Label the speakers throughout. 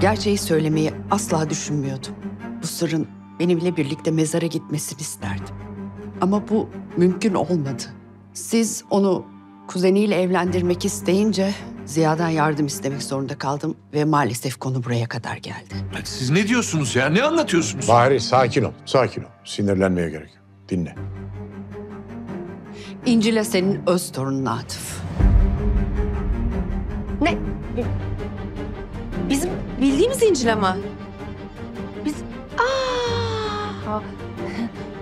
Speaker 1: Gerçeği söylemeyi asla düşünmüyordum. Bu sırrın benimle birlikte mezara gitmesini isterdim. Ama bu mümkün olmadı. Siz onu kuzeniyle evlendirmek isteyince Ziya'dan yardım istemek zorunda kaldım ve maalesef konu buraya kadar geldi.
Speaker 2: Siz ne diyorsunuz ya? Ne anlatıyorsunuz?
Speaker 3: Bahri sakin ol, sakin ol. Sinirlenmeye gerek yok. Dinle.
Speaker 1: İncil'e senin öz torunun Atıf.
Speaker 4: Ne? Bizim bildiğimiz İncil ama. Biz... Aa!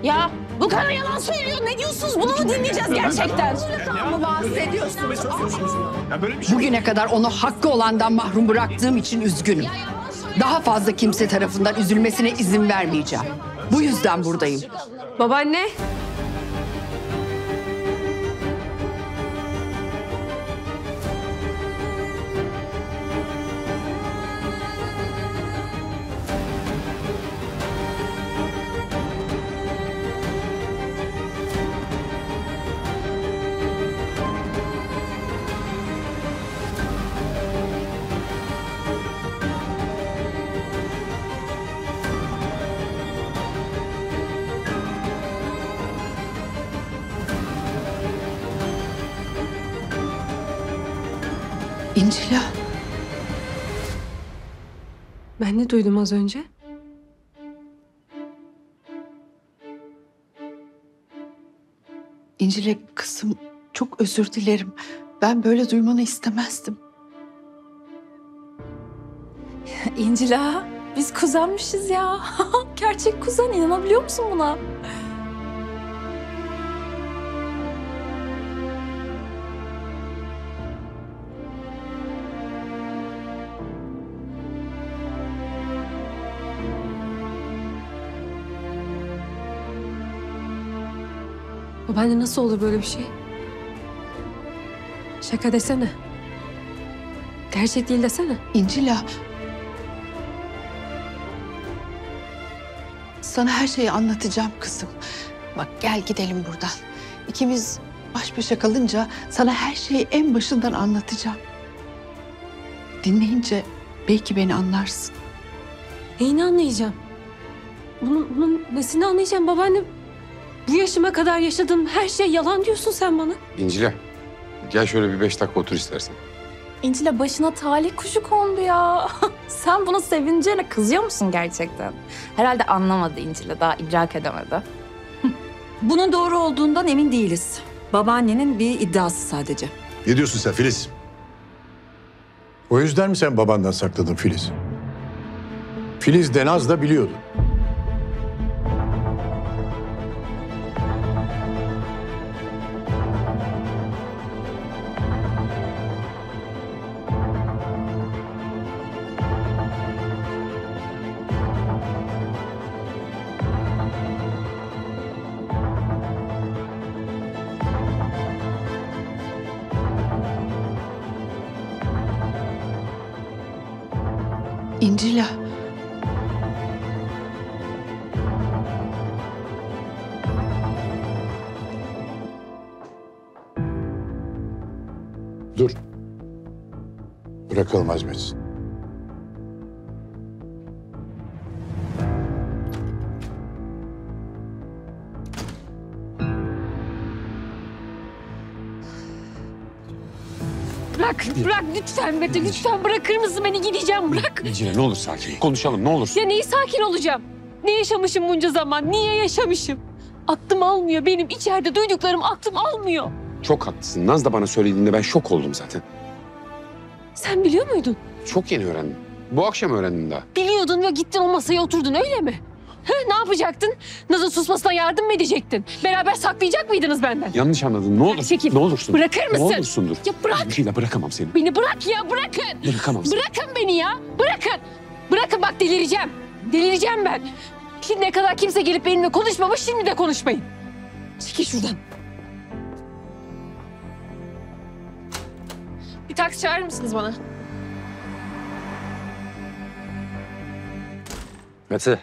Speaker 4: Ya bu kadar yalan söylüyor. Ne diyorsunuz? Bunu mu dinleyeceğiz gerçekten?
Speaker 1: mı bahsediyorsunuz?
Speaker 2: Ya böyle bir şey
Speaker 1: Bugüne kadar onu hakkı olandan mahrum bıraktığım için üzgünüm. Daha fazla kimse tarafından üzülmesine izin vermeyeceğim. Bu yüzden buradayım.
Speaker 4: Babaanne. Ben ne duydum az önce?
Speaker 1: İncil'e kızım çok özür dilerim. Ben böyle duymanı istemezdim.
Speaker 5: İncila, biz kuzenmişiz ya. Gerçek kuzen, inanabiliyor musun buna?
Speaker 4: Babaanne nasıl olur böyle bir şey? Şaka desene. Gerçek değil desene.
Speaker 1: İncil'a sana her şeyi anlatacağım kızım. Bak gel gidelim buradan. İkimiz baş başa kalınca sana her şeyi en başından anlatacağım. Dinleyince belki beni anlarsın.
Speaker 4: Neyini anlayacağım? Bunun, bunun nesini anlayacağım babaanne? Bu yaşıma kadar yaşadığım her şey yalan diyorsun sen bana.
Speaker 6: İncil'e gel şöyle bir beş dakika otur istersen.
Speaker 5: İncila başına talih kuşu kondu ya. Sen buna sevineceğine kızıyor musun gerçekten? Herhalde anlamadı İncila, daha idrak edemedi.
Speaker 7: Bunun doğru olduğundan emin değiliz. Babaannenin bir iddiası sadece.
Speaker 3: Ne diyorsun sen Filiz? O yüzden mi sen babandan sakladın Filiz? Filiz Denaz da biliyordu. Bırakalım azmetsin.
Speaker 4: Bırak, bırak lütfen Mete, lütfen bırakır mısın beni gideceğim, bırak.
Speaker 6: İncil'e ne olur sakin. Konuşalım ne olursun.
Speaker 4: Ya neyi sakin olacağım? Ne yaşamışım bunca zaman, niye yaşamışım? Aklım almıyor, benim içeride duyduklarım aklım almıyor.
Speaker 6: Çok haklısın. Naz da bana söylediğinde ben şok oldum zaten.
Speaker 4: Sen biliyor muydun?
Speaker 6: Çok yeni öğrendim. Bu akşam öğrendim daha.
Speaker 4: Biliyordun ve gittin o masaya oturdun öyle mi? Ha, ne yapacaktın? Naz'ın susmasına yardım mı edecektin? Beraber saklayacak mıydınız benden?
Speaker 6: Yanlış anladın. Ne olur.
Speaker 4: Çekil.
Speaker 6: Ne olursun.
Speaker 4: Bırakır
Speaker 6: Ne
Speaker 4: mısın?
Speaker 6: olursundur.
Speaker 4: Ya bırak.
Speaker 6: İncil'e bırakamam seni.
Speaker 4: Beni bırak ya bırakın.
Speaker 6: Bırakamam seni.
Speaker 4: Bırakın beni ya. Bırakın. Bırakın bak delireceğim. Delireceğim ben. Şimdiye kadar kimse gelip benimle konuşmamış şimdi de konuşmayın. Çekil şuradan. taksi çağırır mısınız bana?
Speaker 8: Mete.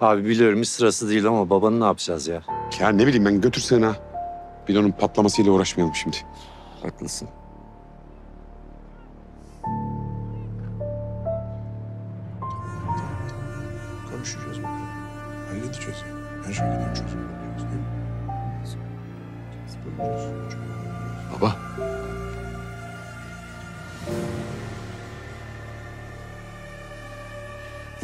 Speaker 8: Abi biliyorum hiç sırası değil ama babanı ne yapacağız ya?
Speaker 6: Ya ne bileyim ben götürsene ha. Bir onun patlamasıyla uğraşmayalım şimdi.
Speaker 8: Haklısın.
Speaker 3: Konuşacağız bakalım. Halledeceğiz ya. Her şeyi
Speaker 9: konuşacağız. Konuşacağız.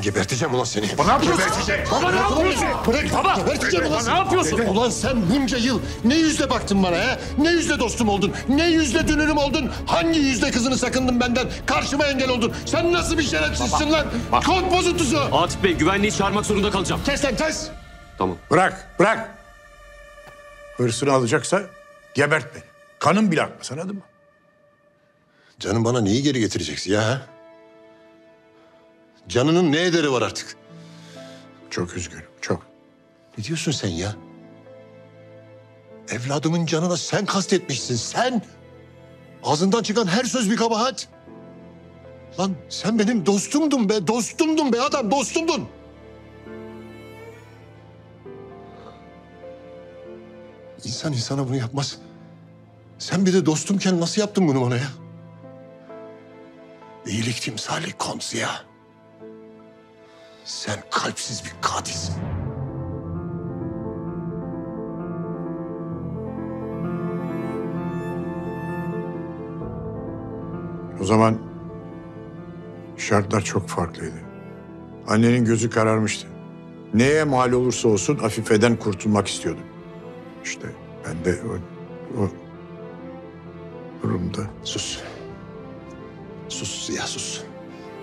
Speaker 10: Geberteceğim ulan seni.
Speaker 9: Baba ne yapıyorsun?
Speaker 10: Geberteceğim.
Speaker 9: Baba ne yapıyorsun?
Speaker 10: Bırak.
Speaker 9: Baba.
Speaker 10: Geberteceğim ulan
Speaker 9: ne yapıyorsun?
Speaker 10: Ulan sen bunca yıl ne yüzle baktın bana he? Ne yüzle dostum oldun? Ne yüzle dünürüm oldun? Hangi yüzle kızını sakındın benden? Karşıma engel oldun. Sen nasıl bir şerefsizsin lan? Kod bozuntusu.
Speaker 11: Atif Bey güvenliği çağırmak zorunda kalacağım.
Speaker 10: Kes lan kes.
Speaker 11: Tamam.
Speaker 3: Bırak, bırak. Hırsını alacaksa gebert beni. Kanım bile akmaz anladın mı?
Speaker 10: Canım bana neyi geri getireceksin ya? Canının ne ederi var artık?
Speaker 3: Çok üzgünüm, çok.
Speaker 10: Ne diyorsun sen ya? Evladımın canına sen kastetmişsin, sen. Ağzından çıkan her söz bir kabahat. Lan sen benim dostumdun be, dostumdun be adam, dostumdun. İnsan insana bunu yapmaz. Sen bir de dostumken nasıl yaptın bunu bana ya? İyilik timsali Konziya. Sen kalpsiz bir katilsin.
Speaker 3: O zaman şartlar çok farklıydı. Annenin gözü kararmıştı. Neye mal olursa olsun Afife'den kurtulmak istiyordu. İşte ben de o, o durumda
Speaker 10: Sus. Sus Ziya sus.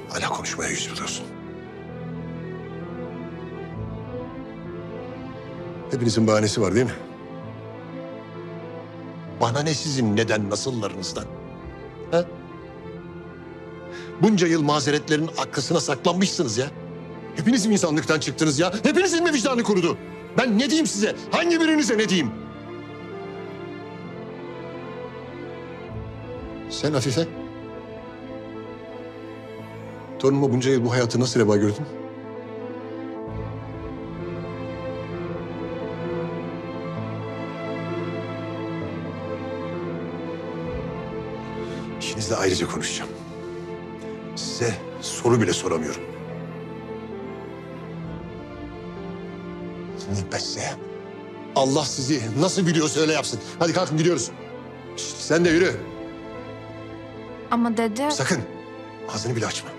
Speaker 10: Hala konuşmaya yüz buluyorsun. Hepinizin bahanesi var değil mi? Bana ne sizin neden nasıllarınızdan? Ha? Bunca yıl mazeretlerin arkasına saklanmışsınız ya. Hepiniz mi insanlıktan çıktınız ya? Hepinizin mi vicdanı kurudu? Ben ne diyeyim size? Hangi birinize ne diyeyim? Sen Afife. Torunuma bunca yıl bu hayatı nasıl reva gördün? İşinizle ayrıca konuşacağım. Size soru bile soramıyorum. Ne pesse. Allah sizi nasıl biliyorsa öyle yapsın. Hadi kalkın gidiyoruz. Şişt, sen de yürü.
Speaker 12: Ama dede...
Speaker 10: Sakın ağzını bile açma.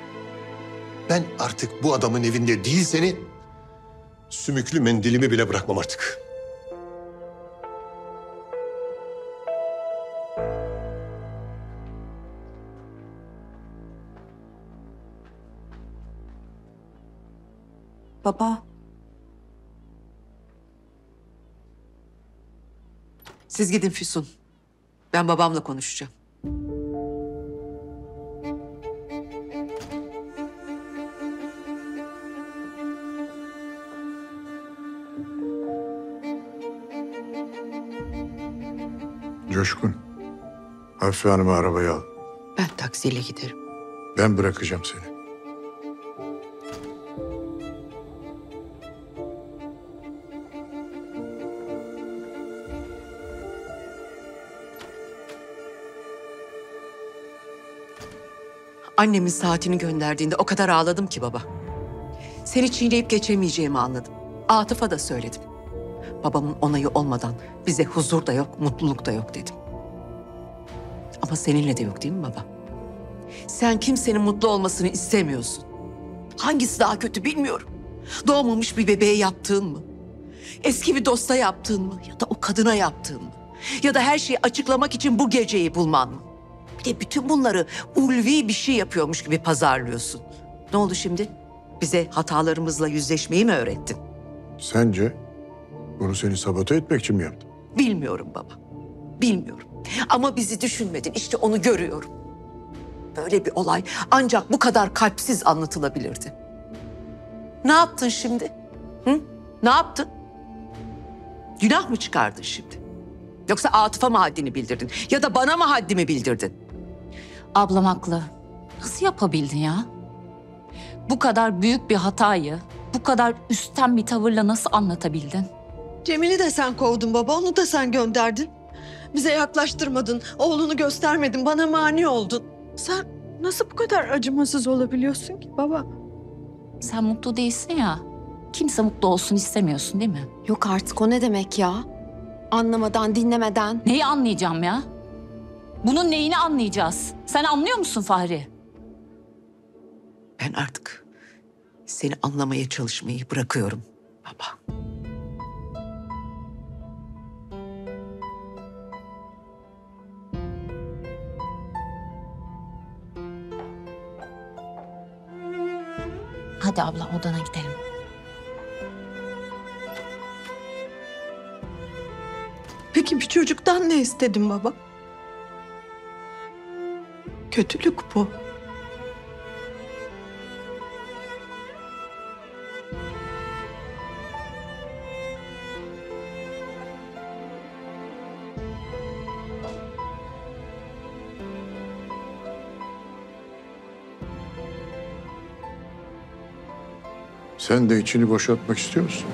Speaker 10: Ben artık bu adamın evinde değil seni... ...sümüklü mendilimi bile bırakmam artık.
Speaker 13: Baba.
Speaker 14: Siz gidin Füsun. Ben babamla konuşacağım.
Speaker 3: Coşkun. Hafife Hanım'ı arabaya al.
Speaker 15: Ben taksiyle giderim.
Speaker 3: Ben bırakacağım seni.
Speaker 14: Annemin saatini gönderdiğinde o kadar ağladım ki baba. Seni çiğneyip geçemeyeceğimi anladım. Atıf'a da söyledim. Babamın onayı olmadan bize huzur da yok, mutluluk da yok dedim. Ama seninle de yok değil mi baba? Sen kimsenin mutlu olmasını istemiyorsun. Hangisi daha kötü bilmiyorum. Doğmamış bir bebeğe yaptığın mı? Eski bir dosta yaptığın mı? Ya da o kadına yaptığın mı? Ya da her şeyi açıklamak için bu geceyi bulman mı? De bütün bunları ulvi bir şey yapıyormuş gibi pazarlıyorsun. Ne oldu şimdi? Bize hatalarımızla yüzleşmeyi mi öğrettin?
Speaker 3: Sence bunu seni sabote etmek için mi yaptım?
Speaker 14: Bilmiyorum baba. Bilmiyorum. Ama bizi düşünmedin. İşte onu görüyorum. Böyle bir olay ancak bu kadar kalpsiz anlatılabilirdi. Ne yaptın şimdi? Hı? Ne yaptın? Günah mı çıkardın şimdi? Yoksa Atıf'a mı haddini bildirdin? Ya da bana mı haddimi bildirdin?
Speaker 12: Ablam haklı. Nasıl yapabildin ya? Bu kadar büyük bir hatayı, bu kadar üstten bir tavırla nasıl anlatabildin?
Speaker 1: Cemil'i de sen kovdun baba, onu da sen gönderdin. Bize yaklaştırmadın, oğlunu göstermedin, bana mani oldun. Sen nasıl bu kadar acımasız olabiliyorsun ki baba?
Speaker 12: Sen mutlu değilsin ya. Kimse mutlu olsun istemiyorsun değil mi?
Speaker 14: Yok artık o ne demek ya? Anlamadan, dinlemeden.
Speaker 12: Neyi anlayacağım ya? Bunun neyini anlayacağız? Sen anlıyor musun Fahri?
Speaker 16: Ben artık seni anlamaya çalışmayı bırakıyorum baba.
Speaker 12: Hadi abla odana gidelim.
Speaker 1: Peki bir çocuktan ne istedin baba? Kötülük bu.
Speaker 3: Sen de içini boşaltmak istiyor musun?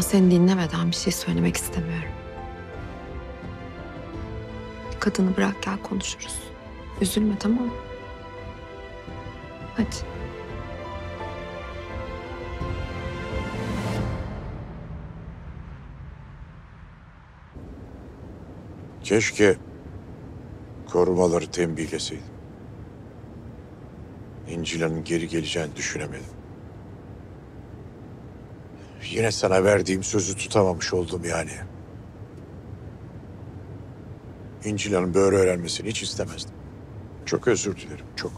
Speaker 14: Ben seni dinlemeden bir şey söylemek istemiyorum. Kadını bırak gel konuşuruz. Üzülme tamam mı? Hadi.
Speaker 3: Keşke korumaları tembihleseydim. İncila'nın geri geleceğini düşünemedim. Yine sana verdiğim sözü tutamamış oldum yani. İncila'nın böyle öğrenmesini hiç istemezdim. Çok özür dilerim, çok.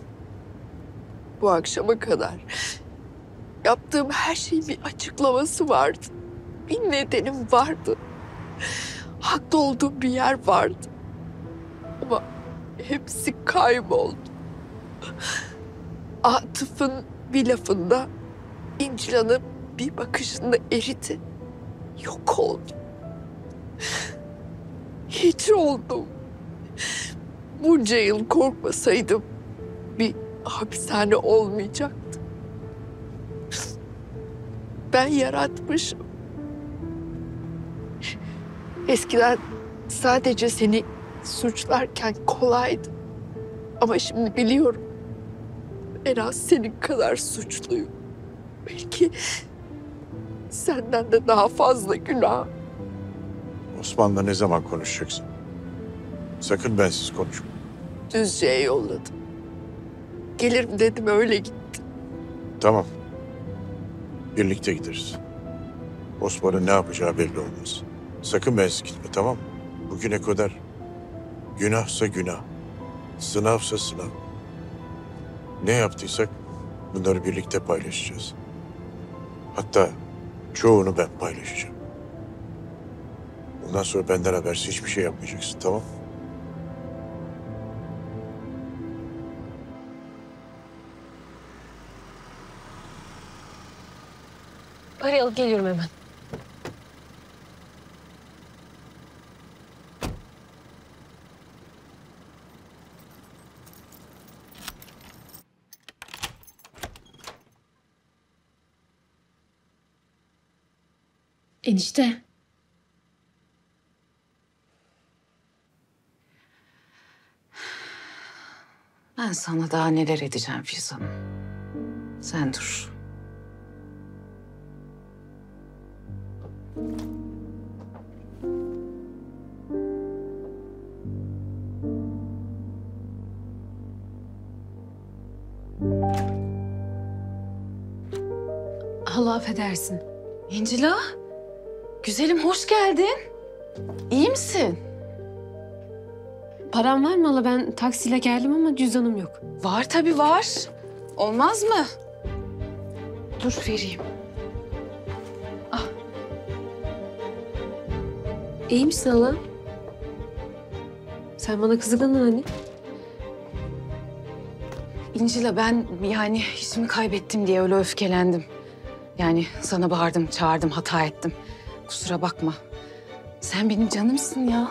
Speaker 17: Bu akşama kadar yaptığım her şeyin bir açıklaması vardı. Bir nedenim vardı. Haklı olduğum bir yer vardı. Ama hepsi kayboldu. Atıf'ın bir lafında İncila'nın bir bakışında eridi. Yok oldu. Hiç oldum. Bunca yıl korkmasaydım bir hapishane olmayacaktı. Ben yaratmışım. Eskiden sadece seni suçlarken kolaydı. Ama şimdi biliyorum. En az senin kadar suçluyum. Belki senden de daha fazla günah.
Speaker 3: Osman'la ne zaman konuşacaksın? Sakın bensiz konuşma.
Speaker 17: Düzce'ye yolladım. Gelirim dedim öyle gitti.
Speaker 3: Tamam. Birlikte gideriz. Osman'ın ne yapacağı belli olmaz. Sakın bensiz gitme tamam mı? Bugüne kadar günahsa günah, sınavsa sınav. Ne yaptıysak bunları birlikte paylaşacağız. Hatta çoğunu ben paylaşacağım. Bundan sonra benden habersiz hiçbir şey yapmayacaksın tamam mı?
Speaker 4: Parayı alıp geliyorum hemen. Enişte.
Speaker 18: Ben sana daha neler edeceğim Füsun. Sen dur.
Speaker 4: Allah affedersin.
Speaker 18: İncila, güzelim hoş geldin. İyi misin?
Speaker 4: Param var mı hala? Ben taksiyle geldim ama cüzdanım yok.
Speaker 18: Var tabii var. Olmaz mı? Dur vereyim.
Speaker 4: İyi misin hala? Sen bana kızgındın hani.
Speaker 18: İncila ben yani işimi kaybettim diye öyle öfkelendim. Yani sana bağırdım, çağırdım, hata ettim. Kusura bakma. Sen benim canımsın ya.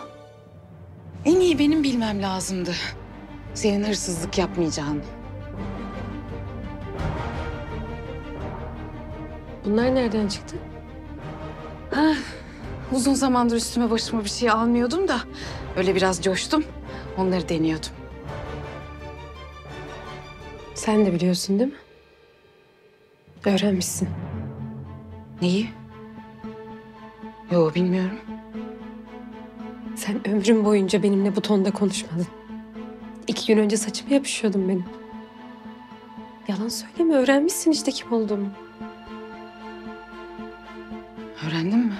Speaker 18: En iyi benim bilmem lazımdı. Senin hırsızlık yapmayacağını.
Speaker 4: Bunlar nereden çıktı?
Speaker 18: Ha, uzun zamandır üstüme başıma bir şey almıyordum da öyle biraz coştum. Onları deniyordum.
Speaker 4: Sen de biliyorsun değil mi? Öğrenmişsin.
Speaker 18: Neyi? Yo bilmiyorum.
Speaker 4: Sen ömrüm boyunca benimle bu tonda konuşmadın. İki gün önce saçımı yapışıyordun benim. Yalan söyleme öğrenmişsin işte kim olduğumu.
Speaker 18: Öğrendin mi?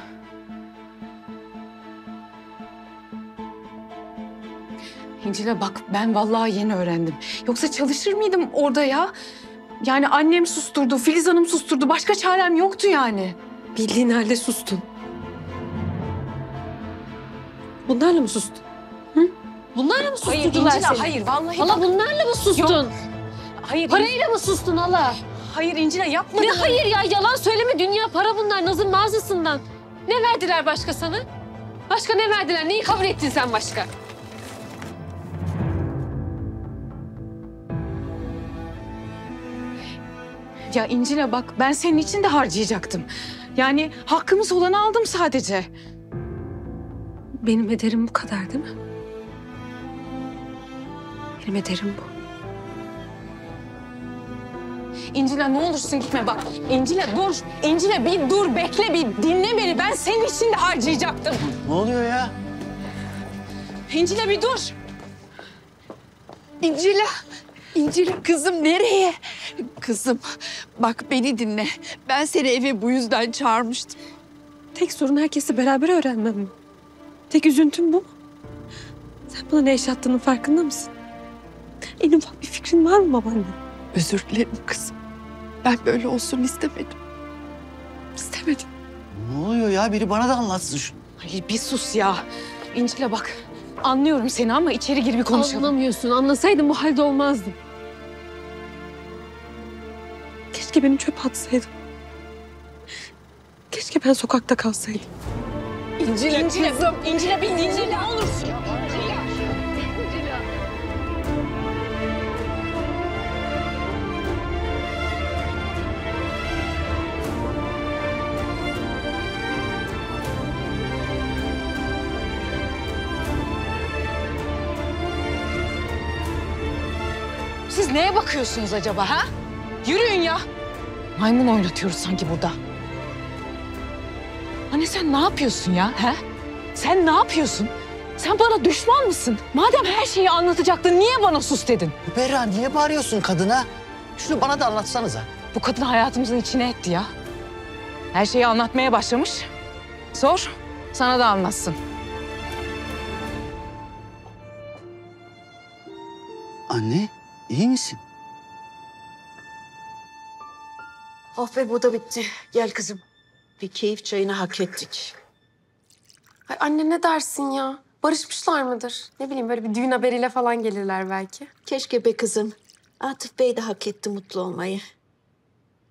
Speaker 18: İncil'e bak ben vallahi yeni öğrendim. Yoksa çalışır mıydım orada ya? Yani annem susturdu, Filiz Hanım susturdu. Başka çarem yoktu yani.
Speaker 4: Bildiğin halde sustun. Bunlarla mı sustun? Hı? Bunlarla mı
Speaker 18: Hayır,
Speaker 4: susturdular
Speaker 18: İncil'e,
Speaker 4: seni?
Speaker 18: hayır, vallahi
Speaker 4: Hala
Speaker 18: bak-
Speaker 4: bunlarla mı sustun?
Speaker 18: Yok. Hayır.
Speaker 4: Parayla mı sustun hala?
Speaker 18: Hayır İncil'e yapmadım.
Speaker 4: Ne hayır ya yalan söyleme dünya para bunlar Naz'ın mağazasından. Ne verdiler başka sana? Başka ne verdiler? Neyi kabul ettin sen başka?
Speaker 18: Ya İncil'e bak ben senin için de harcayacaktım. Yani hakkımız olanı aldım sadece.
Speaker 4: Benim ederim bu kadar değil mi? Benim ederim bu.
Speaker 18: İncil'e ne olursun gitme bak. İncil'e dur. İncil'e bir dur bekle bir dinle beni. Ben senin için de harcayacaktım.
Speaker 19: Ne oluyor ya?
Speaker 18: İncil'e bir dur.
Speaker 20: İncila, İncila kızım nereye? Kızım bak beni dinle. Ben seni eve bu yüzden çağırmıştım.
Speaker 4: Tek sorun herkesi beraber öğrenmem mi? Tek üzüntüm bu? Sen bana ne yaşattığının farkında mısın? En ufak bir fikrin var mı babaanne?
Speaker 20: Özür dilerim kızım. Ben böyle olsun istemedim. İstemedim.
Speaker 19: Ne oluyor ya? Biri bana da anlatsın şunu.
Speaker 18: Ay bir sus ya. İncil'e bak. Anlıyorum seni ama içeri gir bir konuşalım.
Speaker 4: Anlamıyorsun. Anlasaydın bu halde olmazdım. Keşke beni çöpe atsaydın. Keşke ben sokakta kalsaydım.
Speaker 18: İncil'e, İncil'e kızım. İncil'e bir dinle ne olursun. Siz neye bakıyorsunuz acaba ha? Yürüyün ya. Maymun oynatıyoruz sanki burada. Anne sen ne yapıyorsun ya? He? Sen ne yapıyorsun? Sen bana düşman mısın? Madem her şeyi anlatacaktın niye bana sus dedin?
Speaker 19: Berra niye bağırıyorsun kadına? Şunu bana da anlatsanıza.
Speaker 18: Bu kadın hayatımızın içine etti ya. Her şeyi anlatmaya başlamış. Sor, sana da anlatsın.
Speaker 19: Anne iyi misin?
Speaker 20: Oh be bu da bitti. Gel kızım. Bir keyif çayını hak ettik.
Speaker 14: Ay anne ne dersin ya? Barışmışlar mıdır? Ne bileyim böyle bir düğün haberiyle falan gelirler belki.
Speaker 17: Keşke be kızım. Atıf Bey de hak etti mutlu olmayı.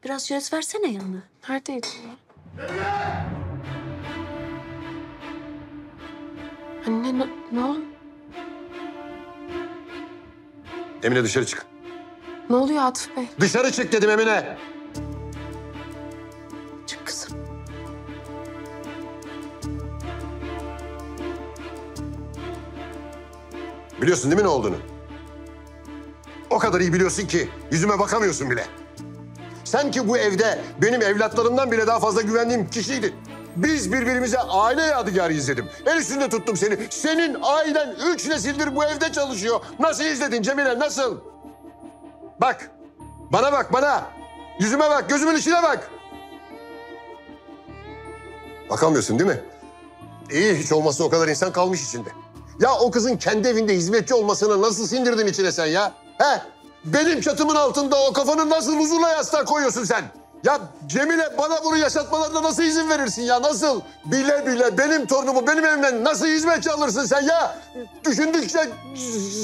Speaker 17: Biraz söz versene yanına.
Speaker 14: Neredeydi ya? Anne ne, ne, ol-
Speaker 10: Emine dışarı çık.
Speaker 14: ne oluyor Atıf Bey?
Speaker 10: Dışarı çık dedim Emine.
Speaker 14: Çık kızım.
Speaker 10: Biliyorsun değil mi ne olduğunu? O kadar iyi biliyorsun ki yüzüme bakamıyorsun bile. Sen ki bu evde benim evlatlarımdan bile daha fazla güvendiğim kişiydin. Biz birbirimize aile yadigarıyız dedim. El üstünde tuttum seni. Senin ailen üç nesildir bu evde çalışıyor. Nasıl izledin Cemile nasıl? Bak. Bana bak bana. Yüzüme bak gözümün içine bak. Bakamıyorsun değil mi? İyi hiç olmazsa o kadar insan kalmış içinde. Ya o kızın kendi evinde hizmetçi olmasını nasıl sindirdin içine sen ya? He? Benim çatımın altında o kafanı nasıl huzurla yastığa koyuyorsun sen? Ya Cemile bana bunu yaşatmalarına nasıl izin verirsin ya? Nasıl? Bile bile benim torunumu benim evimden nasıl hizmetçi alırsın sen ya? Düşündükçe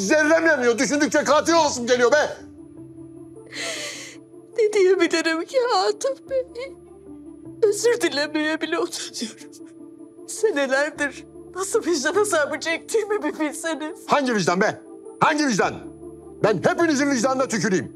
Speaker 10: zerrem yanıyor. Düşündükçe katil olasım geliyor be.
Speaker 17: Ne diyebilirim ki Atıf Bey? Özür dilemeye bile utanıyorum. Senelerdir nasıl vicdan azabı çektiğimi bir bilseniz.
Speaker 10: Hangi vicdan be? Hangi vicdan? Ben hepinizin vicdanına tüküreyim.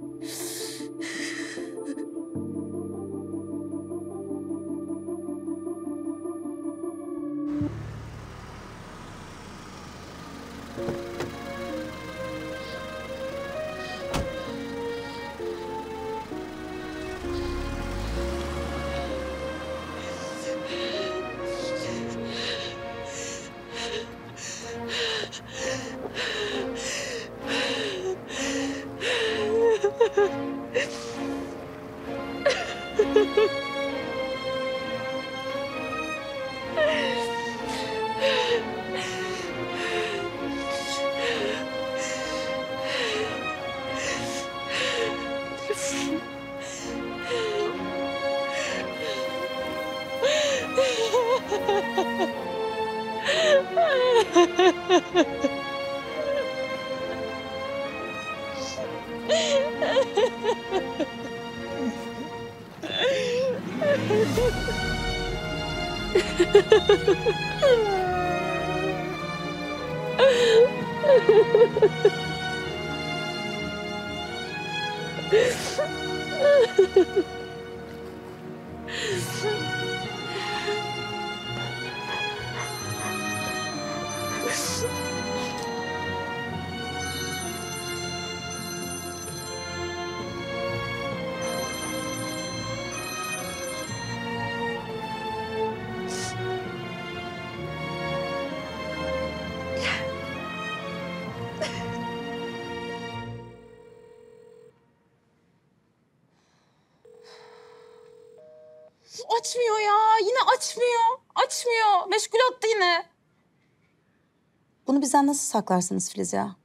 Speaker 21: Bizden nasıl saklarsınız Filiz ya?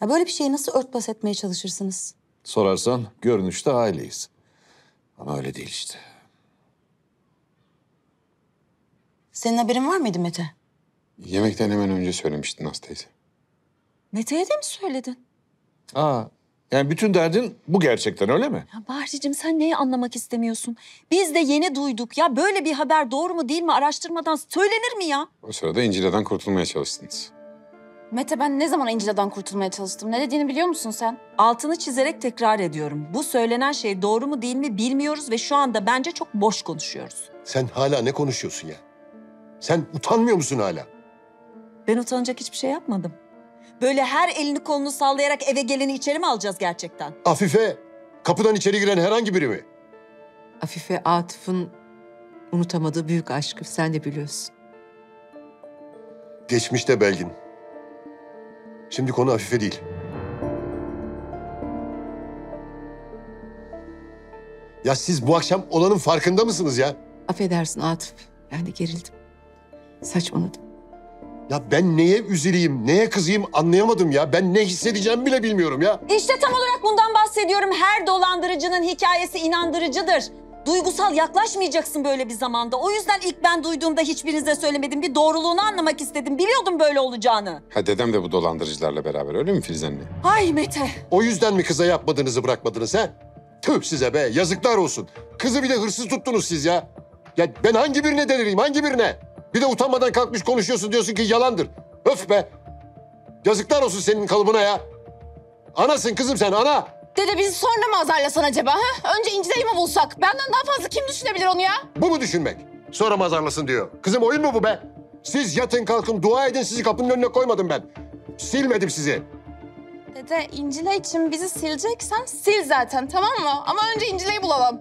Speaker 21: ya böyle bir şeyi nasıl örtbas etmeye çalışırsınız?
Speaker 22: Sorarsan görünüşte aileyiz. Ama öyle değil işte.
Speaker 21: Senin haberin var mıydı Mete?
Speaker 23: Yemekten hemen önce söylemiştin Naz teyze.
Speaker 21: Mete'ye de mi söyledin?
Speaker 22: Aa, yani bütün derdin bu gerçekten öyle mi?
Speaker 24: Ya Bahricim sen neyi anlamak istemiyorsun? Biz de yeni duyduk. Ya böyle bir haber doğru mu değil mi araştırmadan söylenir mi ya?
Speaker 23: O sırada İncile'den kurtulmaya çalıştınız.
Speaker 25: Mete ben ne zaman İncil'den kurtulmaya çalıştım? Ne dediğini biliyor musun sen?
Speaker 24: Altını çizerek tekrar ediyorum. Bu söylenen şey doğru mu değil mi bilmiyoruz ve şu anda bence çok boş konuşuyoruz.
Speaker 10: Sen hala ne konuşuyorsun ya? Sen utanmıyor musun hala?
Speaker 24: Ben utanacak hiçbir şey yapmadım. Böyle her elini kolunu sallayarak eve geleni içeri mi alacağız gerçekten?
Speaker 10: Afife, kapıdan içeri giren herhangi biri mi?
Speaker 14: Afife Atıf'ın unutamadığı büyük aşkı sen de biliyorsun.
Speaker 10: Geçmişte Belgin. Şimdi konu Afife değil. Ya siz bu akşam olanın farkında mısınız ya?
Speaker 14: Affedersin Atıf. Ben de gerildim. Saçmaladım.
Speaker 10: Ya ben neye üzüleyim, neye kızayım anlayamadım ya. Ben ne hissedeceğimi bile bilmiyorum ya.
Speaker 24: İşte tam olarak bundan bahsediyorum. Her dolandırıcının hikayesi inandırıcıdır. Duygusal yaklaşmayacaksın böyle bir zamanda. O yüzden ilk ben duyduğumda hiçbirinize söylemedim. Bir doğruluğunu anlamak istedim. Biliyordum böyle olacağını.
Speaker 23: Ha dedem de bu dolandırıcılarla beraber öyle mi Filiz anne?
Speaker 24: Ay Mete.
Speaker 10: O yüzden mi kıza yapmadığınızı bırakmadınız ha? Tüh size be, yazıklar olsun. Kızı bir de hırsız tuttunuz siz ya. Ya ben hangi birine delireyim, hangi birine? Bir de utanmadan kalkmış konuşuyorsun diyorsun ki yalandır. Öf be. Yazıklar olsun senin kalıbına ya. Anasın kızım sen, ana.
Speaker 5: Dede bizi sonra mı azarlasan acaba? Ha? Önce İncile'yi mi bulsak? Benden daha fazla kim düşünebilir onu ya?
Speaker 10: Bu mu düşünmek? Sonra mazarlasın diyor. Kızım oyun mu bu be? Siz yatın kalkın dua edin sizi kapının önüne koymadım ben. Silmedim sizi.
Speaker 5: Dede İncile için bizi sileceksen sil zaten tamam mı? Ama önce İncile'yi bulalım.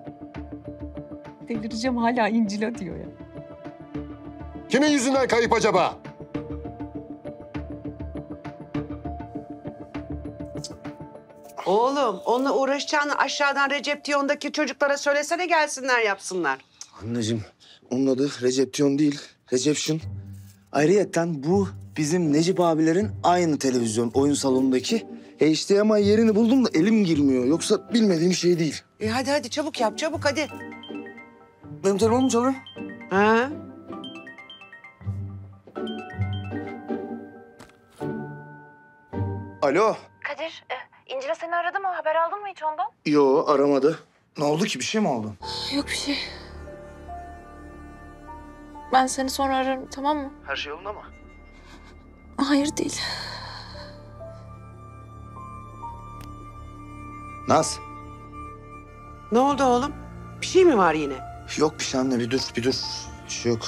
Speaker 24: Delireceğim hala İncil'e diyor ya.
Speaker 10: Kimin yüzünden kayıp acaba?
Speaker 26: Oğlum onunla uğraşacağını aşağıdan Receptiyon'daki çocuklara söylesene gelsinler yapsınlar.
Speaker 27: Anneciğim onun adı Receptiyon değil, Reception. Ayrıyeten bu bizim Necip abilerin aynı televizyon oyun salonundaki HDMI yerini buldum da elim girmiyor. Yoksa bilmediğim şey değil.
Speaker 26: E hadi hadi çabuk yap çabuk hadi.
Speaker 27: Benim telefonum çalıyor.
Speaker 26: Ha?
Speaker 27: Alo.
Speaker 25: Kadir, e, İncil'e seni aradı mı? Haber aldın mı hiç ondan?
Speaker 27: Yo aramadı. Ne oldu ki? Bir şey mi oldu?
Speaker 5: Yok bir şey. Ben seni sonra ararım tamam mı?
Speaker 27: Her şey yolunda mı?
Speaker 5: Hayır değil.
Speaker 27: Naz.
Speaker 26: Ne oldu oğlum? Bir şey mi var yine?
Speaker 27: Yok bir şey anne bir dur bir dur. Bir şey yok.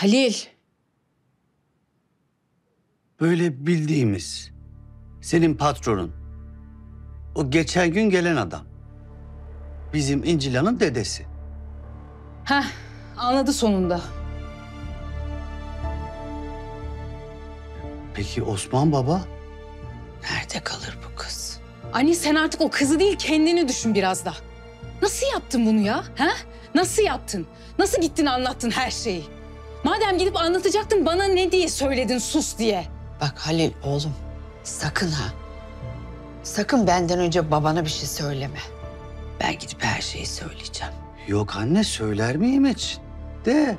Speaker 19: Halil. Böyle bildiğimiz, senin patronun. O geçen gün gelen adam. bizim İncila'nın dedesi.
Speaker 18: Heh, anladı sonunda.
Speaker 19: Peki Osman baba?
Speaker 18: Nerede kalır bu kız? Anne sen artık o kızı değil kendini düşün biraz da. Nasıl yaptın bunu ya? Ha? Nasıl yaptın? Nasıl gittin anlattın her şeyi? Madem gidip anlatacaktın bana ne diye söyledin sus diye.
Speaker 28: Bak Halil oğlum sakın ha. Sakın benden önce babana bir şey söyleme. Ben gidip her şeyi söyleyeceğim.
Speaker 19: Yok anne söyler miyim hiç? De.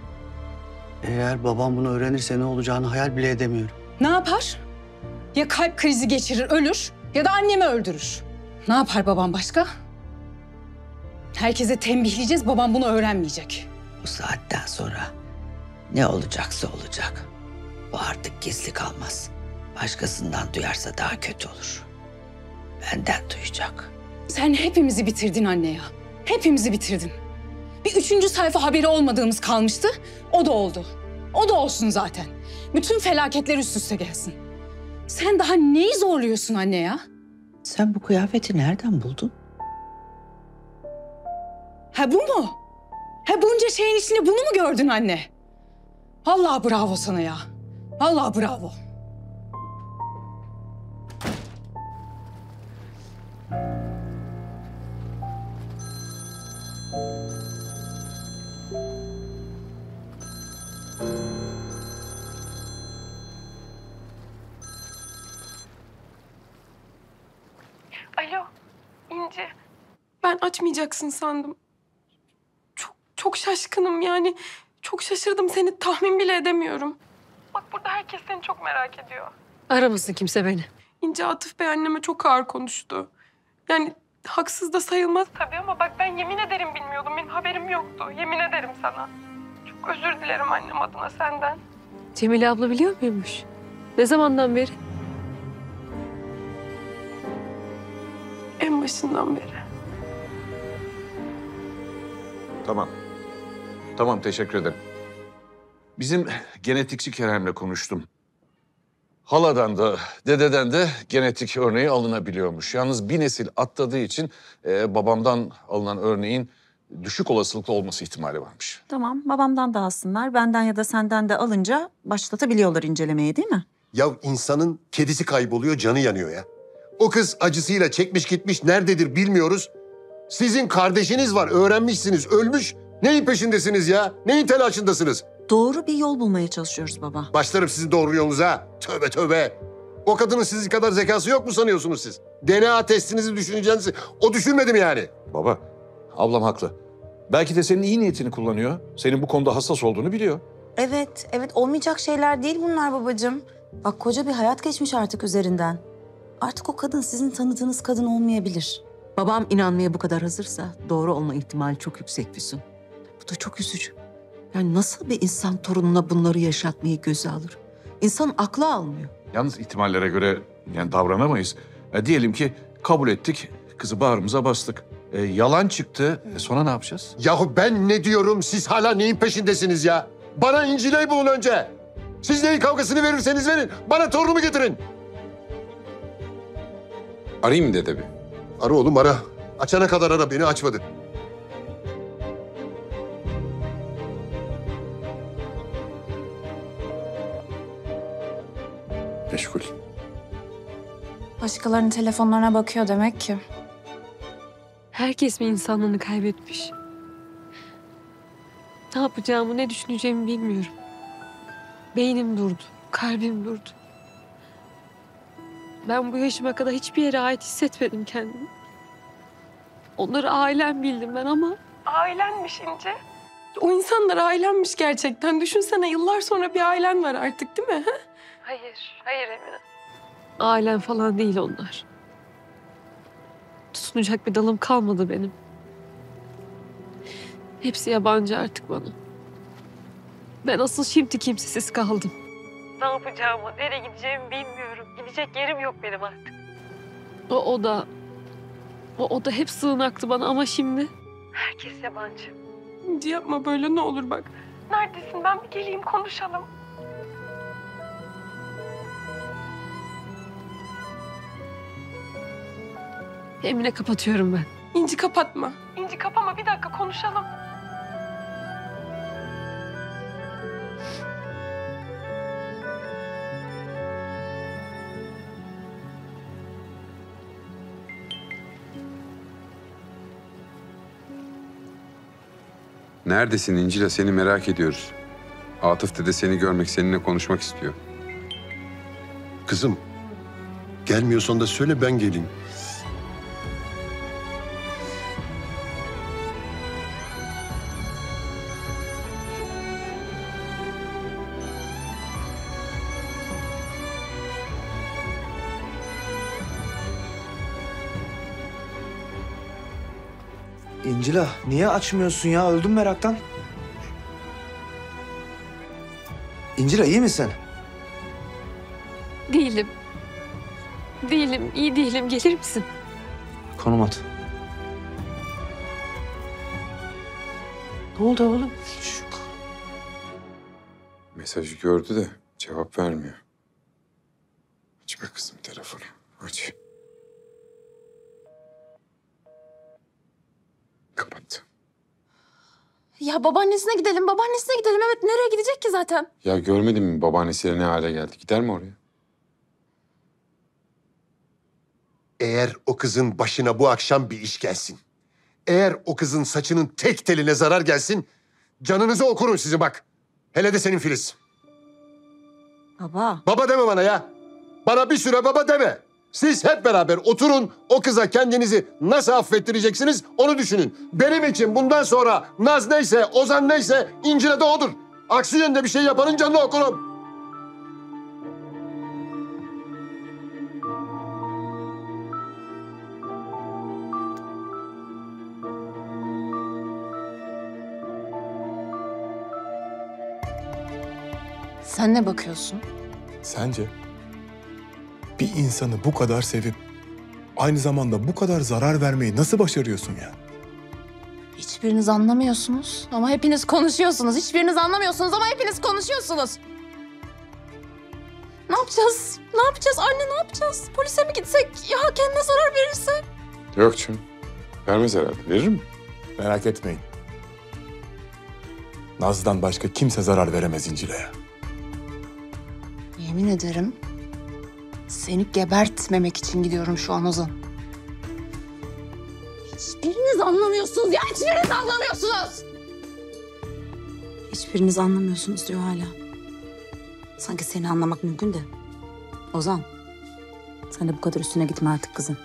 Speaker 19: Eğer babam bunu öğrenirse ne olacağını hayal bile edemiyorum.
Speaker 18: Ne yapar? Ya kalp krizi geçirir, ölür ya da annemi öldürür. Ne yapar babam başka? Herkese tembihleyeceğiz, babam bunu öğrenmeyecek.
Speaker 28: Bu saatten sonra ne olacaksa olacak. Bu artık gizli kalmaz. Başkasından duyarsa daha kötü olur. Benden duyacak.
Speaker 18: Sen hepimizi bitirdin anne ya. Hepimizi bitirdin. Bir üçüncü sayfa haberi olmadığımız kalmıştı. O da oldu. O da olsun zaten. Bütün felaketler üst üste gelsin. Sen daha neyi zorluyorsun anne ya?
Speaker 28: Sen bu kıyafeti nereden buldun?
Speaker 18: Ha bu mu? Ha bunca şeyin içinde bunu mu gördün anne? Vallahi bravo sana ya. Vallahi bravo.
Speaker 17: Alo, İnci. Ben açmayacaksın sandım. Çok, çok şaşkınım yani. Çok şaşırdım seni tahmin bile edemiyorum. Bak burada herkes seni çok merak ediyor.
Speaker 4: Aramasın kimse beni.
Speaker 17: İnci Atıf Bey anneme çok ağır konuştu. Yani haksız da sayılmaz tabii ama bak ben yemin ederim bilmiyordum. Benim haberim yoktu. Yemin ederim sana. Çok özür dilerim annem adına senden.
Speaker 4: Cemile abla biliyor muymuş? Ne zamandan beri?
Speaker 17: En başından beri.
Speaker 29: Tamam. Tamam teşekkür ederim. Bizim genetikçi Kerem'le konuştum. Haladan da dededen de genetik örneği alınabiliyormuş. Yalnız bir nesil atladığı için e, babamdan alınan örneğin düşük olasılıklı olması ihtimali varmış.
Speaker 7: Tamam babamdan da alsınlar. Benden ya da senden de alınca başlatabiliyorlar incelemeyi değil mi?
Speaker 10: Ya insanın kedisi kayboluyor, canı yanıyor ya. O kız acısıyla çekmiş gitmiş, nerededir bilmiyoruz. Sizin kardeşiniz var, öğrenmişsiniz, ölmüş. Neyin peşindesiniz ya? Neyin telaşındasınız?
Speaker 7: Doğru bir yol bulmaya çalışıyoruz baba.
Speaker 10: Başlarım sizin doğru yolunuza. Tövbe tövbe. O kadının sizin kadar zekası yok mu sanıyorsunuz siz? DNA testinizi düşüneceğinizi o düşünmedim yani.
Speaker 29: Baba, ablam haklı. Belki de senin iyi niyetini kullanıyor. Senin bu konuda hassas olduğunu biliyor.
Speaker 21: Evet, evet olmayacak şeyler değil bunlar babacığım. Bak koca bir hayat geçmiş artık üzerinden. Artık o kadın sizin tanıdığınız kadın olmayabilir.
Speaker 14: Babam inanmaya bu kadar hazırsa doğru olma ihtimali çok yüksek Füsun. Bu da çok üzücü. Yani nasıl bir insan torununa bunları yaşatmayı göze alır? İnsan aklı almıyor.
Speaker 29: Yalnız ihtimallere göre yani davranamayız. E, diyelim ki kabul ettik, kızı bağrımıza bastık. E, yalan çıktı. E, sonra ne yapacağız?
Speaker 10: Yahu ben ne diyorum siz hala neyin peşindesiniz ya? Bana İncile'yi bulun önce. Siz neyin kavgasını verirseniz verin. Bana torunumu getirin.
Speaker 6: Arayayım mı dede bir?
Speaker 10: Ara oğlum ara. Açana kadar ara beni açmadı.
Speaker 23: Meşgul.
Speaker 5: Başkalarının telefonlarına bakıyor demek ki.
Speaker 4: Herkes mi insanlığını kaybetmiş? Ne yapacağımı, ne düşüneceğimi bilmiyorum. Beynim durdu, kalbim durdu. Ben bu yaşıma kadar hiçbir yere ait hissetmedim kendimi. Onları ailem bildim ben ama
Speaker 17: Ailenmiş İnci. O insanlar ailenmiş gerçekten. Düşünsene yıllar sonra bir ailen var artık değil mi? Hayır, hayır Emine.
Speaker 4: ailem falan değil onlar. Tutunacak bir dalım kalmadı benim. Hepsi yabancı artık bana. Ben asıl şimdi kimsesiz kaldım.
Speaker 17: Ne yapacağımı, nereye gideceğimi bilmiyorum. Gidecek yerim yok benim artık.
Speaker 4: O oda, o oda hep sığınaktı bana ama şimdi
Speaker 17: Herkes yabancı. Yapma böyle ne olur bak. Neredesin? Ben bir geleyim konuşalım.
Speaker 4: Emine kapatıyorum ben.
Speaker 6: İnci kapatma. İnci kapama bir dakika konuşalım.
Speaker 23: Neredesin İncil'e seni merak ediyoruz. Atıf dede seni görmek, seninle konuşmak istiyor.
Speaker 10: Kızım, gelmiyorsan da söyle ben geleyim.
Speaker 27: İncila niye açmıyorsun ya? Öldüm meraktan. İncila iyi misin?
Speaker 4: Değilim. Değilim, iyi değilim. Gelir misin?
Speaker 27: Konum at.
Speaker 4: Ne oldu oğlum?
Speaker 23: Mesajı gördü de cevap vermiyor. Aç be kızım telefonu. Aç. Kapat.
Speaker 5: Ya babaannesine gidelim, babaannesine gidelim. Evet nereye gidecek ki zaten?
Speaker 23: Ya görmedin mi babaannesiyle ne hale geldi? Gider mi oraya?
Speaker 10: Eğer o kızın başına bu akşam bir iş gelsin. Eğer o kızın saçının tek teline zarar gelsin. Canınızı okurum sizi bak. Hele de senin Filiz.
Speaker 21: Baba.
Speaker 10: Baba deme bana ya. Bana bir süre baba deme. Siz hep beraber oturun o kıza kendinizi nasıl affettireceksiniz onu düşünün. Benim için bundan sonra Naz neyse, Ozan neyse İncil'e de odur. Aksi yönde bir şey yapanın canını okurum.
Speaker 5: Sen ne bakıyorsun?
Speaker 30: Sence bir insanı bu kadar sevip aynı zamanda bu kadar zarar vermeyi nasıl başarıyorsun ya?
Speaker 5: Hiçbiriniz anlamıyorsunuz ama hepiniz konuşuyorsunuz. Hiçbiriniz anlamıyorsunuz ama hepiniz konuşuyorsunuz. Ne yapacağız? Ne yapacağız? Anne ne yapacağız? Polise mi gitsek? Ya kendine zarar verirse?
Speaker 23: Yok canım. Vermez herhalde. Verir mi?
Speaker 30: Merak etmeyin. Naz'dan başka kimse zarar veremez İncile'ye.
Speaker 5: Yemin ederim seni gebertmemek için gidiyorum şu an Ozan. Hiçbiriniz anlamıyorsunuz ya hiçbiriniz anlamıyorsunuz.
Speaker 21: Hiçbiriniz anlamıyorsunuz diyor hala. Sanki seni anlamak mümkün de. Ozan. Sen de bu kadar üstüne gitme artık kızın.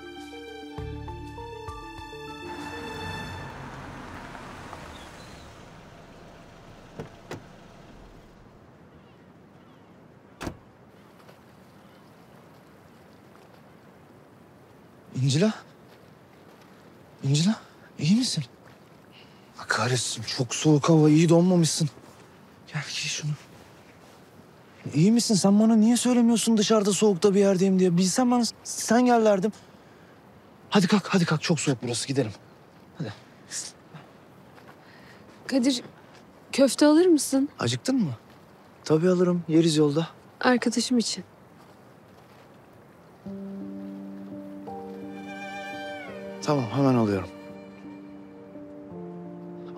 Speaker 27: Soğuk hava iyi donmamışsın. Gel giy şunu. İyi misin? Sen bana niye söylemiyorsun dışarıda soğukta bir yerdeyim diye? Bilsem bana sen gel derdim. Hadi kalk hadi kalk çok soğuk burası gidelim.
Speaker 4: Kadir, köfte alır mısın?
Speaker 27: Acıktın mı? Tabii alırım yeriz yolda.
Speaker 4: Arkadaşım için.
Speaker 27: Tamam hemen alıyorum.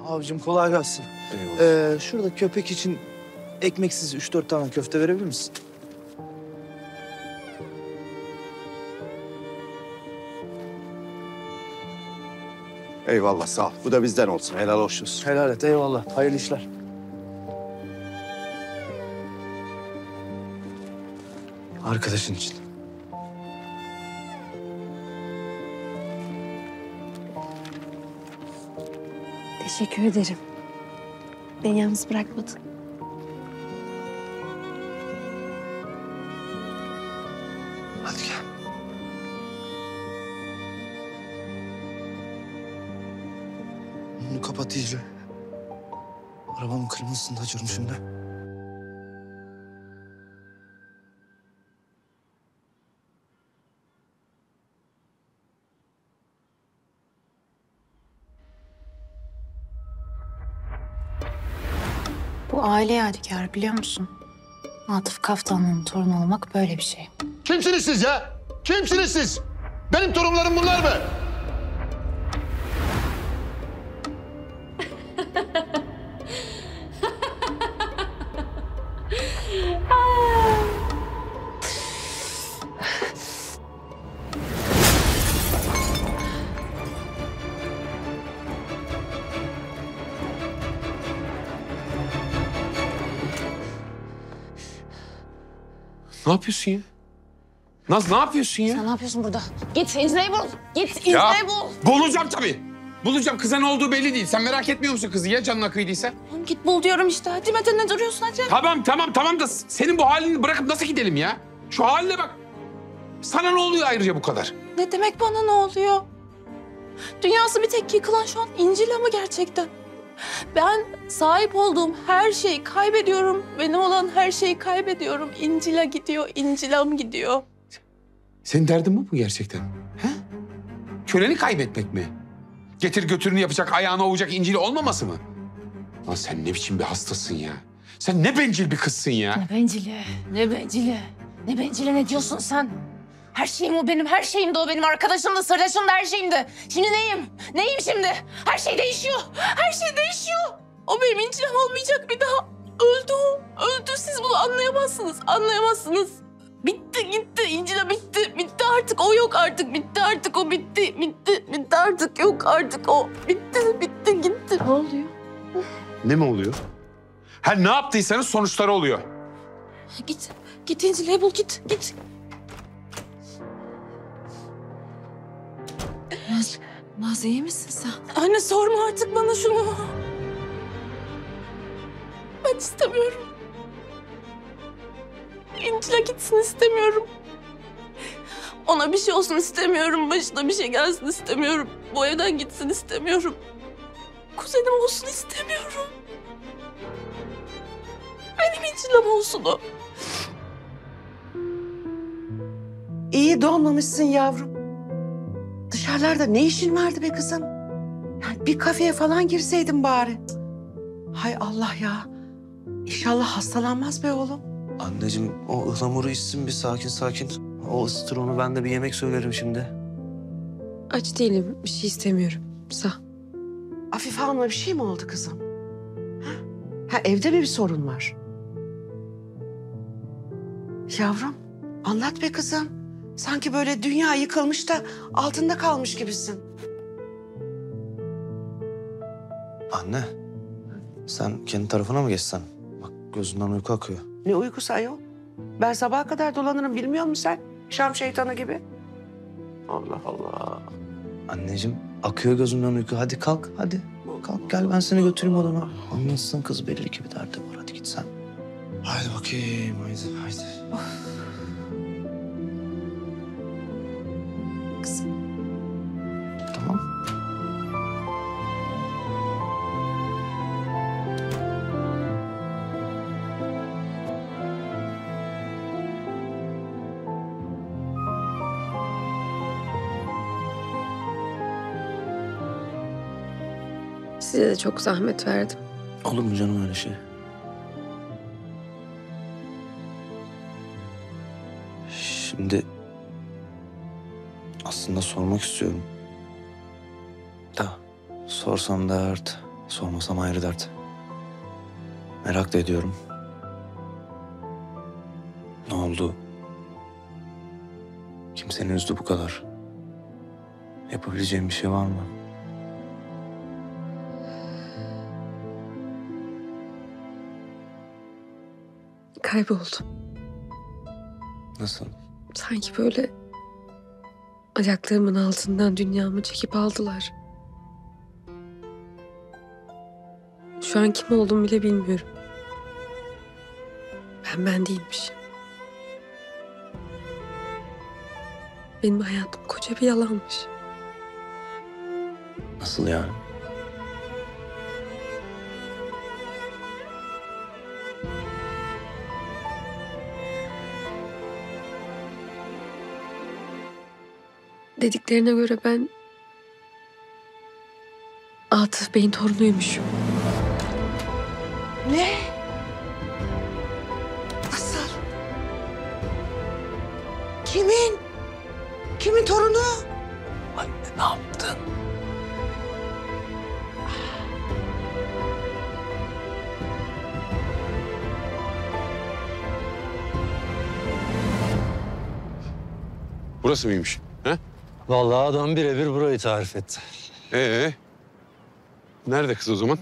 Speaker 27: Abicim kolay gelsin. Ee, şurada köpek için ekmeksiz üç dört tane köfte verebilir misin?
Speaker 31: Eyvallah sağ ol. Bu da bizden olsun. Helal olsun.
Speaker 27: Helal et eyvallah. Hayırlı işler. Arkadaşın için.
Speaker 4: Teşekkür ederim. Beni yalnız bırakmadın.
Speaker 27: Hadi gel. Bunu kapat iyice. Arabanın kırmızısını da açıyorum şimdi.
Speaker 5: Aile yadigarı biliyor musun? Atıf Kaftanlı'nın torunu olmak böyle bir şey.
Speaker 10: Kimsiniz siz ya? Kimsiniz siz? Benim torunlarım bunlar mı?
Speaker 6: Ne yapıyorsun ya? Naz ne yapıyorsun ya?
Speaker 5: Sen ne yapıyorsun burada? Git İncile'yi bul. Git
Speaker 6: Ya
Speaker 5: bul.
Speaker 6: bulacağım tabii. Bulacağım. Kıza ne olduğu belli değil. Sen merak etmiyor musun kızı ya canına kıydıysa?
Speaker 5: Oğlum Git bul diyorum işte. Hadi Mete ne duruyorsun hadi.
Speaker 6: Tamam tamam tamam da senin bu halini bırakıp nasıl gidelim ya? Şu haline bak. Sana ne oluyor ayrıca bu kadar?
Speaker 17: Ne demek bana ne oluyor? Dünyası bir tek yıkılan şu an İncil ama gerçekten. Ben sahip olduğum her şeyi kaybediyorum. Benim olan her şeyi kaybediyorum. İncil'e gidiyor, İncil'am gidiyor.
Speaker 6: Senin derdin bu mu gerçekten? He? Köleni kaybetmek mi? Getir götürünü yapacak, ayağına ovacak İncil'i olmaması mı? Lan sen ne biçim bir hastasın ya? Sen ne bencil bir kızsın ya?
Speaker 5: Ne bencili, ne bencili. Ne bencili ne diyorsun sen? Her şeyim o benim, her şeyim de o benim. Arkadaşım da, sırdaşım da, her şeyim de. Şimdi neyim? Neyim şimdi? Her şey değişiyor. Her şey değişiyor.
Speaker 17: O benim İncil'im olmayacak bir daha. Öldü o. Öldü. Siz bunu anlayamazsınız. Anlayamazsınız. Bitti gitti. İncil'e bitti. Bitti artık. O yok artık. Bitti artık. O bitti. Bitti. Bitti artık. Yok artık. O bitti. Bitti gitti. Ne oluyor?
Speaker 6: Ne mi oluyor? Her ne yaptıysanız sonuçları oluyor.
Speaker 17: Git. Git İncil'i bul. Git. Git.
Speaker 32: Naz, Naz iyi misin sen?
Speaker 17: Anne sorma artık bana şunu. Ben istemiyorum. İncil'e gitsin istemiyorum. Ona bir şey olsun istemiyorum. Başına bir şey gelsin istemiyorum. Bu evden gitsin istemiyorum. Kuzenim olsun istemiyorum. Benim İncil'im olsun o.
Speaker 26: İyi doğmamışsın yavrum. Dışarılarda ne işin vardı be kızım? Yani bir kafeye falan girseydin bari. Hay Allah ya. İnşallah hastalanmaz be oğlum.
Speaker 27: Anneciğim o ıhlamuru içsin bir sakin sakin. O ısıtır onu ben de bir yemek söylerim şimdi.
Speaker 4: Aç değilim. Bir şey istemiyorum. Sağ.
Speaker 26: Afife Hanım'a bir şey mi oldu kızım? Ha? ha evde mi bir sorun var? Yavrum anlat be kızım. Sanki böyle dünya yıkılmış da altında kalmış gibisin.
Speaker 27: Anne sen kendi tarafına mı geçsen? Bak gözünden uyku akıyor.
Speaker 26: Ne uykusu ayol? Ben sabaha kadar dolanırım bilmiyor musun sen? Şam şeytanı gibi. Allah Allah.
Speaker 27: Anneciğim akıyor gözümden uyku. Hadi kalk hadi. Kalk gel ben seni götüreyim odana. Anlatsın kız belli ki bir derdi var. Hadi git sen. Haydi bakayım haydi haydi. Tamam.
Speaker 4: Size de çok zahmet verdim.
Speaker 27: Olur mu canım öyle şey? Şimdi aslında sormak istiyorum. Da sorsam dert, sormasam ayrı dert. Merak da ediyorum. Ne oldu? Kim seni üzdü bu kadar? Yapabileceğim bir şey var mı?
Speaker 4: Kayboldum.
Speaker 27: Nasıl?
Speaker 4: Sanki böyle ayaklarımın altından dünyamı çekip aldılar. Şu an kim olduğumu bile bilmiyorum. Ben ben değilmişim. Benim hayatım koca bir yalanmış.
Speaker 27: Nasıl yani?
Speaker 4: Dediklerine göre ben Atıf Bey'in torunuymuşum.
Speaker 26: Ne? Nasıl? Kimin? Kimin torunu?
Speaker 27: Anne ne yaptın?
Speaker 6: Burası mıymış?
Speaker 33: Vallahi adam birebir burayı tarif etti.
Speaker 6: Ee? Nerede kız o zaman?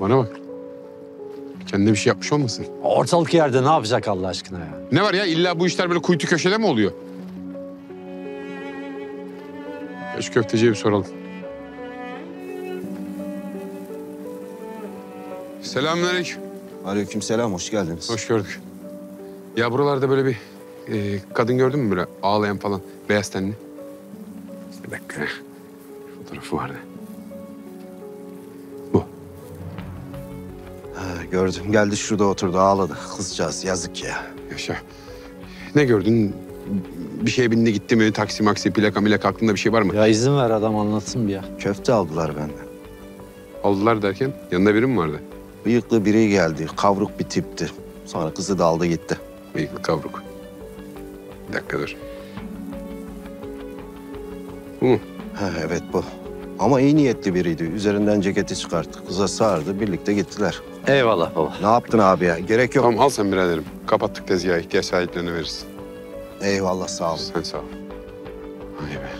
Speaker 6: Bana bak. Kendine bir şey yapmış olmasın?
Speaker 8: Ortalık yerde ne yapacak Allah aşkına ya?
Speaker 6: Ne var ya illa bu işler böyle kuytu köşede mi oluyor? Ya köfteciye bir soralım. Selamünaleyküm.
Speaker 31: Aleykümselam, hoş geldiniz.
Speaker 6: Hoş gördük. Ya buralarda böyle bir e, kadın gördün mü böyle ağlayan falan beyaz tenli? Bir dakika. Fotoğrafı vardı.
Speaker 31: Ha, gördüm, geldi şurada oturdu, ağladı. Kızcağız, yazık ya.
Speaker 6: Yaşa. Ne gördün? Bir şeye bindi gitti mi? Taksi maksi, plaka milaka aklında bir şey var mı?
Speaker 8: Ya izin ver adam anlatsın bir ya.
Speaker 31: Köfte aldılar benden.
Speaker 6: Aldılar derken yanında biri mi vardı?
Speaker 31: Bıyıklı biri geldi, kavruk bir tipti. Sonra kızı da aldı gitti.
Speaker 6: Bıyıklı kavruk. Bir dakika dur. Bu mu?
Speaker 31: Ha, evet bu. Ama iyi niyetli biriydi. Üzerinden ceketi çıkarttı. Kıza sardı, birlikte gittiler.
Speaker 8: Eyvallah baba.
Speaker 31: Ne yaptın abi ya? Gerek yok.
Speaker 6: Tamam al sen biraderim. Kapattık tezgahı. ihtiyaç sahiplerine veririz.
Speaker 31: Eyvallah, sağ ol.
Speaker 6: Sen sağ ol. Vay be.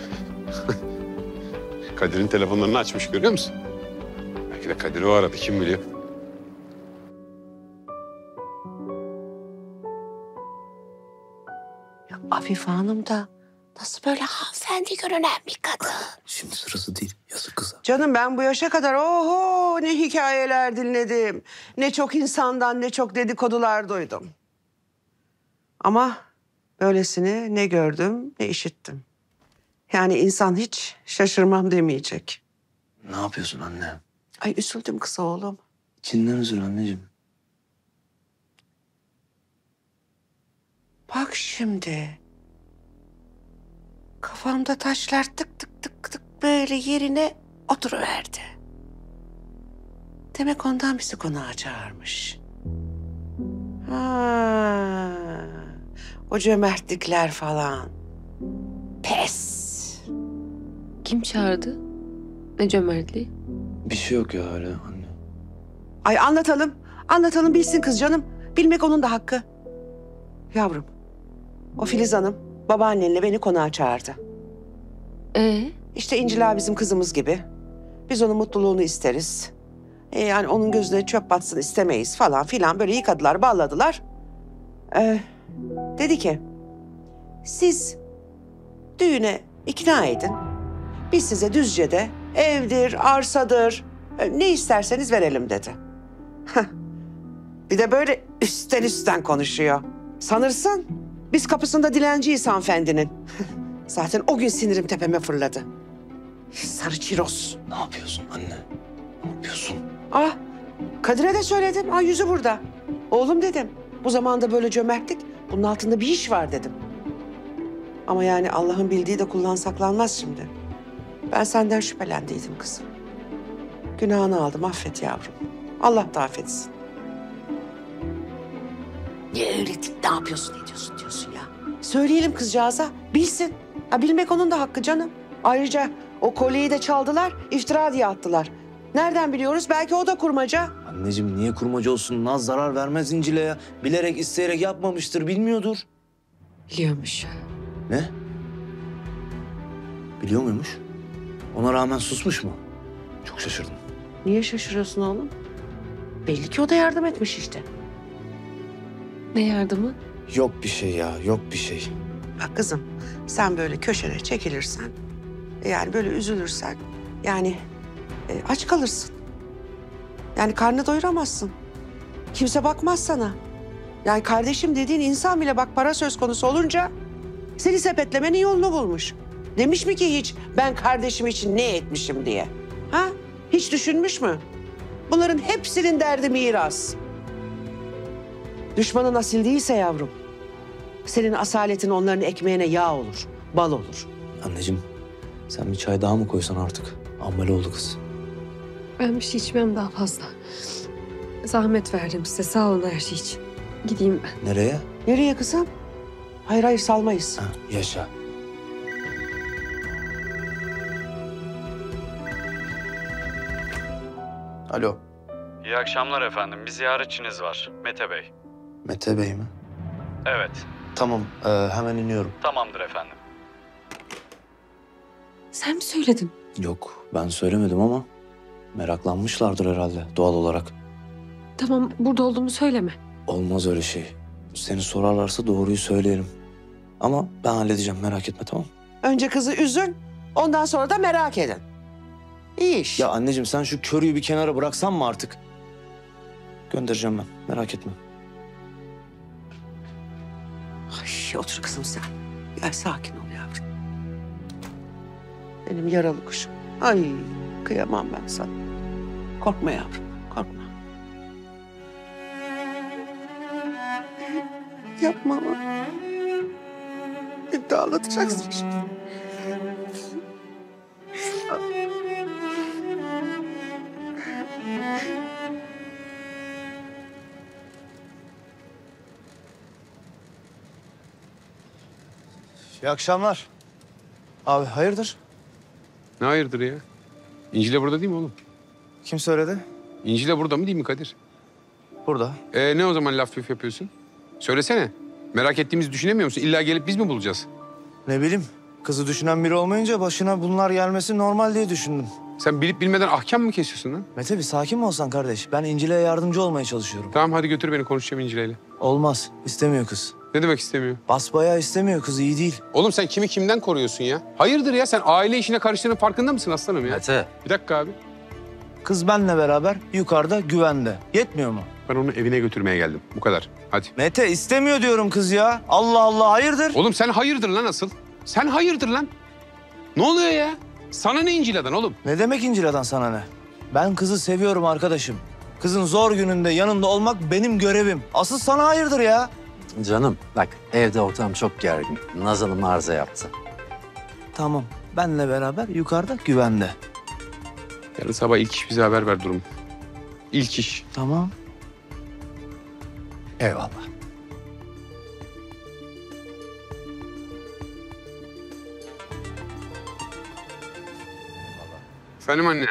Speaker 6: Kadir'in telefonlarını açmış görüyor musun? Belki de Kadir'i o aradı kim biliyor.
Speaker 26: Afife Hanım da nasıl böyle hanımefendi görünen bir kadın.
Speaker 27: Şimdi sırası değil. Yazık kıza.
Speaker 26: Canım ben bu yaşa kadar oho ne hikayeler dinledim. Ne çok insandan ne çok dedikodular duydum. Ama böylesini ne gördüm ne işittim. Yani insan hiç şaşırmam demeyecek.
Speaker 27: Ne yapıyorsun anne?
Speaker 26: Ay üzüldüm kısa oğlum.
Speaker 27: İçinden üzül anneciğim.
Speaker 26: Bak şimdi. Kafamda taşlar tık tık tık tık böyle yerine oturuverdi. Demek ondan bizi konağa çağırmış. Ha, o cömertlikler falan. Pes.
Speaker 4: Kim çağırdı? Ne cömertliği?
Speaker 27: Bir şey yok ya öyle anne.
Speaker 26: Ay anlatalım. Anlatalım bilsin kız canım. Bilmek onun da hakkı. Yavrum. O Filiz Hanım babaannenle beni konağa çağırdı.
Speaker 4: Ee?
Speaker 26: İşte İncil ağa bizim kızımız gibi. Biz onun mutluluğunu isteriz. E yani onun gözüne çöp batsın istemeyiz falan filan. Böyle yıkadılar, bağladılar. Ee, dedi ki, siz düğüne ikna edin. Biz size Düzce'de evdir, arsadır, e, ne isterseniz verelim dedi. Heh. Bir de böyle üstten üstten konuşuyor. Sanırsın biz kapısında dilenciyiz hanımefendinin. Zaten o gün sinirim tepeme fırladı. Sarı çiroz.
Speaker 27: Ne yapıyorsun anne? Ne yapıyorsun?
Speaker 26: Ah Kadir'e de söyledim. Ah yüzü burada. Oğlum dedim. Bu zamanda böyle cömertlik bunun altında bir iş var dedim. Ama yani Allah'ın bildiği de kullan saklanmaz şimdi. Ben senden şüphelendiydim kızım. Günahını aldım affet yavrum. Allah da affetsin. Ne öğretip ne yapıyorsun ne diyorsun diyorsun ya. Söyleyelim kızcağıza bilsin. Ha, bilmek onun da hakkı canım. Ayrıca o kolyeyi de çaldılar iftira diye attılar. Nereden biliyoruz? Belki o da kurmaca.
Speaker 27: Anneciğim niye kurmaca olsun? Naz zarar vermez İncil'e ya. Bilerek isteyerek yapmamıştır, bilmiyordur.
Speaker 4: Biliyormuş.
Speaker 27: Ne? Biliyor muymuş? Ona rağmen susmuş mu? Çok şaşırdım.
Speaker 26: Niye şaşırıyorsun oğlum? Belli ki o da yardım etmiş işte.
Speaker 4: Ne yardımı?
Speaker 27: Yok bir şey ya, yok bir şey.
Speaker 26: Bak kızım sen böyle köşene çekilirsen yani böyle üzülürsen yani e, aç kalırsın. Yani karnı doyuramazsın. Kimse bakmaz sana. Yani kardeşim dediğin insan bile bak para söz konusu olunca seni sepetlemenin yolunu bulmuş. Demiş mi ki hiç ben kardeşim için ne etmişim diye? Ha? Hiç düşünmüş mü? Bunların hepsinin derdi miras. Düşmanın asil değilse yavrum, senin asaletin onların ekmeğine yağ olur, bal olur.
Speaker 27: Anneciğim sen bir çay daha mı koysan artık? Ammali oldu kız.
Speaker 4: Ben bir şey içmem daha fazla. Zahmet verdim size. Sağ olun her şey için. Gideyim ben.
Speaker 27: Nereye?
Speaker 26: Nereye kızım? Hayır hayır salmayız.
Speaker 27: Yaşa. Alo.
Speaker 34: İyi akşamlar efendim. Bir ziyaretçiniz var. Mete Bey.
Speaker 27: Mete Bey mi?
Speaker 34: Evet.
Speaker 27: Tamam e, hemen iniyorum.
Speaker 34: Tamamdır efendim.
Speaker 4: Sen mi söyledin?
Speaker 27: Yok ben söylemedim ama meraklanmışlardır herhalde doğal olarak.
Speaker 4: Tamam burada olduğumu söyleme.
Speaker 27: Olmaz öyle şey. Seni sorarlarsa doğruyu söyleyelim. Ama ben halledeceğim merak etme tamam
Speaker 26: Önce kızı üzün, ondan sonra da merak edin. İyi iş.
Speaker 27: Ya anneciğim sen şu körüyü bir kenara bıraksan mı artık? Göndereceğim ben merak etme.
Speaker 26: Ay, otur kızım sen. Gel sakin ol yavrum. Benim yaralı kuşum. Ay kıyamam ben sana. Korkma yavrum, korkma. Yapma ama. Beni de ağlatacaksın şimdi.
Speaker 27: İyi akşamlar. Abi hayırdır?
Speaker 6: Ne hayırdır ya? İncil'e burada değil mi oğlum?
Speaker 27: Kim söyledi?
Speaker 6: İncil'e burada mı değil mi Kadir?
Speaker 27: Burada.
Speaker 6: Ee, ne o zaman laf lüf yapıyorsun? Söylesene. Merak ettiğimizi düşünemiyor musun? İlla gelip biz mi bulacağız?
Speaker 27: Ne bileyim. Kızı düşünen biri olmayınca başına bunlar gelmesi normal diye düşündüm.
Speaker 6: Sen bilip bilmeden ahkam mı kesiyorsun lan?
Speaker 27: Mete bir sakin mi olsan kardeş? Ben İncil'e yardımcı olmaya çalışıyorum.
Speaker 6: Tamam hadi götür beni konuşacağım İncile'yle.
Speaker 27: Olmaz. İstemiyor kız.
Speaker 6: Ne demek istemiyor?
Speaker 27: Basbayağı istemiyor kız iyi değil.
Speaker 6: Oğlum sen kimi kimden koruyorsun ya? Hayırdır ya sen aile işine karıştığının farkında mısın aslanım ya?
Speaker 27: Mete.
Speaker 6: Bir dakika abi.
Speaker 27: Kız benle beraber yukarıda güvende. Yetmiyor mu?
Speaker 6: Ben onu evine götürmeye geldim. Bu kadar. Hadi.
Speaker 27: Mete istemiyor diyorum kız ya. Allah Allah hayırdır?
Speaker 6: Oğlum sen hayırdır lan asıl? Sen hayırdır lan? Ne oluyor ya? Sana ne İncil'den oğlum?
Speaker 27: Ne demek İncil'den sana ne? Ben kızı seviyorum arkadaşım. Kızın zor gününde yanında olmak benim görevim. Asıl sana hayırdır ya.
Speaker 8: Canım bak evde ortam çok gergin. Naz Hanım arıza yaptı.
Speaker 27: Tamam. Benle beraber yukarıda güvende.
Speaker 6: Yarın sabah ilk iş bize haber ver durum. İlk iş.
Speaker 27: Tamam.
Speaker 8: Eyvallah.
Speaker 6: Efendim anne.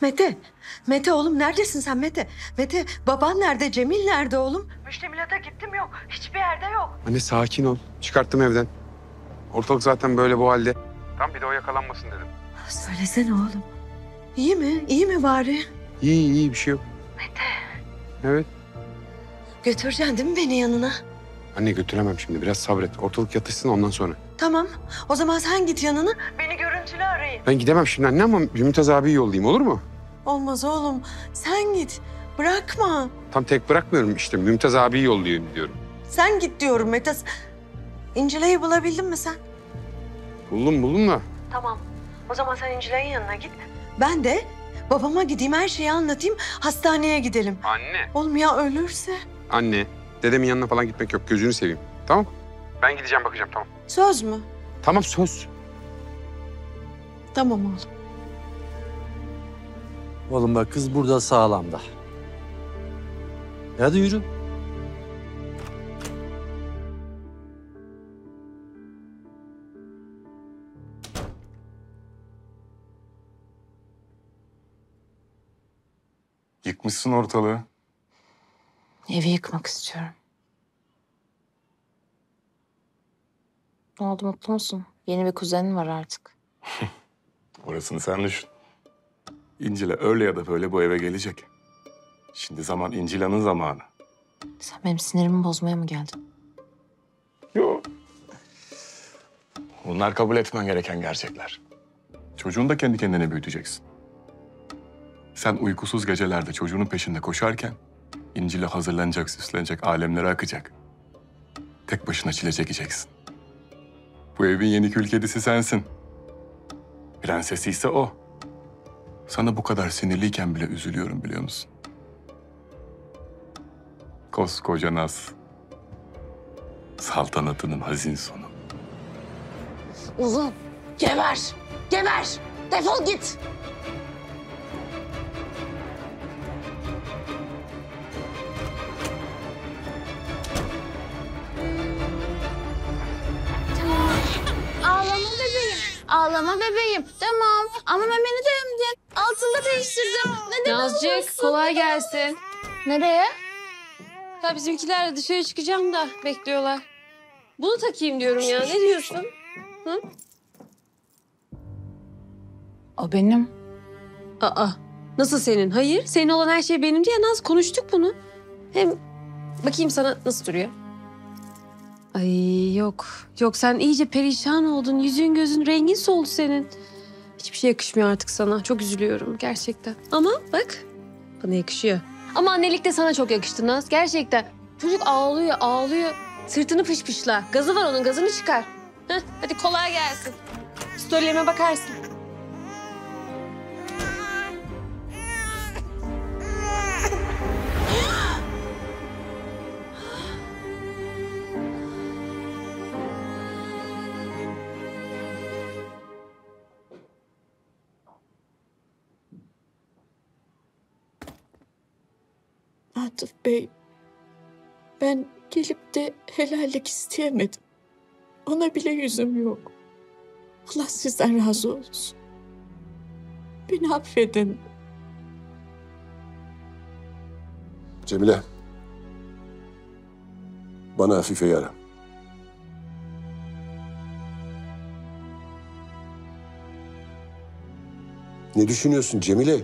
Speaker 14: Mete, Mete oğlum neredesin sen Mete? Mete baban nerede? Cemil nerede oğlum? Müştemilata gittim yok. Hiçbir yerde yok.
Speaker 6: Anne sakin ol. Çıkarttım evden. Ortalık zaten böyle bu halde. Tam bir de o yakalanmasın dedim.
Speaker 14: Söylesene oğlum. İyi mi? İyi mi bari?
Speaker 6: İyi iyi bir şey yok.
Speaker 14: Mete.
Speaker 6: Evet.
Speaker 14: Götüreceksin değil mi beni yanına?
Speaker 6: Anne götüremem şimdi. Biraz sabret. Ortalık yatışsın ondan sonra.
Speaker 14: Tamam. O zaman sen git yanına. Beni görüntülü arayın.
Speaker 6: Ben gidemem şimdi anne ama Mümtaz abiyi yollayayım olur mu?
Speaker 14: Olmaz oğlum. Sen git. Bırakma.
Speaker 6: Tam tek bırakmıyorum işte. Mümtaz abiyi yollayayım diyorum.
Speaker 14: Sen git diyorum Mete. İncile'yi bulabildin mi sen?
Speaker 6: Buldum buldum da.
Speaker 14: Tamam. O zaman sen İncile'nin yanına git. Ben de babama gideyim her şeyi anlatayım. Hastaneye gidelim.
Speaker 6: Anne.
Speaker 14: Oğlum ya ölürse?
Speaker 6: Anne. Dedemin yanına falan gitmek yok. Gözünü seveyim. Tamam Ben gideceğim bakacağım tamam.
Speaker 14: Söz mü?
Speaker 6: Tamam söz.
Speaker 14: Tamam oğlum.
Speaker 8: Oğlum bak kız burada sağlamda. Hadi yürü.
Speaker 30: Yıkmışsın ortalığı.
Speaker 17: Evi yıkmak istiyorum. Ne oldu mutlu musun? Yeni bir kuzenin var artık.
Speaker 30: Orasını sen düşün. İncil'e öyle ya da böyle bu eve gelecek. Şimdi zaman İncil'a'nın zamanı.
Speaker 17: Sen benim sinirimi bozmaya mı geldin?
Speaker 30: Yok. Bunlar kabul etmen gereken gerçekler. Çocuğunu da kendi kendine büyüteceksin. Sen uykusuz gecelerde çocuğunun peşinde koşarken... ...İncil'e hazırlanacak, süslenecek, alemlere akacak. Tek başına çile çekeceksin. Bu evin yeni kül kedisi sensin. Prensesi ise o. Sana bu kadar sinirliyken bile üzülüyorum biliyor musun? Koskoca Naz. Saltanatının hazin sonu.
Speaker 17: Uzun. Geber. Geber. Defol git.
Speaker 5: Ağlama bebeğim. Ağlama bebeğim. Tamam. Ama memeni de emdin. Altını değiştirdim. Neden
Speaker 4: Nazcık kolay gelsin.
Speaker 5: Nereye?
Speaker 4: Ya bizimkilerle dışarı çıkacağım da bekliyorlar. Bunu takayım diyorum ya. Ne diyorsun? Hı?
Speaker 17: O benim.
Speaker 4: Aa. Nasıl senin? Hayır. Senin olan her şey benim diye Naz konuştuk bunu. Hem bakayım sana nasıl duruyor. Ay yok. Yok sen iyice perişan oldun. Yüzün gözün rengin soldu senin. Hiçbir şey yakışmıyor artık sana. Çok üzülüyorum gerçekten. Ama bak bana yakışıyor. Ama annelik de sana çok yakıştı Naz. Gerçekten. Çocuk ağlıyor ağlıyor. Sırtını pışpışla. Gazı var onun gazını çıkar. Heh, hadi kolay gelsin. Storylerime bakarsın.
Speaker 17: Atıf Bey, ben gelip de helallik isteyemedim. Ona bile yüzüm yok. Allah sizden razı olsun. Beni affedin.
Speaker 35: Cemile. Bana Afife'yi ara. Ne düşünüyorsun Cemile?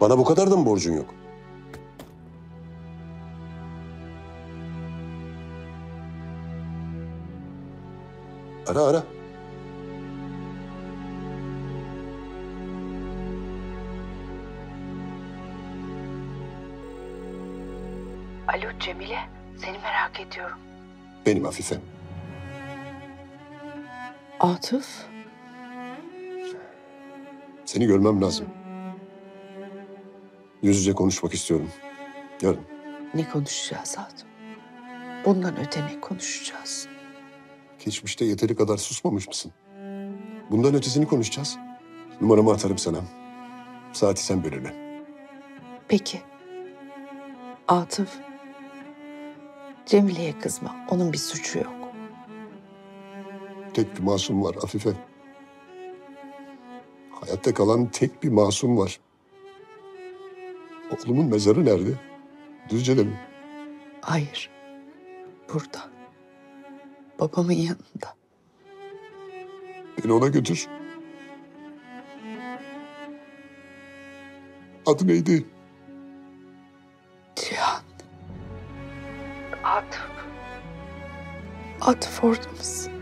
Speaker 35: Bana bu kadar da mı borcun yok? Ara ara.
Speaker 36: Alo Cemile, seni merak ediyorum.
Speaker 35: Benim Afife.
Speaker 17: Atıf,
Speaker 35: Seni görmem lazım. Yüz yüze konuşmak istiyorum. Yarın.
Speaker 17: ne konuşacağız Atıf? Bundan öte ne konuşacağız?
Speaker 35: Geçmişte yeteri kadar susmamış mısın? Bundan ötesini konuşacağız. Numaramı atarım sana. Saati sen belirle.
Speaker 17: Peki. Atıf, Cemile'ye kızma. Onun bir suçu yok.
Speaker 35: Tek bir masum var Afife. Hayatta kalan tek bir masum var. Oğlumun mezarı nerede? Düzce'de mi?
Speaker 17: Hayır. Burada. Babamın yanında.
Speaker 35: Beni ona götür. Adı neydi?
Speaker 17: Cihan. Atıf orada mısın?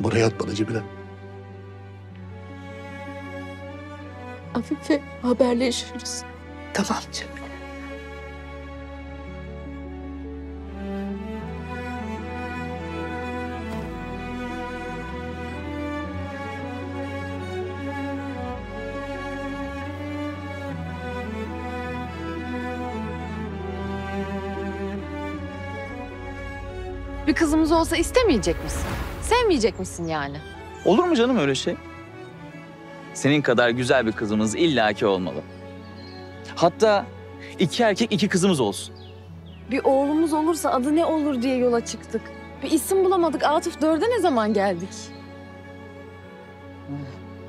Speaker 35: Buraya at bana Cemile.
Speaker 17: Afife haberleşiriz. Tamam canım.
Speaker 37: Kızımız olsa istemeyecek misin? Sevmeyecek misin yani?
Speaker 38: Olur mu canım öyle şey? Senin kadar güzel bir kızımız illaki olmalı. Hatta iki erkek iki kızımız olsun.
Speaker 37: Bir oğlumuz olursa adı ne olur diye yola çıktık. Bir isim bulamadık. Atıf dörde ne zaman geldik?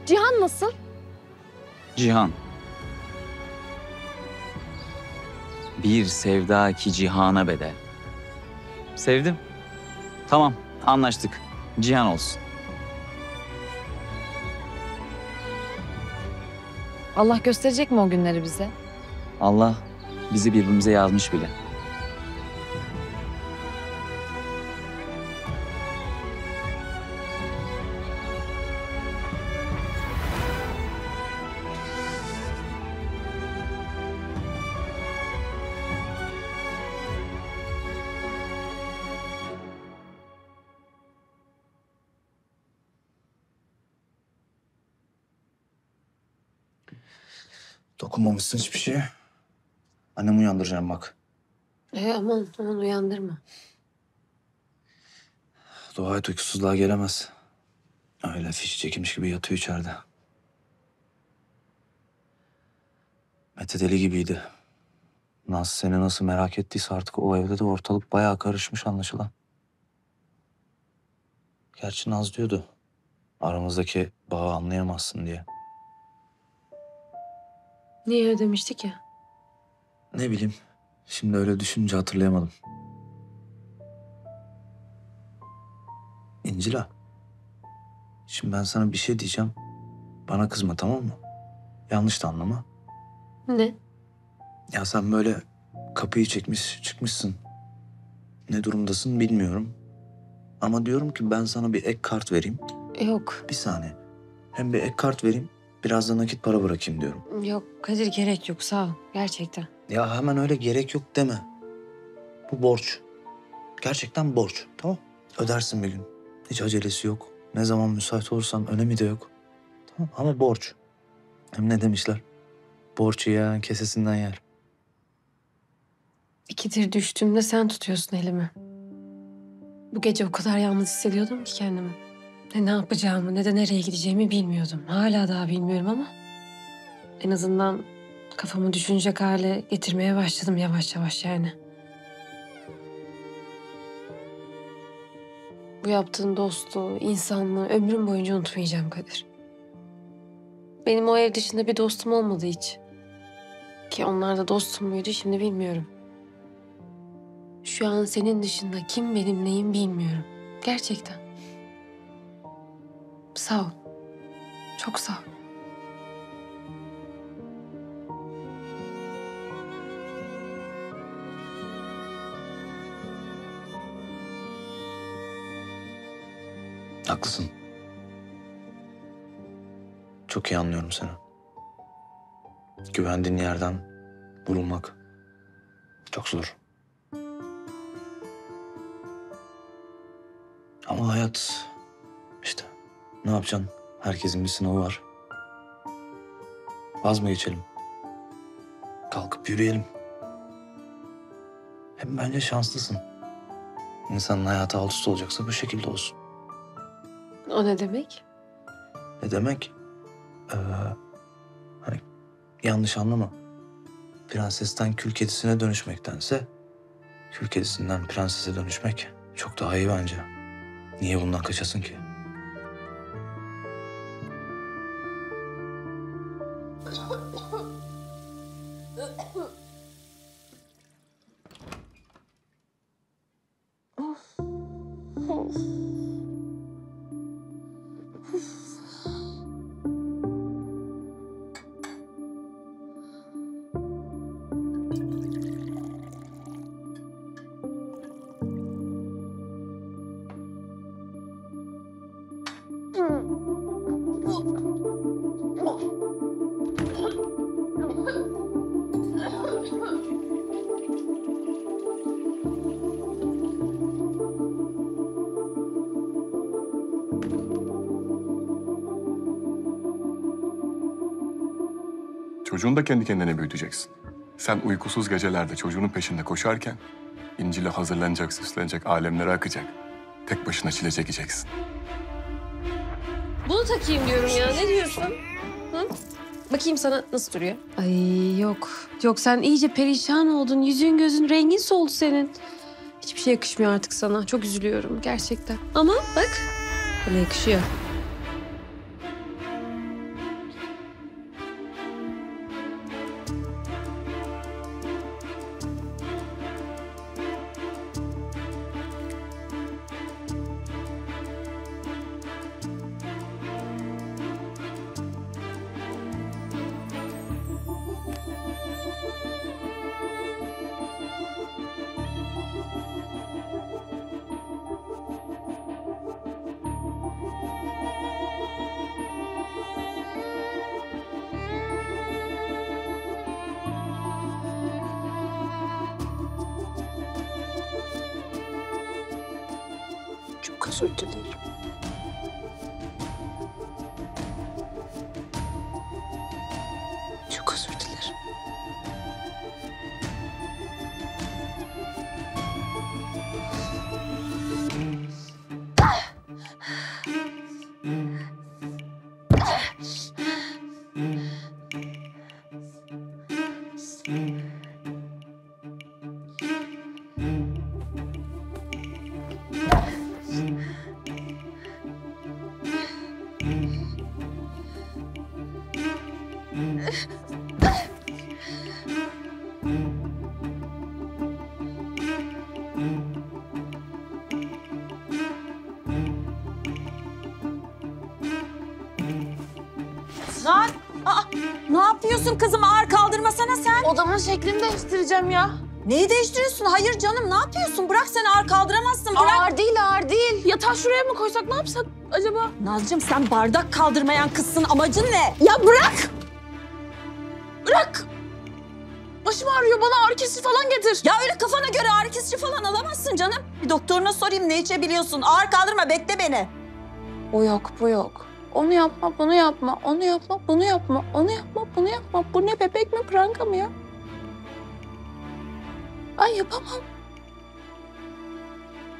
Speaker 37: Cihan nasıl?
Speaker 38: Cihan. Bir sevda ki cihana bedel. Sevdim. Tamam anlaştık. Cihan olsun.
Speaker 37: Allah gösterecek mi o günleri bize?
Speaker 38: Allah bizi birbirimize yazmış bile.
Speaker 27: Dokunmamışsın hiçbir şeye. Annemi uyandıracağım bak.
Speaker 4: E, aman aman uyandırma.
Speaker 27: Dua et uykusuzluğa gelemez. Öyle fiş çekilmiş gibi yatıyor içeride. Mete deli gibiydi. Naz seni nasıl merak ettiyse artık o evde de ortalık bayağı karışmış anlaşılan. Gerçi Naz diyordu. Aramızdaki bağı anlayamazsın diye.
Speaker 4: Niye öyle demişti ki?
Speaker 27: Ne bileyim. Şimdi öyle düşününce hatırlayamadım. İncila. Şimdi ben sana bir şey diyeceğim. Bana kızma tamam mı? Yanlış da anlama.
Speaker 4: Ne?
Speaker 27: Ya sen böyle kapıyı çekmiş çıkmışsın. Ne durumdasın bilmiyorum. Ama diyorum ki ben sana bir ek kart vereyim.
Speaker 4: Yok.
Speaker 27: Bir saniye. Hem bir ek kart vereyim. Biraz da nakit para bırakayım diyorum.
Speaker 4: Yok Kadir gerek yok sağ ol. Gerçekten.
Speaker 27: Ya hemen öyle gerek yok deme. Bu borç. Gerçekten borç. Tamam. Ödersin bir gün. Hiç acelesi yok. Ne zaman müsait olursan önemi de yok. Tamam ama borç. Hem ne demişler? Borç yiyen kesesinden yer.
Speaker 4: İkidir düştüğümde sen tutuyorsun elimi. Bu gece o kadar yalnız hissediyordum ki kendimi. Ne ne yapacağımı ne de nereye gideceğimi bilmiyordum. Hala daha bilmiyorum ama en azından kafamı düşünecek hale getirmeye başladım yavaş yavaş yani. Bu yaptığın dostluğu, insanlığı ömrüm boyunca unutmayacağım Kadir. Benim o ev dışında bir dostum olmadı hiç. Ki onlar da dostum muydu şimdi bilmiyorum. Şu an senin dışında kim benim neyim bilmiyorum. Gerçekten. Sağ ol. Çok sağ ol.
Speaker 27: Haklısın. Çok iyi anlıyorum seni. Güvendiğin yerden vurulmak çok zor. Ama hayat ne yapacaksın? Herkesin bir sınavı var. Vaz mı geçelim? Kalkıp yürüyelim. Hem bence şanslısın. İnsanın hayatı alt üst olacaksa bu şekilde olsun.
Speaker 4: O ne demek?
Speaker 27: Ne demek? Ee, hani yanlış anlama. Prensesten kül kedisine dönüşmektense kül kedisinden prensese dönüşmek çok daha iyi bence. Niye bundan kaçasın ki?
Speaker 30: Kendi kendine büyüteceksin. Sen uykusuz gecelerde çocuğunun peşinde koşarken İncil'e hazırlanacak, süslenecek, alemlere akacak. Tek başına çile çekeceksin.
Speaker 4: Bunu takayım diyorum ya. Ne diyorsun? Hı? Bakayım sana nasıl duruyor? Ay yok. Yok sen iyice perişan oldun. Yüzün gözün rengin soldu senin. Hiçbir şey yakışmıyor artık sana. Çok üzülüyorum gerçekten. Ama bak böyle yakışıyor.
Speaker 17: Değiştireceğim ya.
Speaker 24: Neyi değiştiriyorsun? Hayır canım ne yapıyorsun? Bırak sen ağır kaldıramazsın. Bırak.
Speaker 17: Ağır değil ağır değil. Yatağı şuraya mı koysak ne yapsak acaba?
Speaker 24: Nazcığım sen bardak kaldırmayan kızsın. Amacın ne?
Speaker 17: Ya bırak! Bırak! Başım ağrıyor bana ağrı kesici falan getir.
Speaker 24: Ya öyle kafana göre ağrı kesici falan alamazsın canım. Bir doktoruna sorayım ne içebiliyorsun? Ağır kaldırma bekle beni.
Speaker 17: O yok bu yok. Onu yapma bunu yapma. Onu yapma bunu yapma. Onu yapma bunu yapma. Bu ne bebek mi pranga mı ya? Ben yapamam.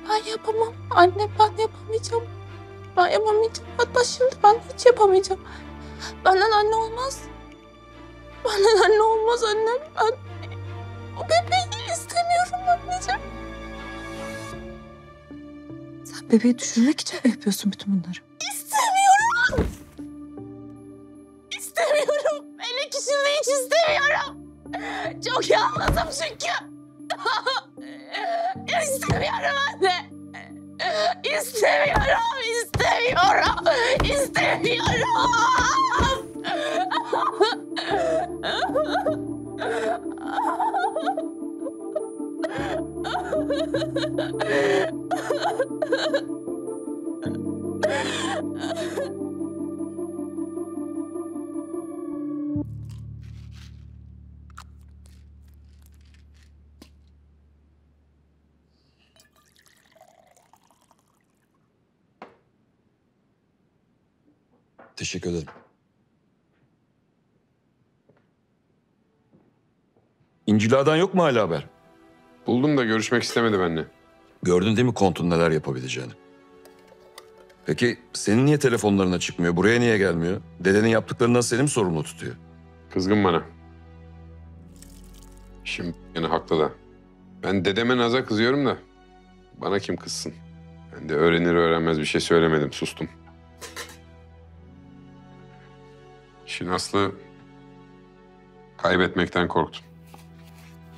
Speaker 17: Ben yapamam. Anne ben yapamayacağım. Ben yapamayacağım. Hatta şimdi ben hiç yapamayacağım. Benden anne olmaz. Benden anne olmaz annem. Ben o bebeği istemiyorum anneciğim.
Speaker 24: Sen bebeği düşürmek için yapıyorsun bütün bunları?
Speaker 17: İstemiyorum. İstemiyorum. Hele ki şimdi hiç istemiyorum. Çok yalnızım çünkü. İstemiyorum anne. İstemiyorum, istemiyorum, istemiyorum.
Speaker 39: Teşekkür ederim. İncila'dan yok mu hala haber?
Speaker 6: Buldum da görüşmek istemedi benimle.
Speaker 39: Gördün değil mi kontun neler yapabileceğini? Peki senin niye telefonlarına çıkmıyor? Buraya niye gelmiyor? Dedenin yaptıklarından seni mi sorumlu tutuyor?
Speaker 6: Kızgın bana. Şimdi yani haklı da. Ben dedeme Naz'a kızıyorum da. Bana kim kızsın? Ben de öğrenir öğrenmez bir şey söylemedim, sustum. Şimdi Aslı kaybetmekten korktum.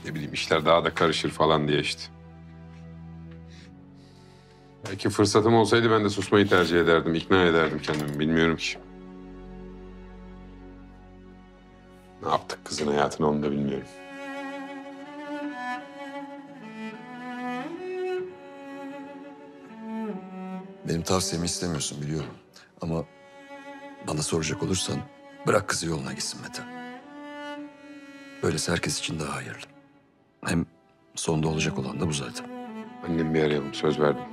Speaker 6: Ne bileyim işler daha da karışır falan diye işte. Belki fırsatım olsaydı ben de susmayı tercih ederdim, ikna ederdim kendimi. Bilmiyorum ki. Ne yaptık kızın hayatına onu da bilmiyorum.
Speaker 39: Benim tavsiyemi istemiyorsun biliyorum. Ama bana soracak olursan bırak kızı yoluna gitsin Mete. Böylesi herkes için daha hayırlı. Hem sonda olacak olan da bu zaten.
Speaker 6: Annemi bir arayalım, söz verdim.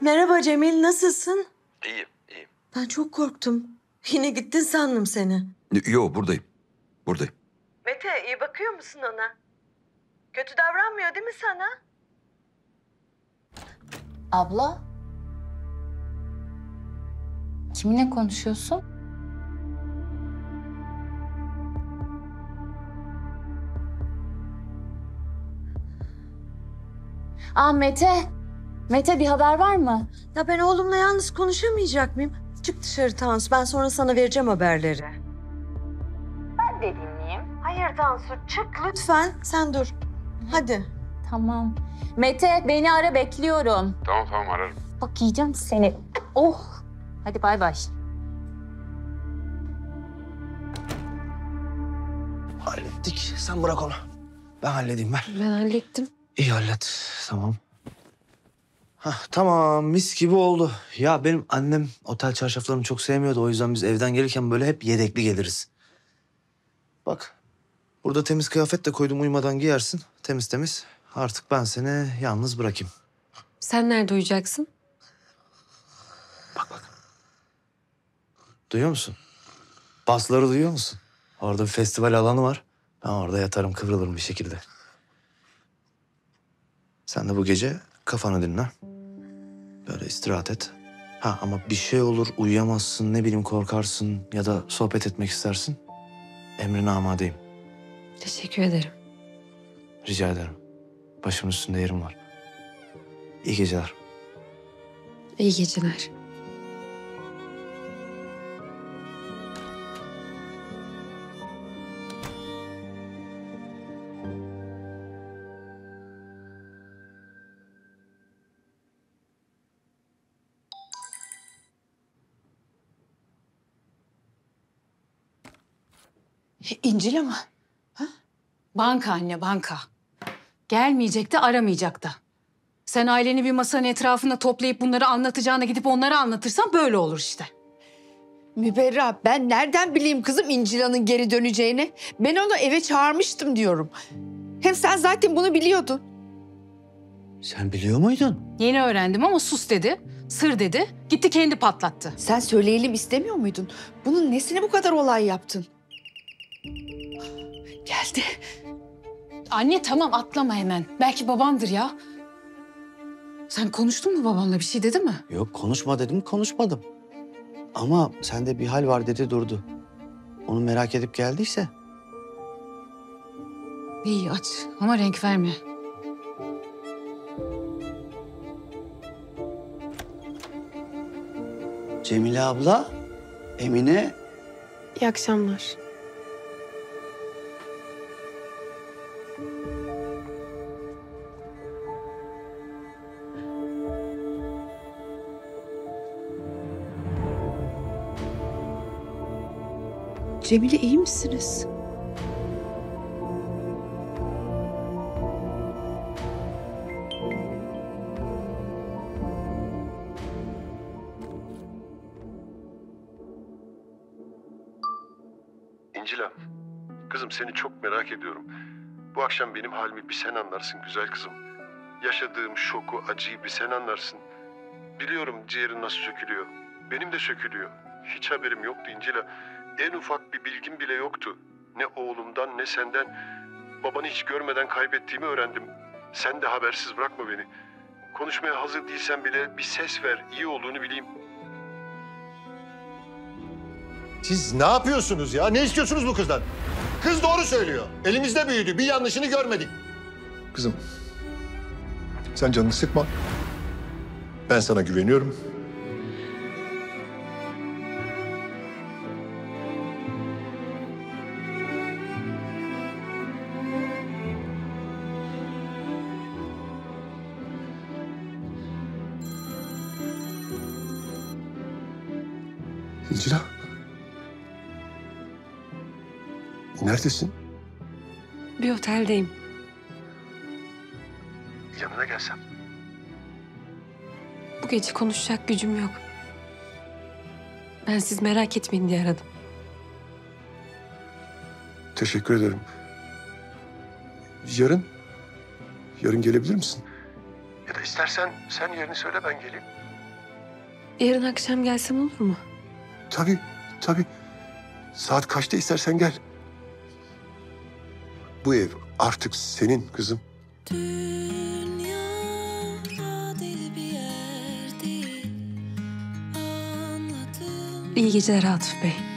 Speaker 14: Merhaba Cemil, nasılsın?
Speaker 39: İyiyim, iyiyim.
Speaker 14: Ben çok korktum. Yine gittin sandım seni.
Speaker 39: Yo buradayım. Buradayım.
Speaker 14: Mete, iyi bakıyor musun ona? Kötü davranmıyor değil mi sana?
Speaker 17: Abla? Kiminle konuşuyorsun? Aa Mete. Mete bir haber var mı?
Speaker 14: Ya ben oğlumla yalnız konuşamayacak mıyım? Çık dışarı Tansu, ben sonra sana vereceğim haberleri.
Speaker 17: Ben de dinleyeyim.
Speaker 14: Hayır Tansu, çık lütfen. Sen dur. Hadi.
Speaker 17: Tamam. Mete beni ara bekliyorum.
Speaker 6: Tamam tamam ararım.
Speaker 17: Bak yiyeceğim seni. Oh. Hadi bay bay.
Speaker 27: Hallettik. Sen bırak onu. Ben halledeyim ver.
Speaker 4: Ben hallettim.
Speaker 27: İyi hallet. Tamam. Hah, tamam mis gibi oldu. Ya benim annem otel çarşaflarını çok sevmiyordu. O yüzden biz evden gelirken böyle hep yedekli geliriz. Bak burada temiz kıyafet de koydum uyumadan giyersin. Temiz temiz. Artık ben seni yalnız bırakayım.
Speaker 4: Sen nerede uyuyacaksın?
Speaker 27: Duyuyor musun? Basları duyuyor musun? Orada bir festival alanı var. Ben orada yatarım kıvrılırım bir şekilde. Sen de bu gece kafanı dinle. Böyle istirahat et. Ha ama bir şey olur uyuyamazsın ne bileyim korkarsın ya da sohbet etmek istersin. Emrine amadeyim.
Speaker 4: Teşekkür ederim.
Speaker 27: Rica ederim. Başımın üstünde yerim var. İyi geceler.
Speaker 4: İyi geceler.
Speaker 18: İncil ama. Banka anne banka. Gelmeyecek de aramayacak da. Sen aileni bir masanın etrafında toplayıp bunları anlatacağına gidip onlara anlatırsan böyle olur işte.
Speaker 40: Müberra ben nereden bileyim kızım İncila'nın geri döneceğini? Ben onu eve çağırmıştım diyorum. Hem sen zaten bunu biliyordun.
Speaker 19: Sen biliyor muydun?
Speaker 18: Yeni öğrendim ama sus dedi. Sır dedi. Gitti kendi patlattı.
Speaker 40: Sen söyleyelim istemiyor muydun? Bunun nesine bu kadar olay yaptın? Geldi.
Speaker 18: Anne tamam atlama hemen. Belki babandır ya. Sen konuştun mu babanla bir şey dedi mi?
Speaker 19: Yok konuşma dedim konuşmadım. Ama sende bir hal var dedi durdu. Onu merak edip geldiyse.
Speaker 18: İyi aç ama renk verme.
Speaker 19: Cemile abla, Emine.
Speaker 41: İyi akşamlar.
Speaker 40: Cemile iyi misiniz?
Speaker 35: İncila, kızım seni çok merak ediyorum. Bu akşam benim halimi bir sen anlarsın güzel kızım. Yaşadığım şoku, acıyı bir sen anlarsın. Biliyorum ciğerin nasıl sökülüyor. Benim de sökülüyor. Hiç haberim yoktu İncila. En ufak bir bilgim bile yoktu. Ne oğlumdan ne senden. Babanı hiç görmeden kaybettiğimi öğrendim. Sen de habersiz bırakma beni. Konuşmaya hazır değilsen bile bir ses ver. iyi olduğunu bileyim. Siz ne yapıyorsunuz ya? Ne istiyorsunuz bu kızdan? Kız doğru söylüyor. Elimizde büyüdü. Bir yanlışını görmedik. Kızım, sen canını sıkma. Ben sana güveniyorum. Neredesin?
Speaker 41: Bir oteldeyim.
Speaker 35: Yanına gelsem.
Speaker 41: Bu gece konuşacak gücüm yok. Ben siz merak etmeyin diye aradım.
Speaker 35: Teşekkür ederim. Yarın? Yarın gelebilir misin? Ya da istersen sen yerini söyle ben geleyim.
Speaker 41: Yarın akşam gelsem olur mu?
Speaker 35: Tabii, tabii. Saat kaçta istersen gel. Bu ev artık senin kızım.
Speaker 41: İyi geceler Atıf Bey.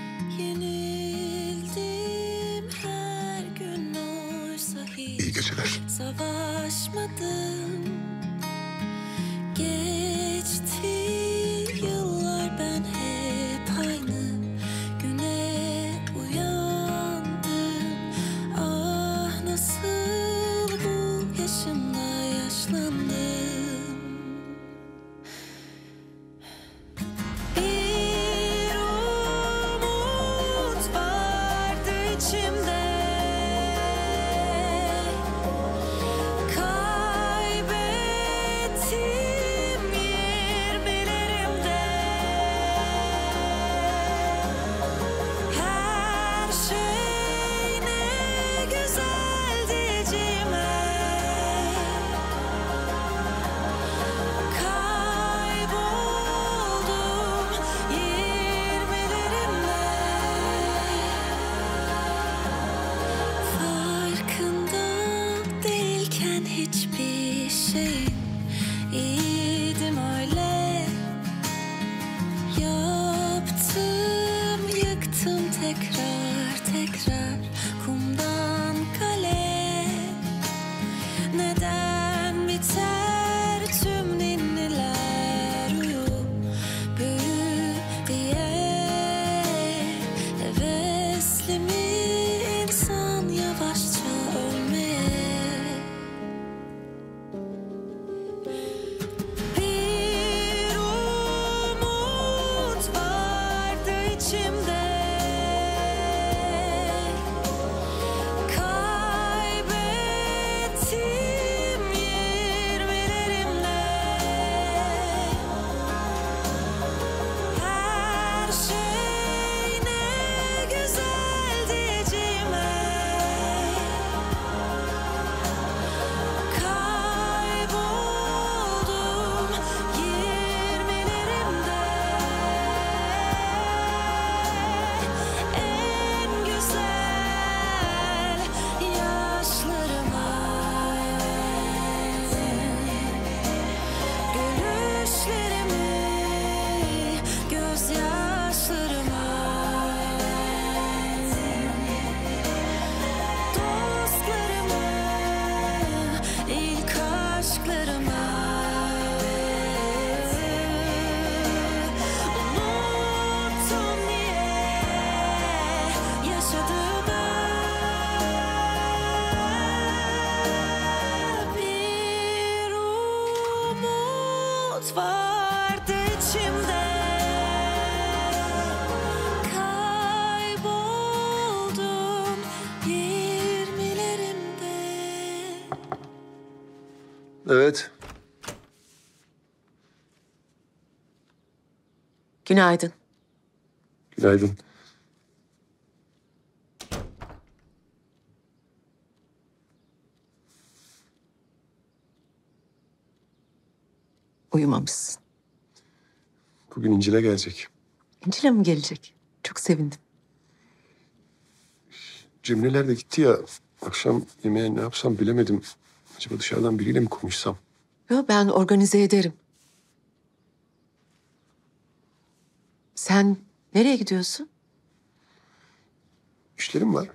Speaker 35: Evet.
Speaker 14: Günaydın.
Speaker 35: Günaydın.
Speaker 14: Uyumamışsın.
Speaker 35: Bugün İncil'e gelecek.
Speaker 14: İncil'e mi gelecek? Çok sevindim.
Speaker 35: Cemileler de gitti ya. Akşam yemeğe ne yapsam bilemedim. Acaba dışarıdan biriyle mi konuşsam?
Speaker 14: Yo, ben organize ederim. Sen nereye gidiyorsun?
Speaker 35: İşlerim var.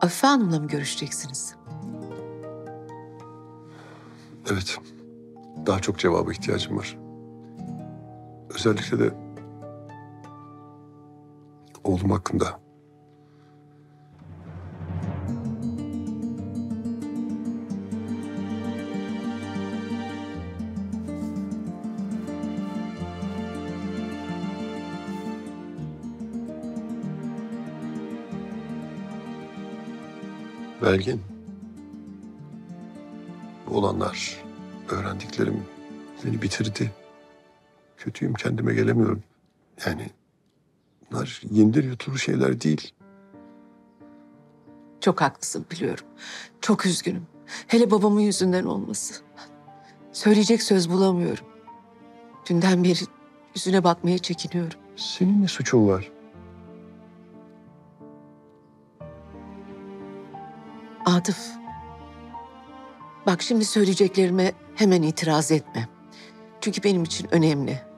Speaker 14: Afife Hanım'la mı görüşeceksiniz?
Speaker 35: Evet. Daha çok cevaba ihtiyacım var. Özellikle de oğlum hakkında. Belgin. Bu olanlar, öğrendiklerim beni bitirdi. Kötüyüm, kendime gelemiyorum. Yani bunlar yenilir yutulur şeyler değil.
Speaker 14: Çok haklısın biliyorum. Çok üzgünüm. Hele babamın yüzünden olması. Söyleyecek söz bulamıyorum. Dünden beri yüzüne bakmaya çekiniyorum.
Speaker 35: Senin ne suçun var?
Speaker 14: Atıf. Bak şimdi söyleyeceklerime hemen itiraz etme. Çünkü benim için önemli.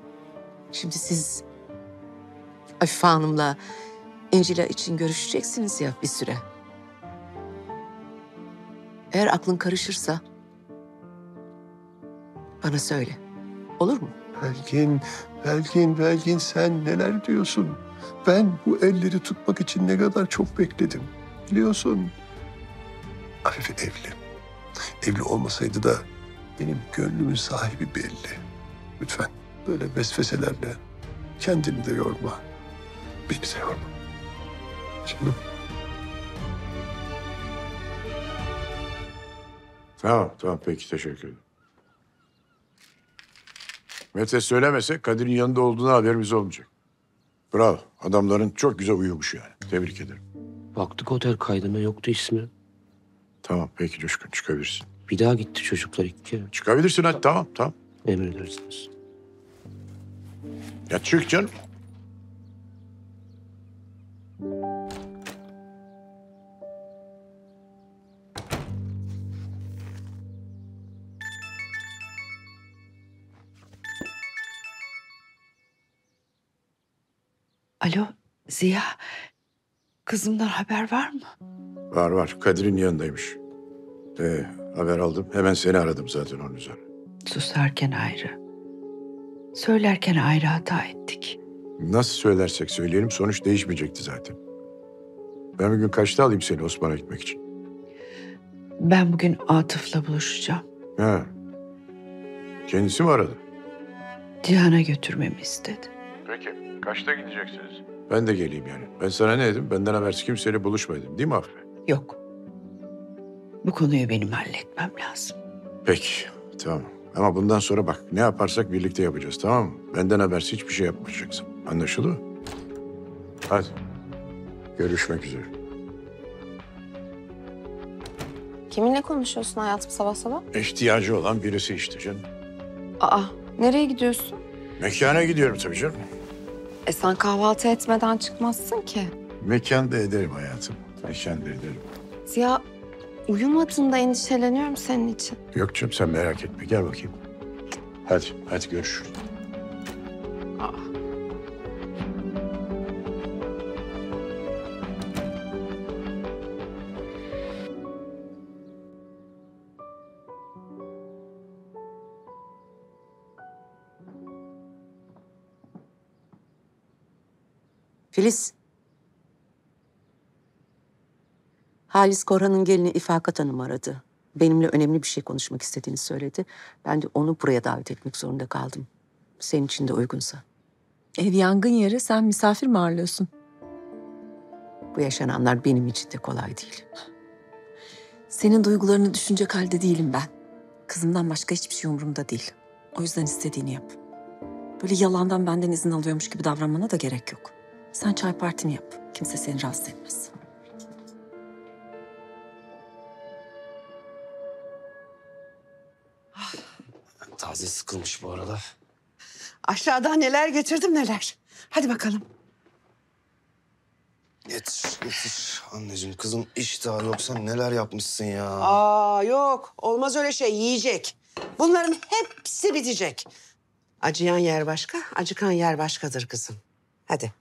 Speaker 14: Şimdi siz Afife Hanım'la Encila için görüşeceksiniz ya bir süre. Eğer aklın karışırsa bana söyle. Olur mu?
Speaker 35: Belgin, Belgin, Belgin sen neler diyorsun? Ben bu elleri tutmak için ne kadar çok bekledim. Biliyorsun. Afife evli. Evli olmasaydı da benim gönlümün sahibi belli. Lütfen böyle vesveselerle kendini de yorma. Beni de yorma. Canım.
Speaker 3: Tamam, tamam. Peki, teşekkür ederim. Mete söylemese Kadir'in yanında olduğunu haberimiz olmayacak. Bravo. Adamların çok güzel uyumuş yani. Tebrik ederim.
Speaker 42: Baktık otel kaydına yoktu ismi.
Speaker 3: Tamam, peki Coşkun çıkabilirsin.
Speaker 42: Bir daha gitti çocuklar iki kere.
Speaker 3: Çıkabilirsin hadi tamam, tamam.
Speaker 42: Emredersiniz.
Speaker 3: Ya çık canım.
Speaker 14: Alo Ziya. Kızımdan haber var mı?
Speaker 3: Var var. Kadir'in yanındaymış. Ee, haber aldım. Hemen seni aradım zaten onun üzerine.
Speaker 14: Susarken ayrı. Söylerken ayrı hata ettik.
Speaker 3: Nasıl söylersek söyleyelim sonuç değişmeyecekti zaten. Ben bir gün kaçta alayım seni Osman'a gitmek için?
Speaker 14: Ben bugün Atıf'la buluşacağım.
Speaker 3: Ha. Kendisi mi aradı?
Speaker 14: Cihan'a götürmemi istedi.
Speaker 3: Peki. Kaçta gideceksiniz? Ben de geleyim yani. Ben sana ne dedim? Benden habersiz kimseyle buluşma dedim. Değil mi Afife?
Speaker 14: Yok. Bu konuyu benim halletmem lazım.
Speaker 3: Peki. Tamam. Ama bundan sonra bak ne yaparsak birlikte yapacağız tamam mı? Benden habersiz hiçbir şey yapmayacaksın. Anlaşıldı mı? Hadi. Görüşmek üzere.
Speaker 43: Kiminle konuşuyorsun hayatım sabah sabah?
Speaker 3: İhtiyacı olan birisi işte canım.
Speaker 43: Aa, nereye gidiyorsun?
Speaker 3: Mekana gidiyorum tabii canım.
Speaker 43: E sen kahvaltı etmeden çıkmazsın ki.
Speaker 3: Mekanda ederim hayatım. Mekanda ederim.
Speaker 43: Ziya, uyumadığında endişeleniyorum senin için.
Speaker 3: Yok canım sen merak etme. Gel bakayım. Hadi, hadi görüşürüz.
Speaker 14: Filiz,
Speaker 26: Halis Korhan'ın gelini İfakat Hanım aradı. Benimle önemli bir şey konuşmak istediğini söyledi. Ben de onu buraya davet etmek zorunda kaldım. Senin için de uygunsa.
Speaker 7: Ev yangın yeri sen misafir mi ağırlıyorsun?
Speaker 26: Bu yaşananlar benim için de kolay değil.
Speaker 7: Senin duygularını düşünecek halde değilim ben. Kızımdan başka hiçbir şey umurumda değil. O yüzden istediğini yap. Böyle yalandan benden izin alıyormuş gibi davranmana da gerek yok. Sen çay partini yap. Kimse seni rahatsız etmez.
Speaker 44: Taze sıkılmış bu arada.
Speaker 26: Aşağıdan neler getirdim neler. Hadi bakalım.
Speaker 27: Getir, getir. Anneciğim kızım iştahı yoksa neler yapmışsın ya.
Speaker 26: Aa yok olmaz öyle şey yiyecek. Bunların hepsi bitecek. Acıyan yer başka, acıkan yer başkadır kızım. Hadi.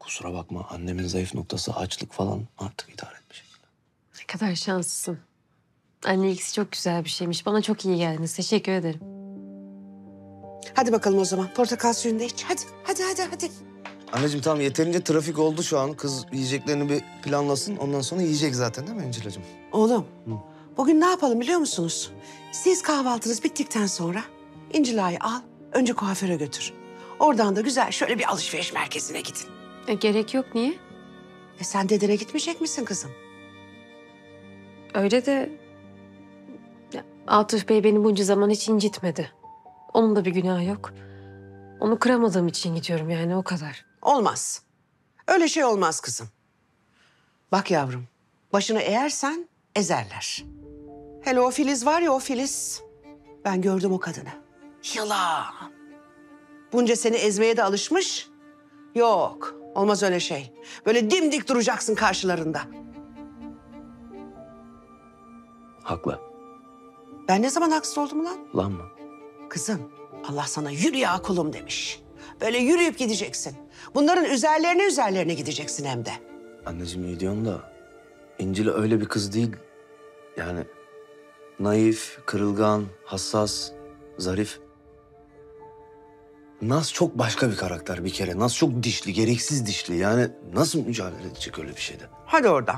Speaker 44: Kusura bakma annemin zayıf noktası açlık falan artık idare etmiş.
Speaker 4: Ne kadar şanslısın. Annelikisi çok güzel bir şeymiş. Bana çok iyi geldiniz. Teşekkür ederim.
Speaker 26: Hadi bakalım o zaman. Portakal suyunu da iç. Hadi, hadi, hadi, hadi.
Speaker 27: Anneciğim tamam yeterince trafik oldu şu an. Kız yiyeceklerini bir planlasın. Ondan sonra yiyecek zaten değil mi İncil'cim?
Speaker 26: Oğlum, bugün ne yapalım biliyor musunuz? Siz kahvaltınız bittikten sonra İncila'yı al, önce kuaföre götür. Oradan da güzel şöyle bir alışveriş merkezine gidin.
Speaker 4: E, gerek yok. Niye?
Speaker 26: E sen dedene gitmeyecek misin kızım?
Speaker 4: Öyle de... Ya, Atıf Bey beni bunca zaman hiç incitmedi. Onun da bir günahı yok. Onu kıramadığım için gidiyorum yani o kadar.
Speaker 26: Olmaz. Öyle şey olmaz kızım. Bak yavrum, başını eğersen ezerler. Hele o Filiz var ya o Filiz. Ben gördüm o kadını. Yılan. Bunca seni ezmeye de alışmış. Yok, olmaz öyle şey. Böyle dimdik duracaksın karşılarında.
Speaker 44: Haklı.
Speaker 26: Ben ne zaman haksız oldum lan?
Speaker 44: Lan mı?
Speaker 26: Kızım, Allah sana yürü ya kulum demiş. Böyle yürüyüp gideceksin. Bunların üzerlerine üzerlerine gideceksin hem de.
Speaker 27: Anneciğim iyi diyorsun da İncil öyle bir kız değil. Yani naif, kırılgan, hassas, zarif. Naz çok başka bir karakter bir kere. Naz çok dişli, gereksiz dişli. Yani nasıl mücadele edecek öyle bir şeyde?
Speaker 26: Hadi oradan.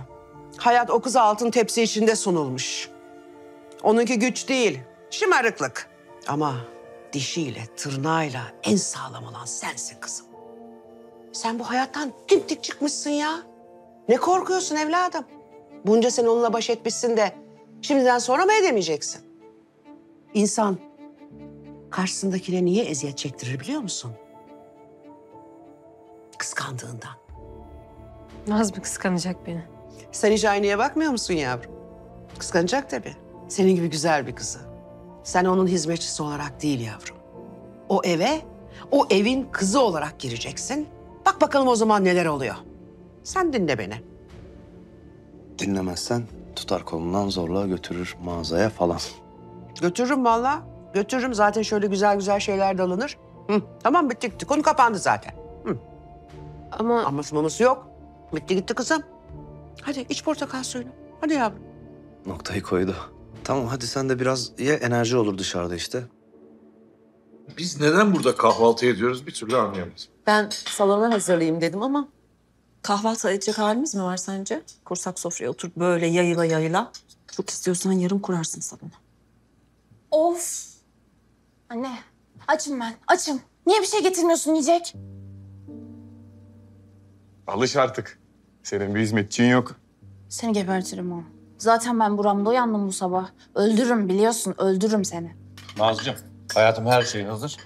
Speaker 26: Hayat o kıza altın tepsi içinde sunulmuş. Onunki güç değil, şımarıklık. Ama dişiyle, tırnağıyla en sağlam olan sensin kızım. Sen bu hayattan dimdik çıkmışsın ya. Ne korkuyorsun evladım? Bunca sen onunla baş etmişsin de şimdiden sonra mı edemeyeceksin? İnsan karşısındakine niye eziyet çektirir biliyor musun? Kıskandığından.
Speaker 4: Naz mı kıskanacak beni?
Speaker 26: Sen hiç aynaya bakmıyor musun yavrum? Kıskanacak tabii. Senin gibi güzel bir kızı. Sen onun hizmetçisi olarak değil yavrum. O eve, o evin kızı olarak gireceksin. Bak bakalım o zaman neler oluyor. Sen dinle beni.
Speaker 27: Dinlemezsen tutar kolundan zorla götürür mağazaya falan.
Speaker 26: Götürürüm vallahi. Götürürüm. Zaten şöyle güzel güzel şeyler de alınır. Hı, tamam bitti gitti. Konu kapandı zaten. Hı.
Speaker 4: Ama...
Speaker 26: Aması maması yok. Bitti gitti kızım. Hadi iç portakal suyunu. Hadi yavrum.
Speaker 27: Noktayı koydu. Tamam hadi sen de biraz ye enerji olur dışarıda işte.
Speaker 45: Biz neden burada kahvaltı ediyoruz bir türlü anlayamadım.
Speaker 7: Ben salona hazırlayayım dedim ama kahvaltı edecek halimiz mi var sence? Kursak sofraya oturup böyle yayıla yayıla. Çok istiyorsan yarım kurarsın salona.
Speaker 46: Of. Anne açım ben açım. Niye bir şey getirmiyorsun yiyecek?
Speaker 30: Alış artık. Senin bir hizmetçin yok.
Speaker 5: Seni gebertirim o. Zaten ben buramda uyandım bu sabah. Öldürürüm biliyorsun, öldürürüm seni.
Speaker 33: Nazcığım, hayatım her şey hazır.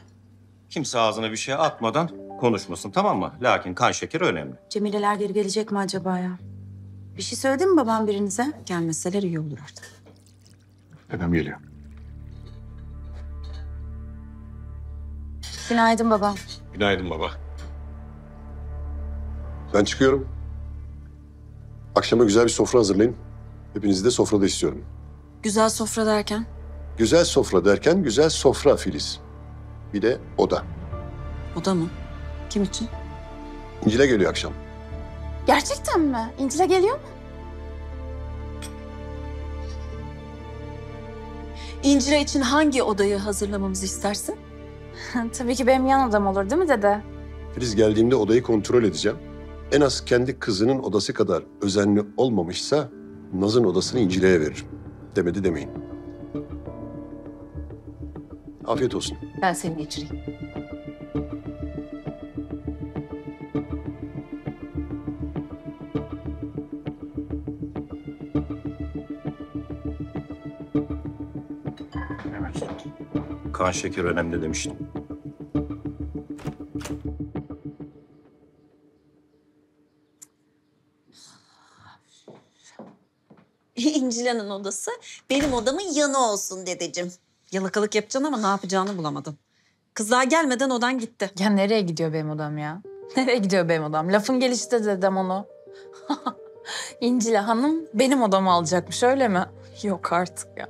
Speaker 33: Kimse ağzına bir şey atmadan konuşmasın tamam mı? Lakin kan şekeri önemli.
Speaker 21: Cemileler geri gelecek mi acaba ya? Bir şey söyledi mi babam birinize? Gelmeseler iyi olur artık.
Speaker 45: Dedem geliyor.
Speaker 21: Günaydın baba.
Speaker 30: Günaydın baba.
Speaker 35: Ben çıkıyorum. Akşama güzel bir sofra hazırlayın. Hepinizi de sofrada istiyorum.
Speaker 7: Güzel sofra derken?
Speaker 35: Güzel sofra derken güzel sofra Filiz. Bir de oda.
Speaker 7: Oda mı? Kim için?
Speaker 35: İncil'e geliyor akşam.
Speaker 5: Gerçekten mi? İncil'e geliyor mu?
Speaker 7: İncire için hangi odayı hazırlamamızı istersin?
Speaker 5: Tabii ki benim yan odam olur değil mi dede?
Speaker 35: Filiz geldiğimde odayı kontrol edeceğim. En az kendi kızının odası kadar özenli olmamışsa Naz'ın odasını İncile'ye veririm. Demedi demeyin. Afiyet olsun.
Speaker 5: Ben seni geçireyim.
Speaker 33: Kan şeker önemli demiştim.
Speaker 7: İncila'nın odası benim odamın yanı olsun dedeciğim. Yalakalık yapacaksın ama ne yapacağını bulamadın. Kızlar gelmeden odan gitti.
Speaker 5: Ya nereye gidiyor benim odam ya? Nereye gidiyor benim odam? Lafın gelişi de dedim onu. İncile Hanım benim odamı alacakmış öyle mi? Yok artık ya.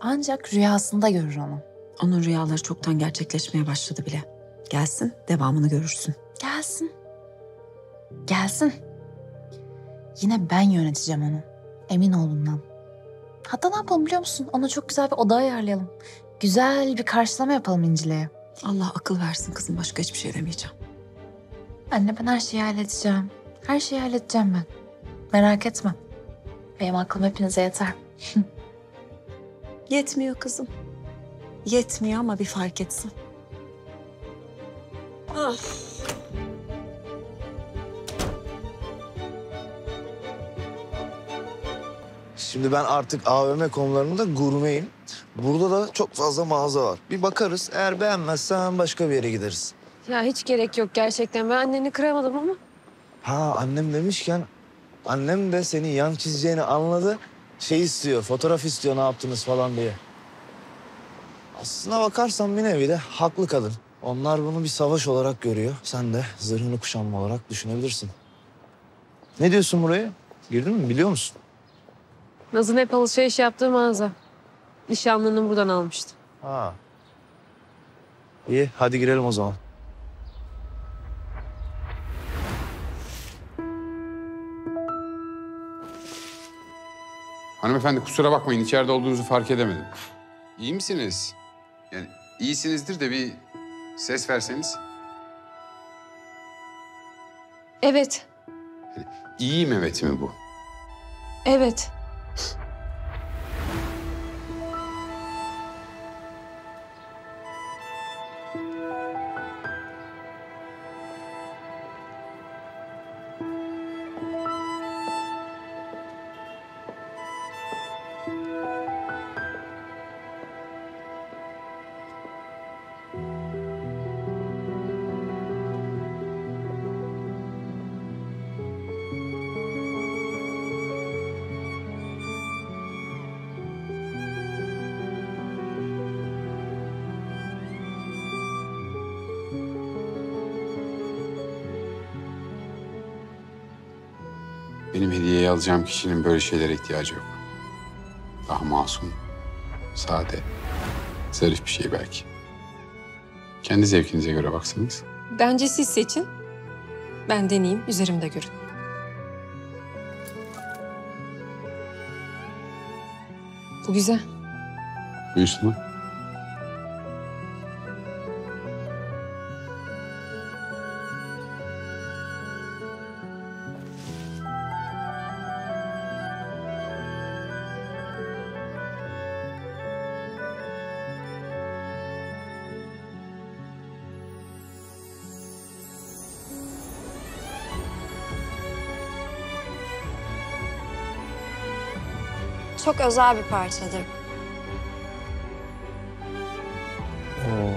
Speaker 5: Ancak rüyasında görür onu.
Speaker 7: Onun rüyaları çoktan gerçekleşmeye başladı bile. Gelsin devamını görürsün.
Speaker 5: Gelsin. Gelsin. Yine ben yöneteceğim onu. Emin ol bundan. Hatta ne yapalım biliyor musun? Ona çok güzel bir oda ayarlayalım. Güzel bir karşılama yapalım İncile'ye.
Speaker 7: Allah akıl versin kızım başka hiçbir şey demeyeceğim.
Speaker 5: Anne ben her şeyi halledeceğim. Her şeyi halledeceğim ben. Merak etme. Benim aklım hepinize yeter.
Speaker 7: Yetmiyor kızım. Yetmiyor ama bir fark etsin. Ah.
Speaker 27: Şimdi ben artık AVM konularında gurmeyim. Burada da çok fazla mağaza var. Bir bakarız. Eğer beğenmezsen başka bir yere gideriz.
Speaker 4: Ya hiç gerek yok gerçekten. Ben anneni kıramadım ama.
Speaker 27: Ha annem demişken annem de senin yan çizeceğini anladı. Şey istiyor, fotoğraf istiyor ne yaptınız falan diye. Aslına bakarsan bir nevi de haklı kadın. Onlar bunu bir savaş olarak görüyor. Sen de zırhını kuşanma olarak düşünebilirsin. Ne diyorsun buraya? Girdin mi biliyor musun?
Speaker 4: Naz'ın hep alışveriş yaptığı mağaza. Nişanlının buradan almıştı.
Speaker 27: Ha. İyi hadi girelim o zaman.
Speaker 6: Hanımefendi kusura bakmayın içeride olduğunuzu fark edemedim. İyi misiniz? Yani iyisinizdir de bir ses verseniz.
Speaker 4: Evet,
Speaker 6: İyiyim evet mi bu?
Speaker 4: evet.
Speaker 6: you alacağım kişinin böyle şeylere ihtiyacı yok. Daha masum, sade, zarif bir şey belki. Kendi zevkinize göre baksanız.
Speaker 4: Bence siz seçin. Ben deneyeyim, üzerimde görün. Bu güzel.
Speaker 6: Buyursunlar.
Speaker 47: Özel bir parçadır.
Speaker 27: Oo,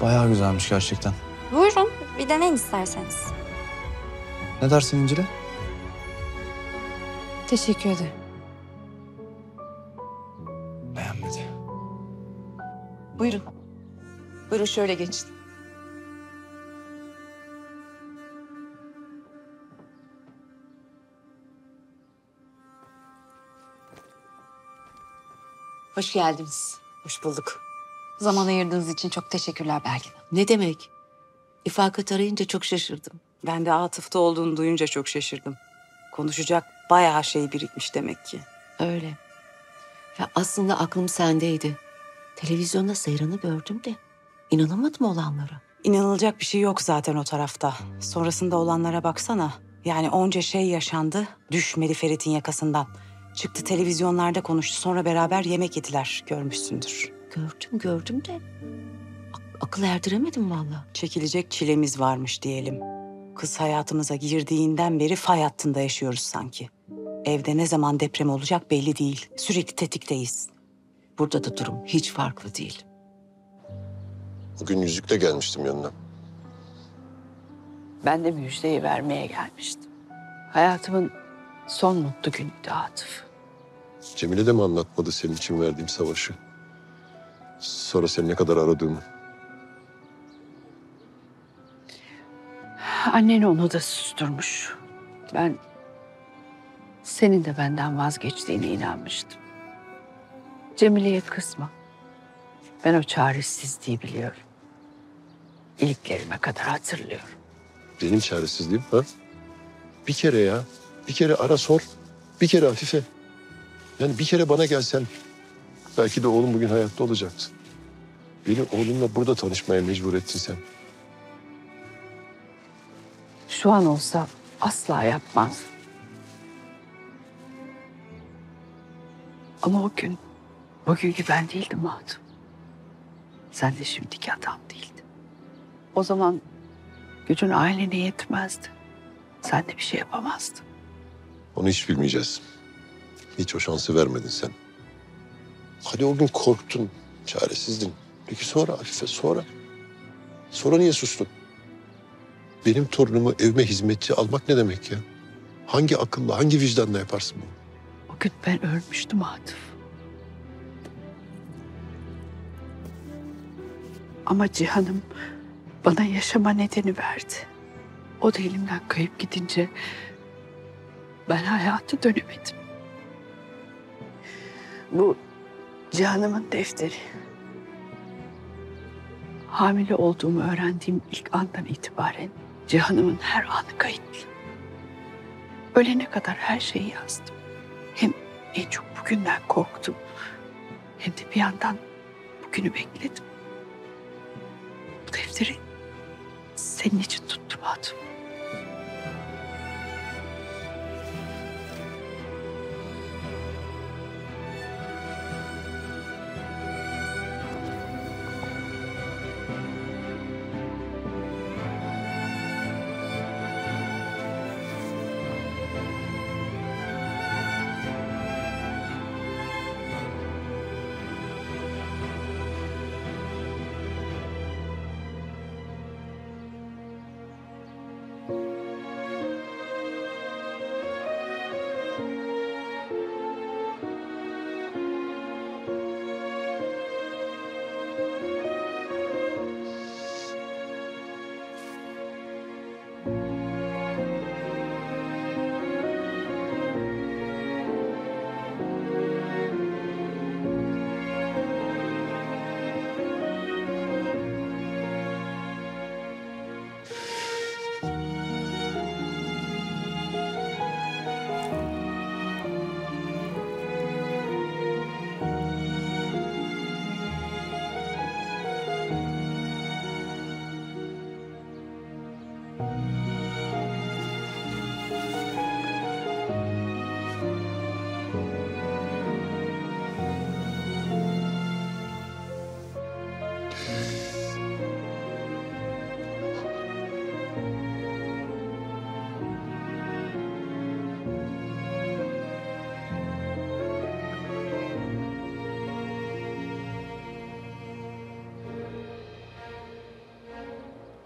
Speaker 27: bayağı güzelmiş gerçekten.
Speaker 47: Buyurun, bir deneyin isterseniz.
Speaker 27: Ne dersin İncil'e?
Speaker 4: Teşekkür ederim.
Speaker 27: Beğenmedi.
Speaker 14: Buyurun. Buyurun şöyle geçin. Hoş geldiniz.
Speaker 48: Hoş bulduk.
Speaker 14: Zaman ayırdığınız için çok teşekkürler Belgin Hanım.
Speaker 48: Ne demek? İfakat arayınca çok şaşırdım. Ben de Atıf'ta olduğunu duyunca çok şaşırdım. Konuşacak bayağı şey birikmiş demek ki.
Speaker 14: Öyle. Ya aslında aklım sendeydi. Televizyonda Seyran'ı gördüm de inanamadım olanlara.
Speaker 48: İnanılacak bir şey yok zaten o tarafta. Sonrasında olanlara baksana. Yani onca şey yaşandı, düşmedi Ferit'in yakasından.
Speaker 49: Çıktı televizyonlarda konuştu. Sonra beraber yemek yediler. Görmüşsündür.
Speaker 21: Gördüm gördüm de ak- akıl erdiremedim vallahi.
Speaker 49: Çekilecek çilemiz varmış diyelim. Kız hayatımıza girdiğinden beri fay hattında yaşıyoruz sanki. Evde ne zaman deprem olacak belli değil. Sürekli tetikteyiz.
Speaker 21: Burada da durum hiç farklı değil.
Speaker 35: Bugün yüzükle gelmiştim yanına.
Speaker 28: Ben de müjdeyi vermeye gelmiştim. Hayatımın son mutlu günüydü Atıf.
Speaker 35: Cemile de mi anlatmadı senin için verdiğim savaşı? Sonra seni ne kadar aradığımı.
Speaker 28: Annen onu da susturmuş. Ben senin de benden vazgeçtiğine inanmıştım. Cemile'ye kızma. Ben o çaresizliği biliyorum. İliklerime kadar hatırlıyorum.
Speaker 35: Benim çaresizliğim ha? Bir kere ya. Bir kere ara sor. Bir kere Afife. Yani bir kere bana gelsen belki de oğlum bugün hayatta olacaktı. Beni oğlumla burada tanışmaya mecbur ettin sen.
Speaker 28: Şu an olsa asla yapmaz. Ama o gün, bugünkü ben değildim Hatun. Sen de şimdiki adam değildin. O zaman gücün ailene yetmezdi. Sen de bir şey yapamazdın.
Speaker 35: Onu hiç bilmeyeceğiz. Hiç o şansı vermedin sen. Hadi o gün korktun, çaresizdin. Peki sonra Afife sonra? Sonra niye sustun? Benim torunumu evime hizmetçi almak ne demek ya? Hangi akılla, hangi vicdanla yaparsın bunu?
Speaker 28: O gün ben ölmüştüm Atıf. Ama Cihan'ım bana yaşama nedeni verdi. O da elimden kayıp gidince ben hayata dönemedim. Bu Cihan'ımın defteri. Hamile olduğumu öğrendiğim ilk andan itibaren Cihan'ımın her anı kayıtlı. Ölene kadar her şeyi yazdım. Hem en çok bugünden korktum. Hem de bir yandan bugünü bekledim. Bu defteri senin için tuttum Hatun.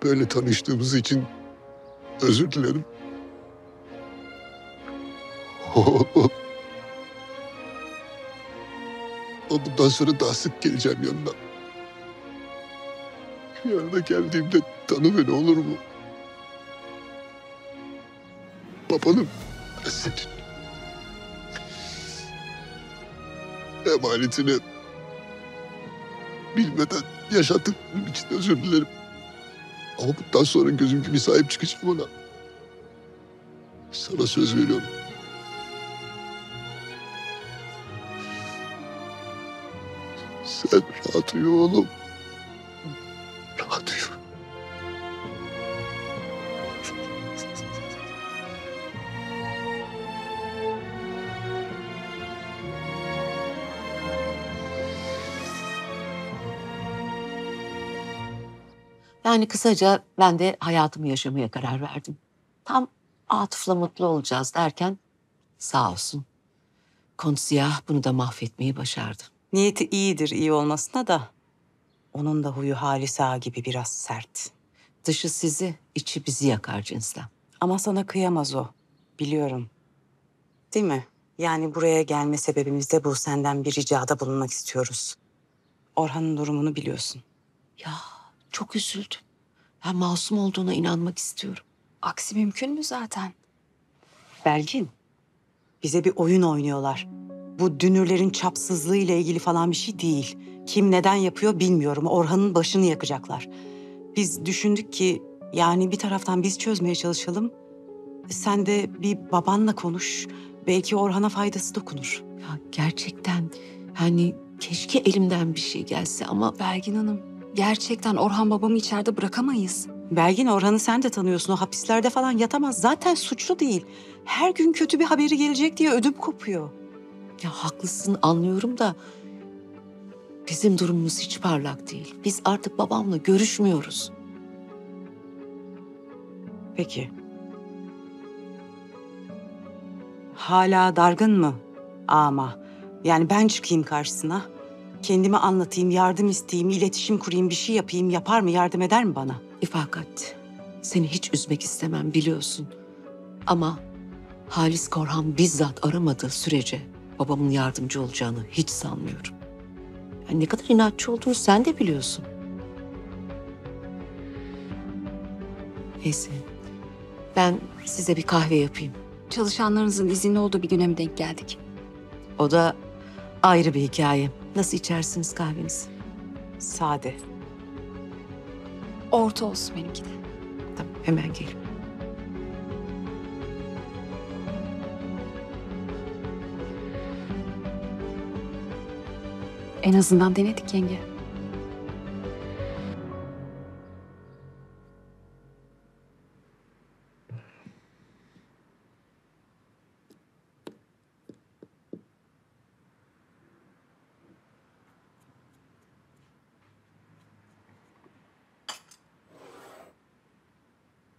Speaker 35: Böyle tanıştığımız için özür dilerim. Ama bundan sonra daha sık geleceğim yanına. Yanına geldiğimde tanı beni olur mu? Babanım ben senin. Emanetini bilmeden yaşattığım için özür dilerim. Ama bundan sonra gözüm gibi sahip çıkacağım ona. Sana söz veriyorum. Sen rahat uyu oğlum.
Speaker 14: Yani kısaca ben de hayatımı yaşamaya karar verdim. Tam Atıf'la mutlu olacağız derken sağ olsun. Konsiyah bunu da mahvetmeyi başardı.
Speaker 49: Niyeti iyidir iyi olmasına da. Onun da huyu hali sağ gibi biraz sert.
Speaker 14: Dışı sizi, içi bizi yakar cinsten.
Speaker 49: Ama sana kıyamaz o. Biliyorum. Değil mi? Yani buraya gelme sebebimiz de bu. Senden bir ricada bulunmak istiyoruz. Orhan'ın durumunu biliyorsun.
Speaker 14: Ya çok üzüldüm. Ben masum olduğuna inanmak istiyorum.
Speaker 49: Aksi mümkün mü zaten? Belgin, bize bir oyun oynuyorlar. Bu dünürlerin çapsızlığı ile ilgili falan bir şey değil. Kim neden yapıyor bilmiyorum. Orhan'ın başını yakacaklar. Biz düşündük ki yani bir taraftan biz çözmeye çalışalım. Sen de bir babanla konuş. Belki Orhan'a faydası dokunur.
Speaker 14: Ya gerçekten yani keşke elimden bir şey gelse ama...
Speaker 49: Belgin Hanım, gerçekten Orhan babamı içeride bırakamayız. Belgin Orhan'ı sen de tanıyorsun. O hapislerde falan yatamaz. Zaten suçlu değil. Her gün kötü bir haberi gelecek diye ödüm kopuyor.
Speaker 14: Ya haklısın anlıyorum da bizim durumumuz hiç parlak değil. Biz artık babamla görüşmüyoruz.
Speaker 49: Peki. Hala dargın mı? Ama yani ben çıkayım karşısına. Kendimi anlatayım, yardım isteyeyim, iletişim kurayım, bir şey yapayım. Yapar mı, yardım eder mi bana?
Speaker 14: İfakat, seni hiç üzmek istemem biliyorsun. Ama Halis Korhan bizzat aramadığı sürece babamın yardımcı olacağını hiç sanmıyorum. Yani ne kadar inatçı olduğunu sen de biliyorsun. Neyse, ben size bir kahve yapayım.
Speaker 21: Çalışanlarınızın izinli olduğu bir güne mi denk geldik?
Speaker 14: O da ayrı bir hikaye. Nasıl içersiniz kahvenizi?
Speaker 49: Sade.
Speaker 21: Orta olsun benimki de.
Speaker 14: Tamam, hemen gel.
Speaker 21: En azından denedik yenge.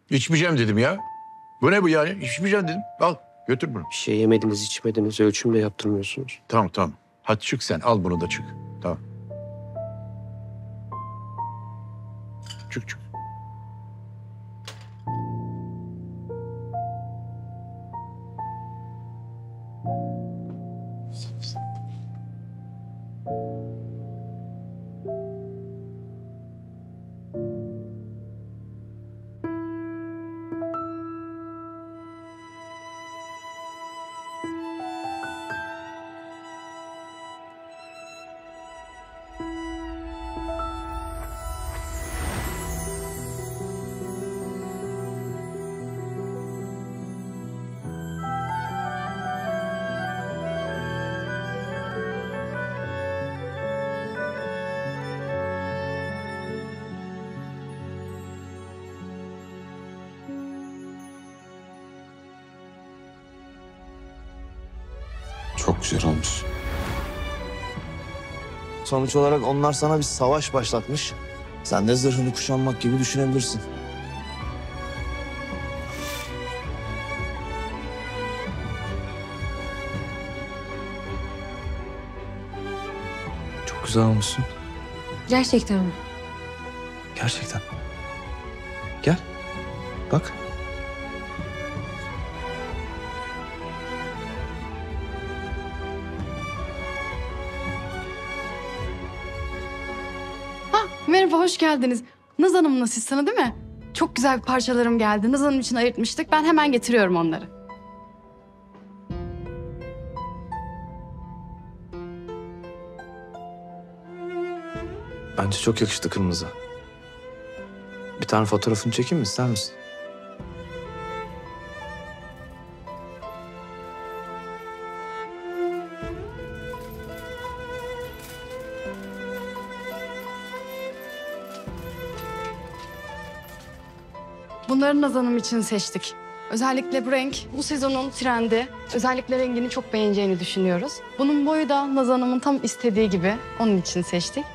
Speaker 3: İçmeyeceğim dedim ya. Bu ne bu yani? İçmeyeceğim dedim. Al götür bunu.
Speaker 50: Bir şey yemediniz, içmediniz, ölçüm de yaptırmıyorsunuz.
Speaker 3: Tamam tamam. Hadi çık sen al bunu da çık. Tamam. Çık çık.
Speaker 27: Sonuç olarak onlar sana bir savaş başlatmış. Sen de zırhını kuşanmak gibi düşünebilirsin. Çok güzel olmuşsun.
Speaker 4: Gerçekten mi?
Speaker 27: Gerçekten. Gel. Bak.
Speaker 51: Merhaba, hoş geldiniz. Naz Hanım'ın asistanı değil mi? Çok güzel parçalarım geldi. Naz Hanım için ayırtmıştık. Ben hemen getiriyorum onları.
Speaker 27: Bence çok yakıştı kırmızı. Bir tane fotoğrafını çekeyim mi ister misin?
Speaker 51: Bunları Nazan'ım için seçtik. Özellikle bu renk bu sezonun trendi. Özellikle rengini çok beğeneceğini düşünüyoruz. Bunun boyu da Nazan'ımın tam istediği gibi. Onun için seçtik.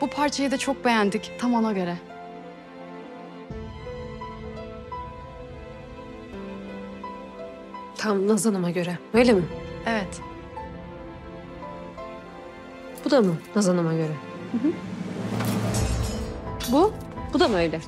Speaker 51: Bu parçayı da çok beğendik. Tam ona göre.
Speaker 4: Tam Nazan'ıma göre. Öyle mi?
Speaker 51: Evet.
Speaker 4: Bu da mı Nazan'ıma göre? Hı hı. Bu? Bu da mı öyle?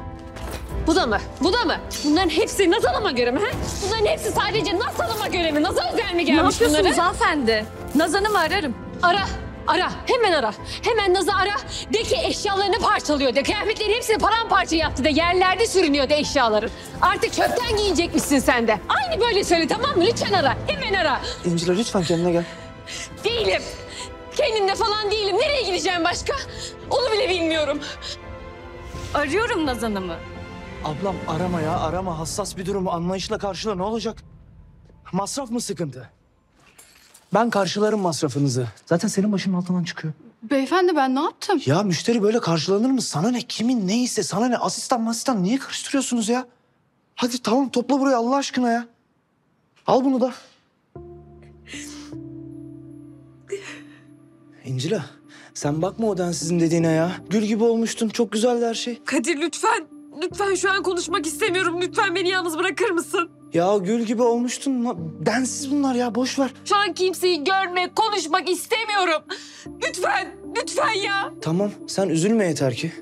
Speaker 4: Bu da mı? Bu da mı? Bunların hepsi Naz Hanım'a göre mi? He? Bunların hepsi sadece Naz Hanım'a göre mi? Naz'a özel mi gelmiş
Speaker 17: ne yapıyorsunuz
Speaker 4: bunları?
Speaker 17: hanımefendi? Naz Hanım'ı ararım.
Speaker 4: Ara, ara. Hemen ara. Hemen Naz'ı ara. De ki eşyalarını parçalıyor de. Kıyafetlerin hepsini paramparça yaptı de. Yerlerde sürünüyor de eşyaların. Artık çöpten giyinecekmişsin sen de. Aynı böyle söyle tamam mı? Lütfen ara. Hemen ara.
Speaker 27: İncila lütfen kendine gel.
Speaker 4: Değilim. Kendimde falan değilim. Nereye gideceğim başka? Onu bile bilmiyorum.
Speaker 17: Arıyorum Naz Hanım'ı.
Speaker 27: Ablam arama ya arama. Hassas bir durum. Anlayışla karşıla ne olacak? Masraf mı sıkıntı? Ben karşılarım masrafınızı. Zaten senin başının altından çıkıyor.
Speaker 51: Beyefendi ben ne yaptım?
Speaker 27: Ya müşteri böyle karşılanır mı? Sana ne? Kimin neyse sana ne? Asistan masistan niye karıştırıyorsunuz ya? Hadi tamam topla burayı Allah aşkına ya. Al bunu da. İncila sen bakma o densizin dediğine ya. Gül gibi olmuştun. Çok güzeldi her şey.
Speaker 4: Kadir lütfen. Lütfen şu an konuşmak istemiyorum. Lütfen beni yalnız bırakır mısın?
Speaker 27: Ya gül gibi olmuştun. Densiz bunlar ya boş ver.
Speaker 4: Şu an kimseyi görmek, konuşmak istemiyorum. Lütfen, lütfen ya.
Speaker 27: Tamam sen üzülme yeter ki.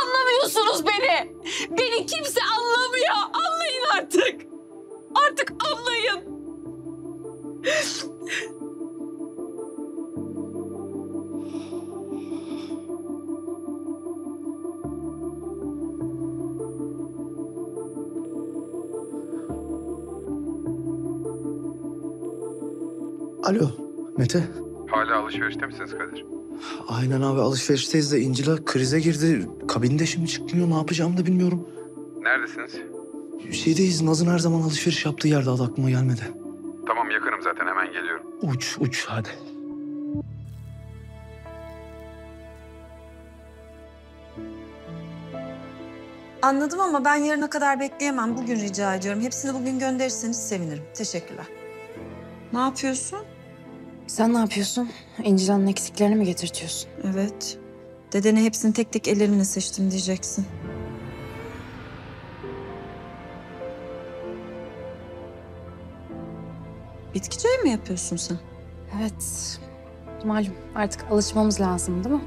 Speaker 4: Anlamıyorsunuz beni. Beni kimse anlamıyor. Anlayın artık. Artık anlayın.
Speaker 27: Alo Mete.
Speaker 6: Hala alışverişte misiniz Kadir?
Speaker 27: Aynen abi alışverişteyiz de İncila krize girdi. Kabinde şimdi çıkmıyor. Ne yapacağımı da bilmiyorum.
Speaker 6: Neredesiniz?
Speaker 27: Şeydeyiz Naz'ın her zaman alışveriş yaptığı yerde adı aklıma gelmedi.
Speaker 6: Tamam yakınım zaten hemen geliyorum.
Speaker 27: Uç uç hadi.
Speaker 21: Anladım ama ben yarına kadar bekleyemem. Bugün rica ediyorum. Hepsini bugün gönderirseniz sevinirim. Teşekkürler. Ne yapıyorsun?
Speaker 5: Sen ne yapıyorsun? İncil'in eksiklerini mi getirtiyorsun?
Speaker 21: Evet. Dedene hepsini tek tek ellerimle seçtim diyeceksin. Bitki çayı mı yapıyorsun sen?
Speaker 5: Evet. Malum artık alışmamız lazım değil mi?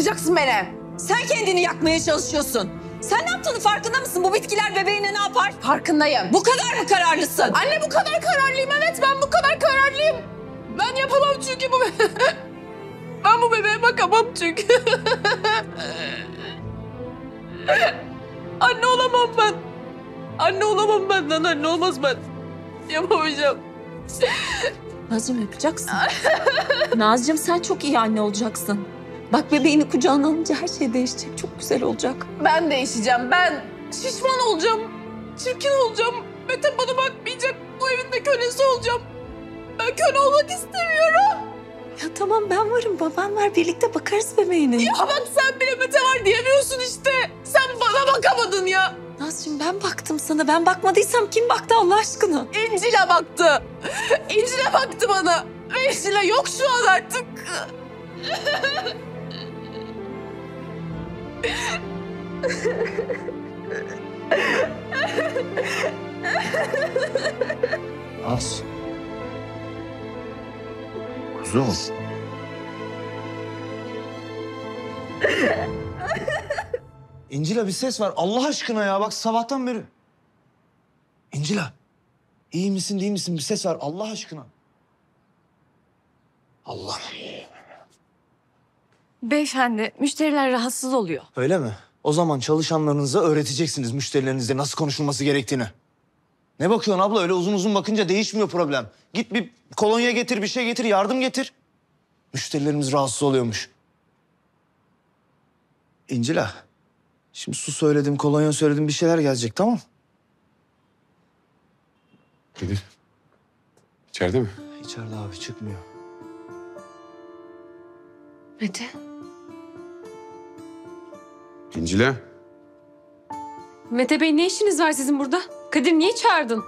Speaker 21: Yakacaksın beni. Sen kendini yakmaya çalışıyorsun. Sen ne yaptığını farkında mısın? Bu bitkiler bebeğine ne yapar?
Speaker 17: Farkındayım.
Speaker 21: Bu kadar mı kararlısın?
Speaker 17: Anne bu kadar kararlıyım. Evet ben bu kadar kararlıyım. Ben yapamam çünkü bu... ben bu bebeğe bakamam çünkü. anne olamam ben. Anne olamam benden. Anne olmaz ben. Yapamayacağım.
Speaker 21: Nazcığım yapacaksın. Nazcığım sen çok iyi anne olacaksın. Bak bebeğini kucağına alınca her şey değişecek. Çok güzel olacak.
Speaker 17: Ben değişeceğim. Ben şişman olacağım. Çirkin olacağım. Mete bana bakmayacak. Bu evin de kölesi olacağım. Ben köle olmak istemiyorum.
Speaker 21: Ya tamam ben varım, babam var. Birlikte bakarız bebeğine.
Speaker 17: Ya bak sen bile Mete var diyemiyorsun işte. Sen bana bakamadın ya.
Speaker 21: Nazcığım ben baktım sana. Ben bakmadıysam kim baktı Allah aşkına?
Speaker 17: İncil'e baktı. İncil'e baktı bana. Ve İncil'e yok şu an artık.
Speaker 27: Az. Kuzum. İncila bir ses var. Allah aşkına ya bak sabahtan beri. İncila. iyi misin değil misin bir ses var Allah aşkına. Allah.
Speaker 17: Beyefendi, müşteriler rahatsız oluyor.
Speaker 27: Öyle mi? O zaman çalışanlarınıza öğreteceksiniz müşterilerinizle nasıl konuşulması gerektiğini. Ne bakıyorsun abla öyle uzun uzun bakınca değişmiyor problem. Git bir kolonya getir bir şey getir yardım getir. Müşterilerimiz rahatsız oluyormuş. İncila. Şimdi su söyledim, kolonya söyledim bir şeyler gelecek tamam
Speaker 30: Kadir.
Speaker 23: İçeride mi?
Speaker 27: İçeride abi çıkmıyor.
Speaker 4: Mete.
Speaker 23: İncil'e.
Speaker 4: Mete Bey ne işiniz var sizin burada? Kadir niye çağırdın?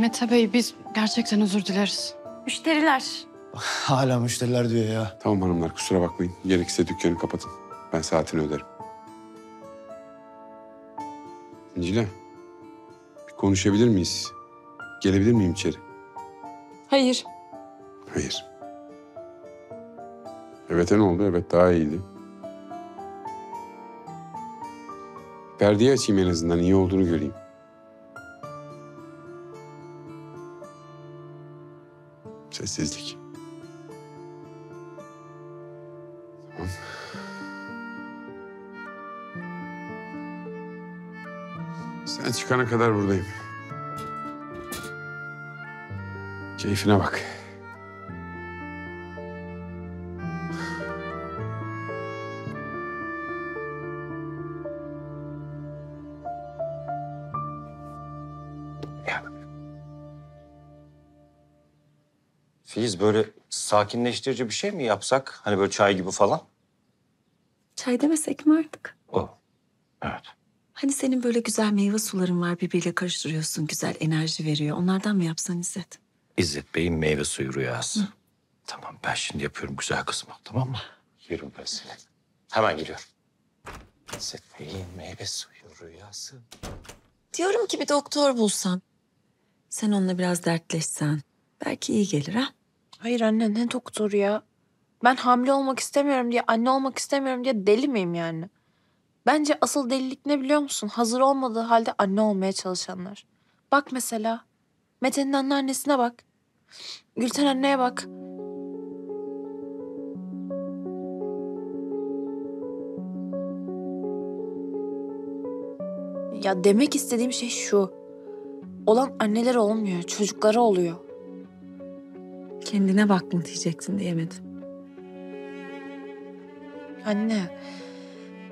Speaker 18: Mete Bey biz gerçekten özür dileriz.
Speaker 4: Müşteriler.
Speaker 27: Hala müşteriler diyor ya.
Speaker 23: Tamam hanımlar kusura bakmayın. Gerekirse dükkanı kapatın. Ben saatini öderim. İncil'e. Bir konuşabilir miyiz? Gelebilir miyim içeri?
Speaker 4: Hayır.
Speaker 23: Hayır. Evet'e ne oldu? Evet daha iyiydi. Perdeyi açayım en azından iyi olduğunu göreyim. Sessizlik. Tamam. Sen çıkana kadar buradayım. Keyfine bak.
Speaker 33: Filiz böyle sakinleştirici bir şey mi yapsak? Hani böyle çay gibi falan.
Speaker 7: Çay demesek mi artık?
Speaker 33: O. Evet.
Speaker 7: Hani senin böyle güzel meyve suların var birbiriyle karıştırıyorsun. Güzel enerji veriyor. Onlardan mı yapsan İzzet?
Speaker 33: İzzet Bey'in meyve suyu rüyası. Tamam ben şimdi yapıyorum güzel kızıma tamam mı? Yerim ben seni. Hemen geliyorum. İzzet Bey'in meyve suyu rüyası.
Speaker 7: Diyorum ki bir doktor bulsan. Sen onunla biraz dertleşsen. Belki iyi gelir ha?
Speaker 5: Hayır anne ne doktoru ya? Ben hamile olmak istemiyorum diye, anne olmak istemiyorum diye deli miyim yani? Bence asıl delilik ne biliyor musun? Hazır olmadığı halde anne olmaya çalışanlar. Bak mesela. Mete'nin anneannesine bak. Gülten anneye bak. Ya demek istediğim şey şu. Olan anneler olmuyor, çocukları oluyor.
Speaker 7: Kendine bak mı diyecektin diyemedim.
Speaker 5: Anne,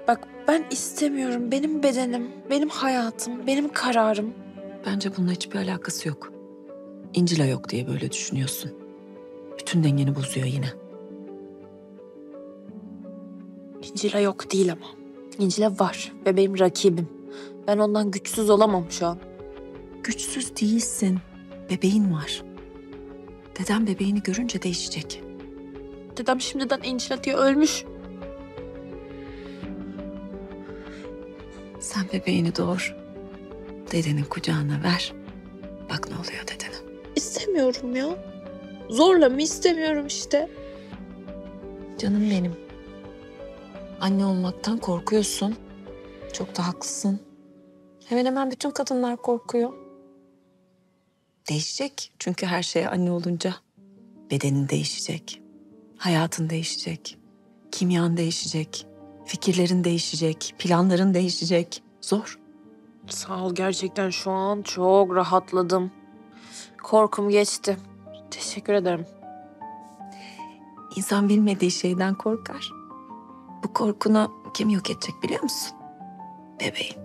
Speaker 5: bak ben istemiyorum. Benim bedenim, benim hayatım, benim kararım.
Speaker 7: Bence bununla hiçbir alakası yok. İncil'a yok diye böyle düşünüyorsun. Bütün dengeni bozuyor yine.
Speaker 5: İncil'e yok değil ama. İncil'e var ve benim rakibim. Ben ondan güçsüz olamam şu an.
Speaker 7: Güçsüz değilsin. Bebeğin var. Dedem bebeğini görünce değişecek.
Speaker 5: Dedem şimdiden İncil'e diye ölmüş.
Speaker 7: Sen bebeğini doğur. Dedenin kucağına ver. Bak ne oluyor dedene.
Speaker 5: İstemiyorum ya. Zorla mı istemiyorum işte.
Speaker 7: Canım benim. Anne olmaktan korkuyorsun. Çok da haklısın. Hemen hemen bütün kadınlar korkuyor. Değişecek çünkü her şey anne olunca. Bedenin değişecek. Hayatın değişecek. Kimyan değişecek. Fikirlerin değişecek. Planların değişecek. Zor.
Speaker 5: Sağ ol gerçekten şu an çok rahatladım. Korkum geçti. Teşekkür ederim.
Speaker 7: İnsan bilmediği şeyden korkar. Bu korkunu kim yok edecek biliyor musun? Bebeğin.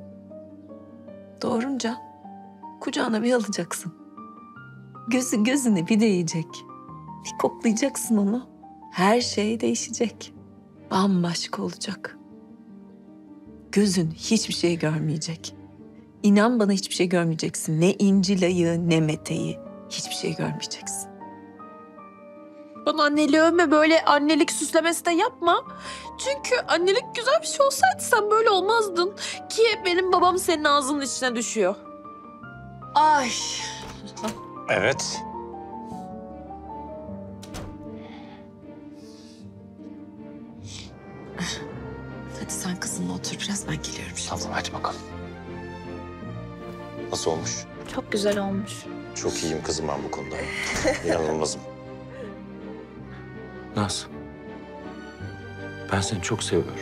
Speaker 7: Doğurunca kucağına bir alacaksın. Gözü gözüne bir değecek. Bir koklayacaksın onu. Her şey değişecek. Bambaşka olacak. Gözün hiçbir şey görmeyecek. İnan bana hiçbir şey görmeyeceksin. Ne İncila'yı ne Mete'yi. Hiçbir şey görmeyeceksin.
Speaker 5: Bana anneliği övme böyle annelik süslemesi de yapma. Çünkü annelik güzel bir şey olsaydı sen böyle olmazdın. Ki benim babam senin ağzının içine düşüyor.
Speaker 7: Ay.
Speaker 33: Evet.
Speaker 7: Hadi sen kızınla otur biraz ben geliyorum şimdi.
Speaker 33: Tamam hadi bakalım. Nasıl olmuş?
Speaker 5: Çok güzel olmuş.
Speaker 33: Çok iyiyim kızım ben bu konuda. İnanılmazım. Naz. Ben seni çok seviyorum.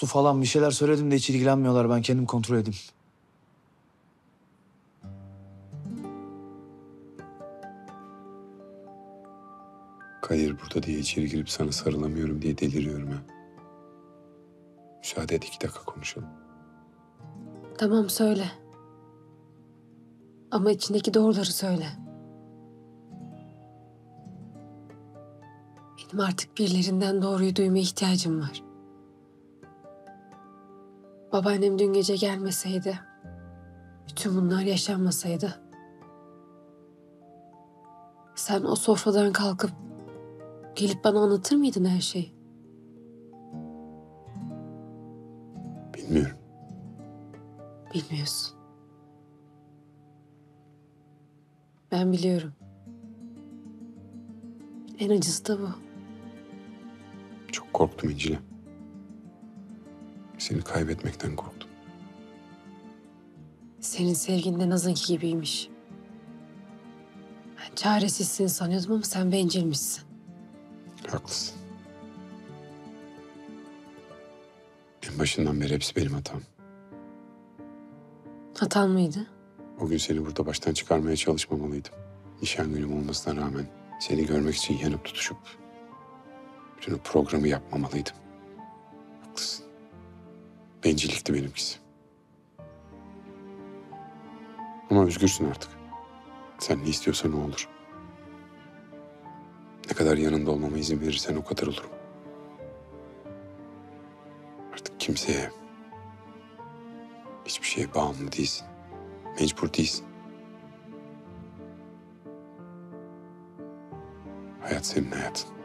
Speaker 27: Su falan bir şeyler söyledim de hiç ilgilenmiyorlar. Ben kendim kontrol edeyim.
Speaker 23: Kadir burada diye içeri girip sana sarılamıyorum diye deliriyorum ha. Müsaade et iki dakika konuşalım.
Speaker 4: Tamam söyle. Ama içindeki doğruları söyle. Benim artık birilerinden doğruyu duymaya ihtiyacım var. Babaannem dün gece gelmeseydi, bütün bunlar yaşanmasaydı. Sen o sofradan kalkıp gelip bana anlatır mıydın her şeyi?
Speaker 23: Bilmiyorum.
Speaker 4: Bilmiyorsun. Ben biliyorum. En acısı da bu.
Speaker 23: Çok korktum İncil'e. Seni kaybetmekten korktum.
Speaker 4: Senin sevgin de Naz'ınki gibiymiş. Ben çaresizsin sanıyordum ama sen bencilmişsin.
Speaker 23: Haklısın. En başından beri hepsi benim hatam.
Speaker 4: Hatan mıydı?
Speaker 23: O gün seni burada baştan çıkarmaya çalışmamalıydım. Nişan günüm olmasına rağmen seni görmek için yanıp tutuşup bütün o programı yapmamalıydım. Bencillikti benimkisi. Ama özgürsün artık. Sen ne istiyorsan o olur. Ne kadar yanında olmama izin verirsen o kadar olurum. Artık kimseye, hiçbir şeye bağımlı değilsin. Mecbur değilsin. Hayat senin hayatın.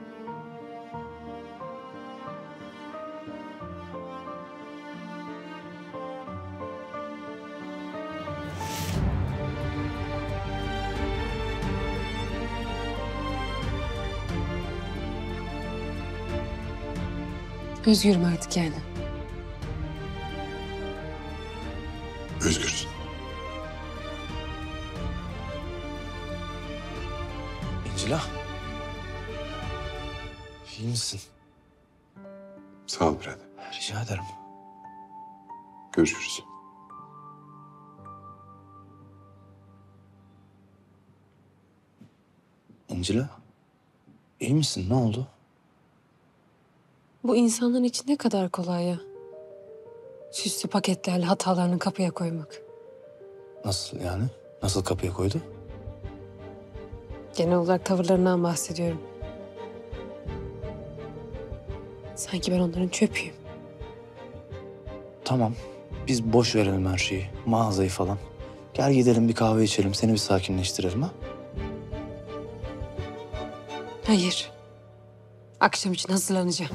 Speaker 4: Özgürüm artık yani.
Speaker 23: Özgürsün.
Speaker 27: İncila. İyi misin?
Speaker 23: Sağ ol birader.
Speaker 27: Rica ederim.
Speaker 23: Görüşürüz.
Speaker 27: İncila. İyi misin? Ne oldu?
Speaker 4: Bu insanların için ne kadar kolay ya. Süslü paketlerle hatalarını kapıya koymak.
Speaker 27: Nasıl yani? Nasıl kapıya koydu?
Speaker 4: Genel olarak tavırlarından bahsediyorum. Sanki ben onların çöpüyüm.
Speaker 27: Tamam. Biz boş verelim her şeyi. Mağazayı falan. Gel gidelim bir kahve içelim. Seni bir sakinleştirelim ha?
Speaker 4: Hayır. Akşam için hazırlanacağım.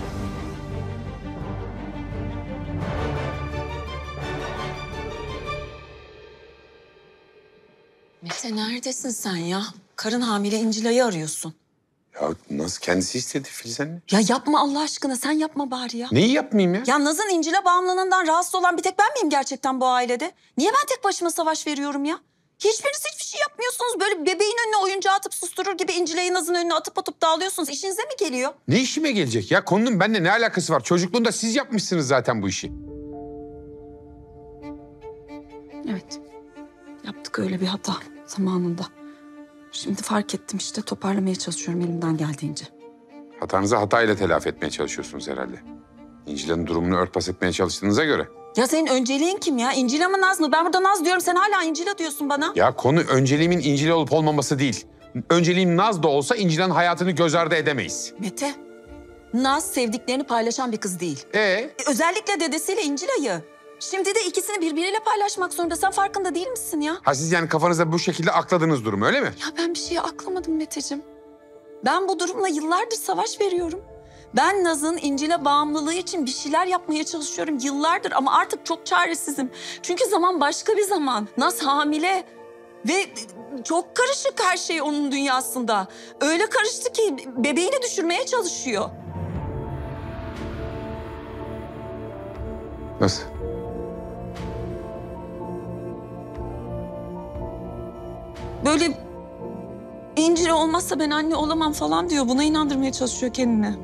Speaker 24: Mete neredesin sen ya? Karın hamile İncila'yı arıyorsun.
Speaker 23: Ya nasıl kendisi istedi Filiz anne?
Speaker 24: Ya yapma Allah aşkına sen yapma bari ya.
Speaker 23: Neyi yapmayayım ya?
Speaker 24: Ya Naz'ın İncil'e bağımlılığından rahatsız olan bir tek ben miyim gerçekten bu ailede? Niye ben tek başıma savaş veriyorum ya? Hiçbiriniz hiçbir şey yapmıyorsunuz. Böyle bebeğin önüne oyuncağı atıp susturur gibi İncil'e Naz'ın önüne atıp atıp dağılıyorsunuz. İşinize mi geliyor?
Speaker 23: Ne işime gelecek ya? Konunun benimle ne alakası var? Çocukluğunda siz yapmışsınız zaten bu işi.
Speaker 24: Evet. Yaptık öyle bir hata zamanında. Şimdi fark ettim işte toparlamaya çalışıyorum elimden geldiğince.
Speaker 23: Hatanızı hatayla telafi etmeye çalışıyorsunuz herhalde. İncil'in durumunu örtbas etmeye çalıştığınıza göre.
Speaker 24: Ya senin önceliğin kim ya? İncil'e mi Naz mı? Ben burada Naz diyorum sen hala İncil'e diyorsun bana.
Speaker 23: Ya konu önceliğimin İncil olup olmaması değil. Önceliğim Naz da olsa İncil'in hayatını göz ardı edemeyiz.
Speaker 24: Mete, Naz sevdiklerini paylaşan bir kız değil.
Speaker 23: Ee?
Speaker 24: Özellikle dedesiyle İncila'yı. Şimdi de ikisini birbiriyle paylaşmak zorunda. Sen farkında değil misin ya?
Speaker 23: Ha siz yani kafanızda bu şekilde akladınız durumu öyle mi?
Speaker 24: Ya ben bir şeye aklamadım Meteciğim. Ben bu durumla yıllardır savaş veriyorum. Ben Naz'ın İncil'e bağımlılığı için bir şeyler yapmaya çalışıyorum yıllardır ama artık çok çaresizim. Çünkü zaman başka bir zaman. Naz hamile ve çok karışık her şey onun dünyasında. Öyle karıştı ki bebeğini düşürmeye çalışıyor.
Speaker 23: Nasıl?
Speaker 24: Böyle İncil olmazsa ben anne olamam falan diyor. Buna inandırmaya çalışıyor kendini.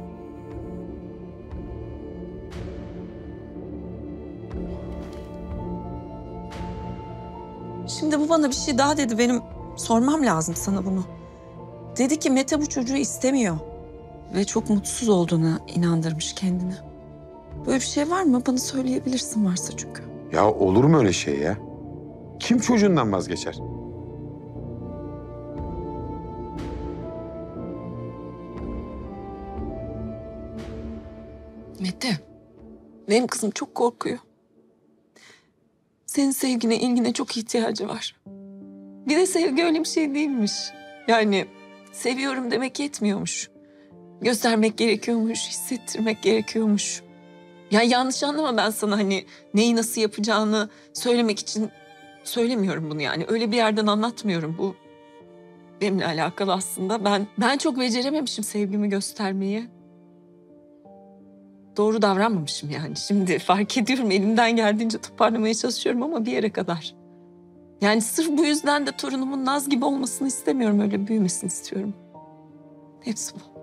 Speaker 7: Şimdi bu bana bir şey daha dedi. Benim sormam lazım sana bunu. Dedi ki Mete bu çocuğu istemiyor. Ve çok mutsuz olduğuna inandırmış kendini. Böyle bir şey var mı? Bana söyleyebilirsin varsa çünkü.
Speaker 23: Ya olur mu öyle şey ya? Kim çocuğundan vazgeçer?
Speaker 7: Mete, benim kızım çok korkuyor. Senin sevgine, ilgine çok ihtiyacı var. Bir de sevgi öyle bir şey değilmiş. Yani seviyorum demek yetmiyormuş. Göstermek gerekiyormuş, hissettirmek gerekiyormuş. Ya yanlış anlama ben sana hani neyi nasıl yapacağını söylemek için söylemiyorum bunu yani. Öyle bir yerden anlatmıyorum. Bu benimle alakalı aslında. Ben ben çok becerememişim sevgimi göstermeyi. Doğru davranmamışım yani. Şimdi fark ediyorum elimden geldiğince toparlamaya çalışıyorum ama bir yere kadar. Yani sırf bu yüzden de torunumun Naz gibi olmasını istemiyorum. Öyle büyümesini istiyorum. Hepsi bu.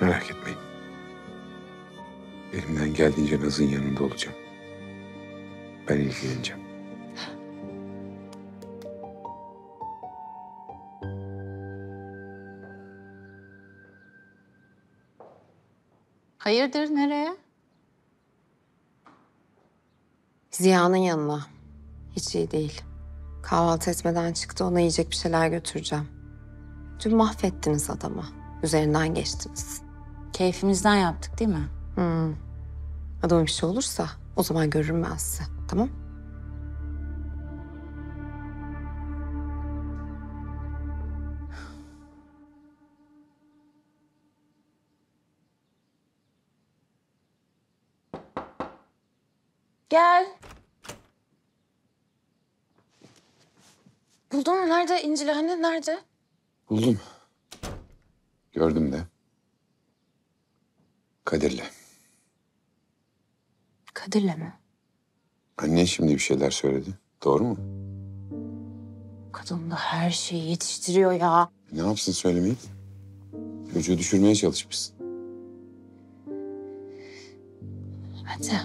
Speaker 23: Merak etmeyin. Elimden geldiğince Naz'ın yanında olacağım. Ben ilgileneceğim.
Speaker 52: Hayırdır nereye?
Speaker 26: Ziya'nın yanına. Hiç iyi değil. Kahvaltı etmeden çıktı. Ona yiyecek bir şeyler götüreceğim. Dün mahvettiniz adamı. Üzerinden geçtiniz.
Speaker 12: Keyfimizden yaptık değil mi?
Speaker 26: Hmm. Adama bir şey olursa o zaman görürüm ben sizi. Tamam?
Speaker 5: Gel. Buldun mu? Nerede İncil anne? Nerede?
Speaker 23: Buldum. Gördüm de. Kadir'le.
Speaker 5: Kadir'le mi?
Speaker 23: Annen şimdi bir şeyler söyledi. Doğru mu?
Speaker 5: Kadın da her şeyi yetiştiriyor ya.
Speaker 23: Ne yapsın söylemeyip? Çocuğu düşürmeye çalışmışsın.
Speaker 5: Mete.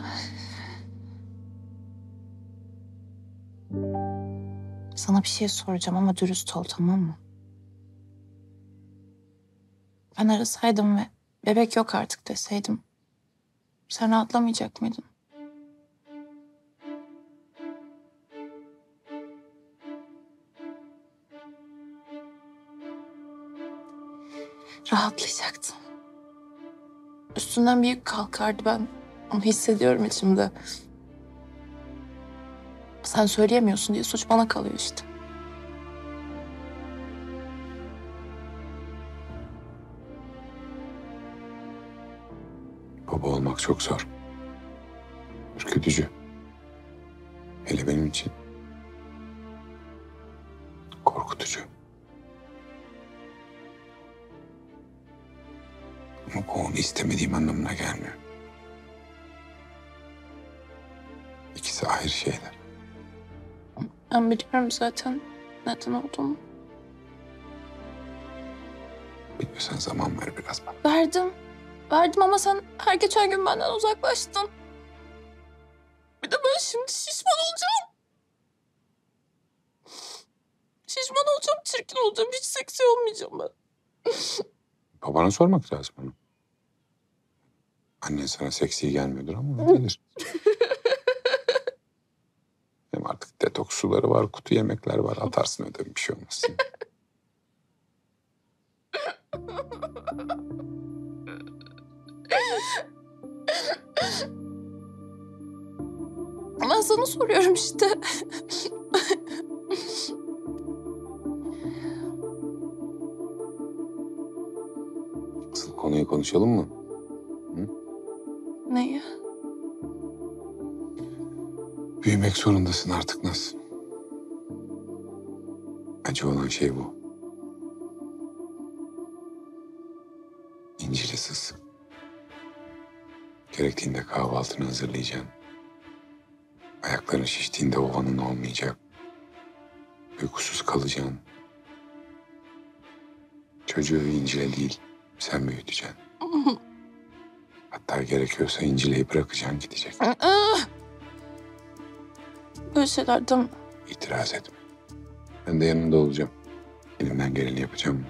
Speaker 5: Sana bir şey soracağım ama dürüst ol tamam mı? Ben arasaydım ve bebek yok artık deseydim. Sen rahatlamayacak mıydın? Rahatlayacaktın. Üstünden bir yük kalkardı ben. Onu hissediyorum içimde. Sen söyleyemiyorsun diye suç bana kalıyor işte.
Speaker 23: Baba olmak çok zor. Ürkütücü. Hele benim için. Korkutucu. Ama bu onu istemediğim anlamına gelmiyor. İkisi ayrı şeyler.
Speaker 5: Ben biliyorum zaten neden olduğunu.
Speaker 23: Biliyorsan zaman ver biraz bana.
Speaker 5: Verdim. Verdim ama sen her geçen gün benden uzaklaştın. Bir de ben şimdi şişman olacağım. Şişman olacağım, çirkin olacağım. Hiç seksi olmayacağım ben.
Speaker 23: Babana sormak lazım onu. Annen sana seksi gelmiyordur ama gelir. Artık detoks suları var, kutu yemekler var. Atarsın öde bir şey olmaz.
Speaker 5: Ben sana soruyorum işte.
Speaker 23: Asıl konuyu konuşalım mı?
Speaker 5: Neyi?
Speaker 23: Büyümek zorundasın artık Naz. Acı olan şey bu. İncil'i sız. Gerektiğinde kahvaltını hazırlayacaksın. Ayakların şiştiğinde ovanın olmayacak. Uykusuz kalacaksın. Çocuğu İncil'e değil, sen büyüteceksin. Hatta gerekiyorsa İncil'i bırakacaksın, gidecek.
Speaker 5: Böyle şeyler tamam.
Speaker 23: İtiraz etme. Ben de yanında olacağım. Elimden geleni yapacağım.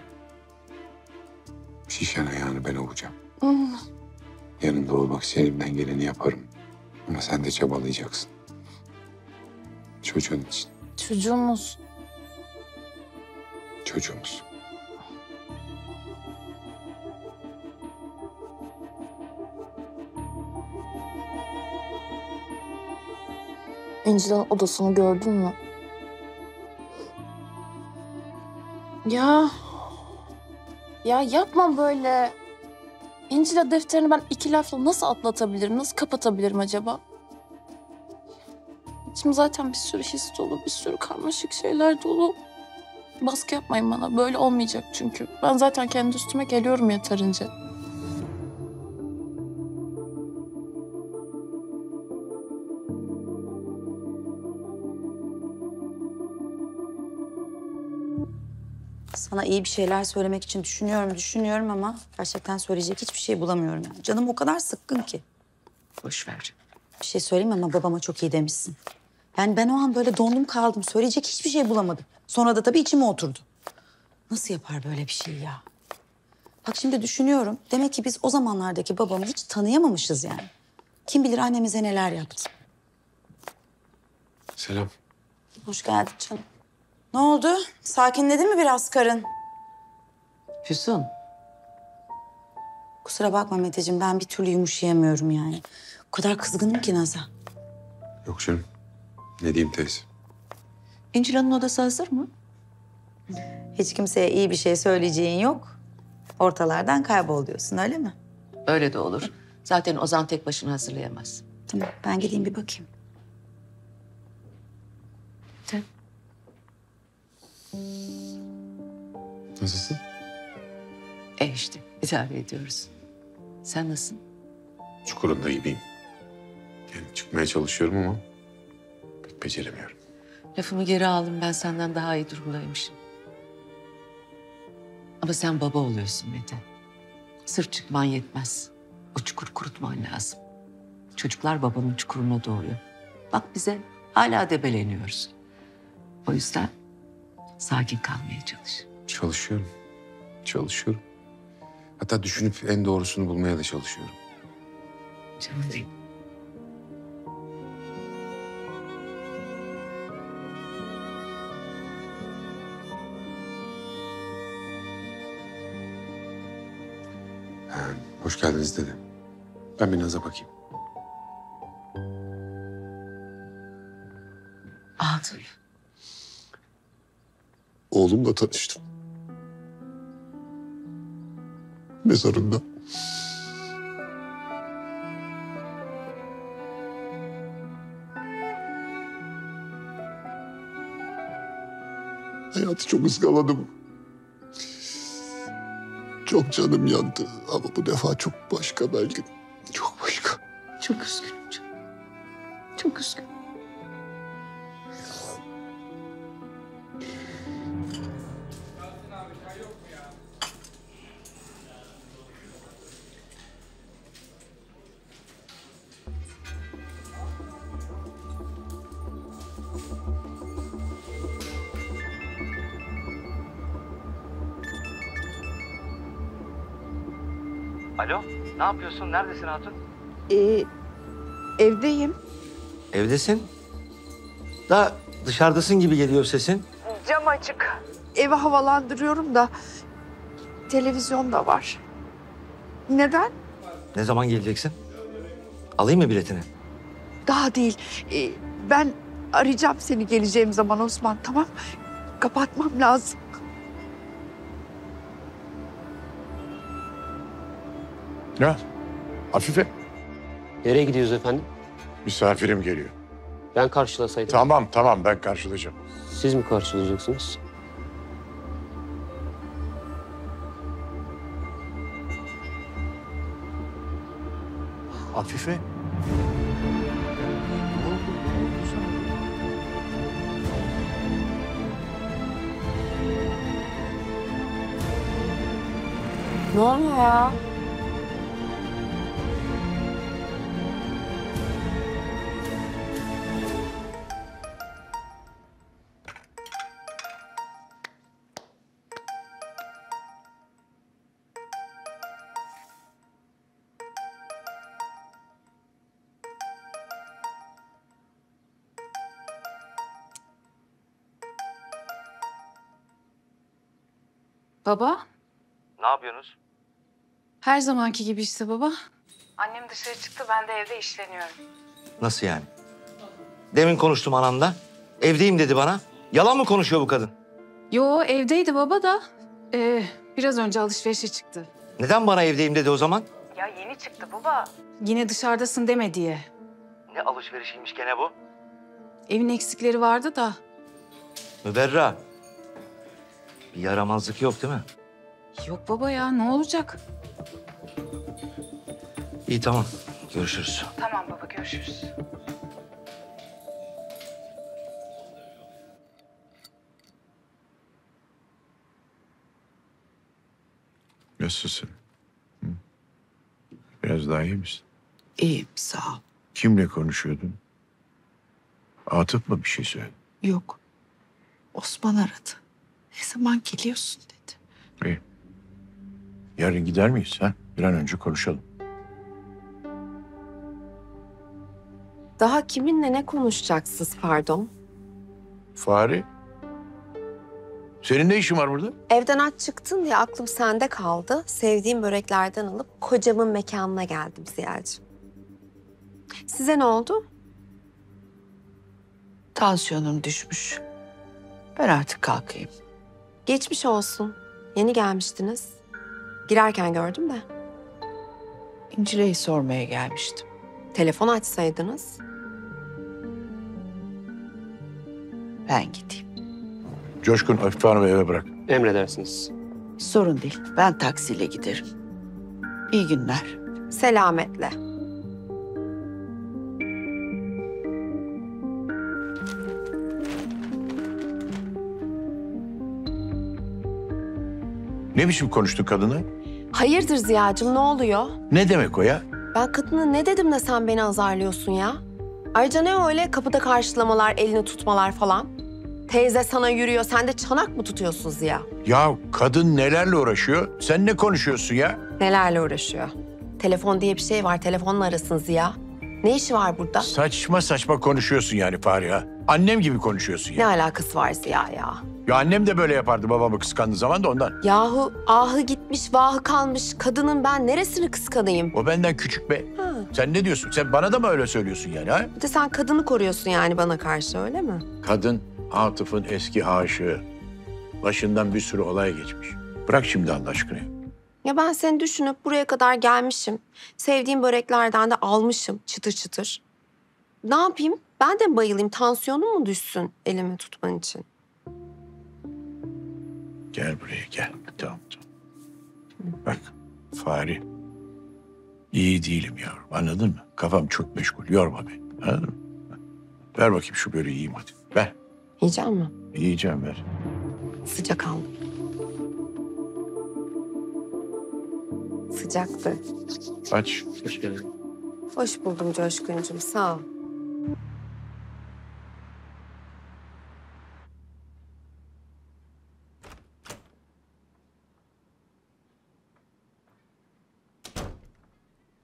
Speaker 23: Şişen ayağını ben olacağım. Yanında olmak için elimden geleni yaparım. Ama sen de çabalayacaksın. Çocuğun için,
Speaker 5: Çocuğumuz.
Speaker 23: çocuğumuz.
Speaker 5: İncil'in odasını gördün mü? Ya. Ya yapma böyle. İncil'e defterini ben iki lafla nasıl atlatabilirim? Nasıl kapatabilirim acaba? İçim zaten bir sürü his dolu, bir sürü karmaşık şeyler dolu. Baskı yapmayın bana. Böyle olmayacak çünkü. Ben zaten kendi üstüme geliyorum yeterince.
Speaker 21: Sana iyi bir şeyler söylemek için düşünüyorum, düşünüyorum ama gerçekten söyleyecek hiçbir şey bulamıyorum. Yani. Canım o kadar sıkkın ki.
Speaker 14: Boş ver.
Speaker 21: Bir şey söyleyeyim mi ama babama çok iyi demişsin. Yani ben o an böyle dondum kaldım. Söyleyecek hiçbir şey bulamadım. Sonra da tabii içime oturdu. Nasıl yapar böyle bir şey ya? Bak şimdi düşünüyorum. Demek ki biz o zamanlardaki babamı hiç tanıyamamışız yani. Kim bilir annemize neler yaptı.
Speaker 23: Selam.
Speaker 21: Hoş geldin canım. Ne oldu? Sakinledi mi biraz karın?
Speaker 14: Füsun.
Speaker 21: Kusura bakma Meteciğim ben bir türlü yumuşayamıyorum yani. O kadar kızgınım ki Naz'a.
Speaker 23: Yok canım. Ne diyeyim teyze?
Speaker 21: İncil Hanım'ın odası hazır mı? Hiç kimseye iyi bir şey söyleyeceğin yok. Ortalardan kaybol diyorsun öyle mi?
Speaker 14: Öyle de olur. Zaten Ozan tek başına hazırlayamaz.
Speaker 21: Tamam ben gideyim bir bakayım.
Speaker 23: Nasılsın?
Speaker 14: E işte idare ediyoruz. Sen nasılsın?
Speaker 23: Çukurunda gibiyim. Yani çıkmaya çalışıyorum ama pek beceremiyorum.
Speaker 14: Lafımı geri aldım. Ben senden daha iyi durumdaymışım. Ama sen baba oluyorsun Mete. Sırf çıkman yetmez. O çukur kurutman lazım. Çocuklar babanın çukuruna doğuyor. Bak bize hala debeleniyoruz. O yüzden sakin kalmaya çalış.
Speaker 23: Çalışıyorum. Çalışıyorum. Hatta düşünüp en doğrusunu bulmaya da çalışıyorum.
Speaker 14: Canım benim.
Speaker 23: Ha, hoş geldiniz dedi. Ben bir Naz'a bakayım.
Speaker 14: Ağzım.
Speaker 35: Oğlumla tanıştım. Mezarında. Hayatı çok ıskaladım. Çok canım yandı ama bu defa çok başka Belgin. Çok başka.
Speaker 14: Çok üzgünüm
Speaker 19: yapıyorsun? Neredesin Hatun?
Speaker 17: Ee, evdeyim.
Speaker 19: Evdesin. Da dışarıdasın gibi geliyor sesin.
Speaker 17: Cam açık. Evi havalandırıyorum da televizyon da var. Neden?
Speaker 19: Ne zaman geleceksin? Alayım mı biletini?
Speaker 17: Daha değil. Ee, ben arayacağım seni geleceğim zaman Osman tamam? Kapatmam lazım.
Speaker 3: Ya Afife.
Speaker 53: Nereye gidiyoruz efendim?
Speaker 3: Misafirim geliyor.
Speaker 53: Ben karşılasaydım.
Speaker 3: Tamam tamam ben karşılayacağım.
Speaker 53: Siz mi karşılayacaksınız?
Speaker 3: Afife.
Speaker 54: Ne oluyor ya?
Speaker 18: Baba,
Speaker 19: Ne yapıyorsunuz?
Speaker 18: her zamanki gibi işte baba. Annem dışarı çıktı, ben de evde işleniyorum.
Speaker 19: Nasıl yani? Demin konuştum anamla. Evdeyim dedi bana. Yalan mı konuşuyor bu kadın?
Speaker 18: Yo, evdeydi baba da. Ee, biraz önce alışverişe çıktı.
Speaker 19: Neden bana evdeyim dedi o zaman?
Speaker 18: Ya yeni çıktı baba. Yine dışarıdasın deme diye.
Speaker 19: Ne alışverişiymiş gene bu?
Speaker 18: Evin eksikleri vardı da.
Speaker 19: Müberra. Bir yaramazlık yok değil mi?
Speaker 18: Yok baba ya, ne olacak?
Speaker 19: İyi tamam. Görüşürüz.
Speaker 18: Tamam baba, görüşürüz.
Speaker 3: Nasılsın? Hı? Biraz daha iyi misin?
Speaker 1: İyiyim sağ ol.
Speaker 3: Kimle konuşuyordun? Atıf mı bir şey söyledi?
Speaker 1: Yok. Osman aradı. Ne zaman geliyorsun dedi.
Speaker 3: İyi. Yarın gider miyiz ha? Bir an önce konuşalım.
Speaker 26: Daha kiminle ne konuşacaksınız pardon?
Speaker 3: Fahri. Senin ne işin var burada?
Speaker 26: Evden aç çıktın diye aklım sende kaldı. Sevdiğim böreklerden alıp kocamın mekanına geldim Ziya'cığım. Size ne oldu?
Speaker 1: Tansiyonum düşmüş. Ben artık kalkayım.
Speaker 26: Geçmiş olsun. Yeni gelmiştiniz. Girerken gördüm de.
Speaker 1: İncire'yi sormaya gelmiştim.
Speaker 26: Telefon açsaydınız.
Speaker 1: Ben gideyim.
Speaker 3: Coşkun Afife Hanım'ı eve bırak.
Speaker 53: Emredersiniz.
Speaker 1: Sorun değil. Ben taksiyle giderim. İyi günler.
Speaker 26: Selametle.
Speaker 3: Ne biçim konuştun kadına?
Speaker 26: Hayırdır Ziya'cığım ne oluyor?
Speaker 3: Ne demek o ya?
Speaker 26: Ben kadına ne dedim de sen beni azarlıyorsun ya? Ayrıca ne öyle kapıda karşılamalar, elini tutmalar falan? Teyze sana yürüyor, sen de çanak mı tutuyorsun Ziya?
Speaker 3: Ya kadın nelerle uğraşıyor? Sen ne konuşuyorsun ya?
Speaker 26: Nelerle uğraşıyor? Telefon diye bir şey var, telefonla arasın Ziya. Ne işi var burada?
Speaker 3: Saçma saçma konuşuyorsun yani Fahri ha. Annem gibi konuşuyorsun ya.
Speaker 26: Ne alakası var Ziya ya?
Speaker 3: Ya annem de böyle yapardı babamı kıskandığı zaman da ondan.
Speaker 26: Yahu ahı gitmiş, vahı kalmış. Kadının ben neresini kıskanayım?
Speaker 3: O benden küçük be.
Speaker 26: Ha.
Speaker 3: Sen ne diyorsun? Sen bana da mı öyle söylüyorsun yani ha?
Speaker 26: Bir de sen kadını koruyorsun yani bana karşı öyle mi?
Speaker 3: Kadın Atıf'ın eski aşığı. Başından bir sürü olay geçmiş. Bırak şimdi Allah aşkına.
Speaker 26: Ya ben seni düşünüp buraya kadar gelmişim. Sevdiğim böreklerden de almışım çıtır çıtır. Ne yapayım? Ben de bayılayım? Tansiyonum mu düşsün elimi tutman için?
Speaker 3: Gel buraya gel. Tamam tamam. Bak Fahri. İyi değilim yavrum anladın mı? Kafam çok meşgul. Yorma beni. Anladın mı? Ver bakayım şu böreği yiyeyim hadi. Ver.
Speaker 26: Yiyecek mi?
Speaker 3: Yiyeceğim ver.
Speaker 26: Sıcak aldım. Sıcaktı.
Speaker 3: Aç.
Speaker 53: Hoş geldin.
Speaker 26: Hoş buldum Coşkuncuğum. Sağ ol.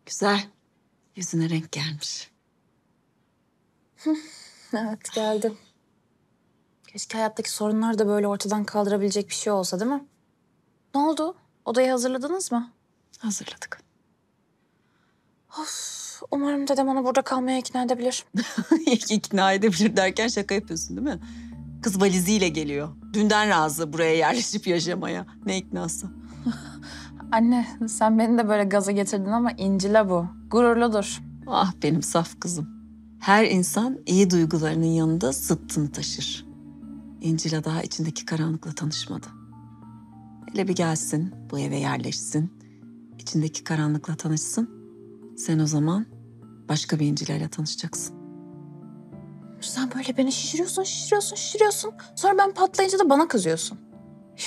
Speaker 55: Güzel. Yüzüne renk gelmiş.
Speaker 5: Evet geldi. Keşke hayattaki sorunları da böyle ortadan kaldırabilecek bir şey olsa değil mi? Ne oldu? Odayı hazırladınız mı?
Speaker 55: Hazırladık.
Speaker 5: Of, umarım dedem onu burada kalmaya ikna edebilir.
Speaker 7: İkna edebilir derken şaka yapıyorsun değil mi? Kız valiziyle geliyor. Dünden razı buraya yerleşip yaşamaya. Ne iknası?
Speaker 5: Anne sen beni de böyle gaza getirdin ama İncil'e bu. Gururludur.
Speaker 7: Ah benim saf kızım. Her insan iyi duygularının yanında zıttını taşır. İncil'a daha içindeki karanlıkla tanışmadı. Hele bir gelsin, bu eve yerleşsin. İçindeki karanlıkla tanışsın. Sen o zaman başka bir İncil'le tanışacaksın.
Speaker 5: Sen böyle beni şişiriyorsun, şişiriyorsun, şişiriyorsun. Sonra ben patlayınca da bana kızıyorsun.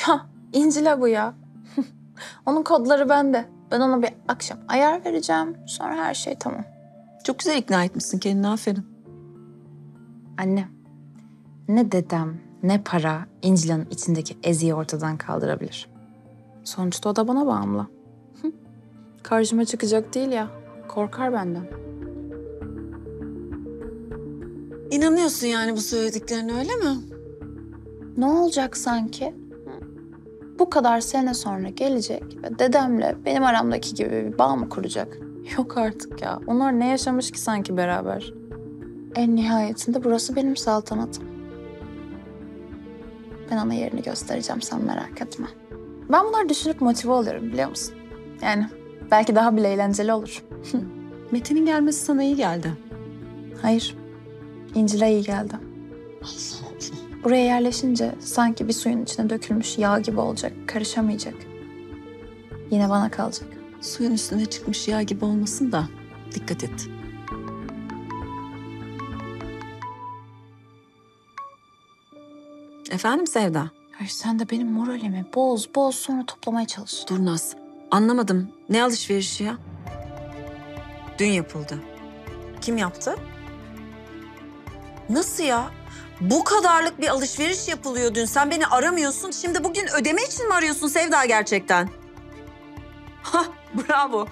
Speaker 5: Ya İncil'e bu ya. Onun kodları bende. Ben ona bir akşam ayar vereceğim. Sonra her şey tamam.
Speaker 24: Çok güzel ikna etmişsin kendini aferin.
Speaker 5: Anne, ne dedem ne para İncil'in içindeki eziyi ortadan kaldırabilir. Sonuçta o da bana bağımlı. Karşıma çıkacak değil ya. Korkar benden.
Speaker 24: İnanıyorsun yani bu söylediklerine öyle mi?
Speaker 5: Ne olacak sanki? Bu kadar sene sonra gelecek ve dedemle benim aramdaki gibi bir bağ mı kuracak? Yok artık ya. Onlar ne yaşamış ki sanki beraber? En nihayetinde burası benim saltanatım. Ben ona yerini göstereceğim sen merak etme. Ben bunları düşünüp motive oluyorum biliyor musun? Yani belki daha bile eğlenceli olur.
Speaker 24: Metin'in gelmesi sana iyi geldi.
Speaker 5: Hayır. İncil'e iyi geldi. Buraya yerleşince sanki bir suyun içine dökülmüş yağ gibi olacak. Karışamayacak. Yine bana kalacak.
Speaker 24: Suyun üstüne çıkmış yağ gibi olmasın da dikkat et. Efendim Sevda?
Speaker 5: Hayır sen de benim moralimi boz boz sonra toplamaya çalış.
Speaker 24: Dur Naz. Anlamadım. Ne alışverişi ya? Dün yapıldı. Kim yaptı? Nasıl ya? Bu kadarlık bir alışveriş yapılıyor dün. Sen beni aramıyorsun. Şimdi bugün ödeme için mi arıyorsun Sevda gerçekten? Ha, bravo.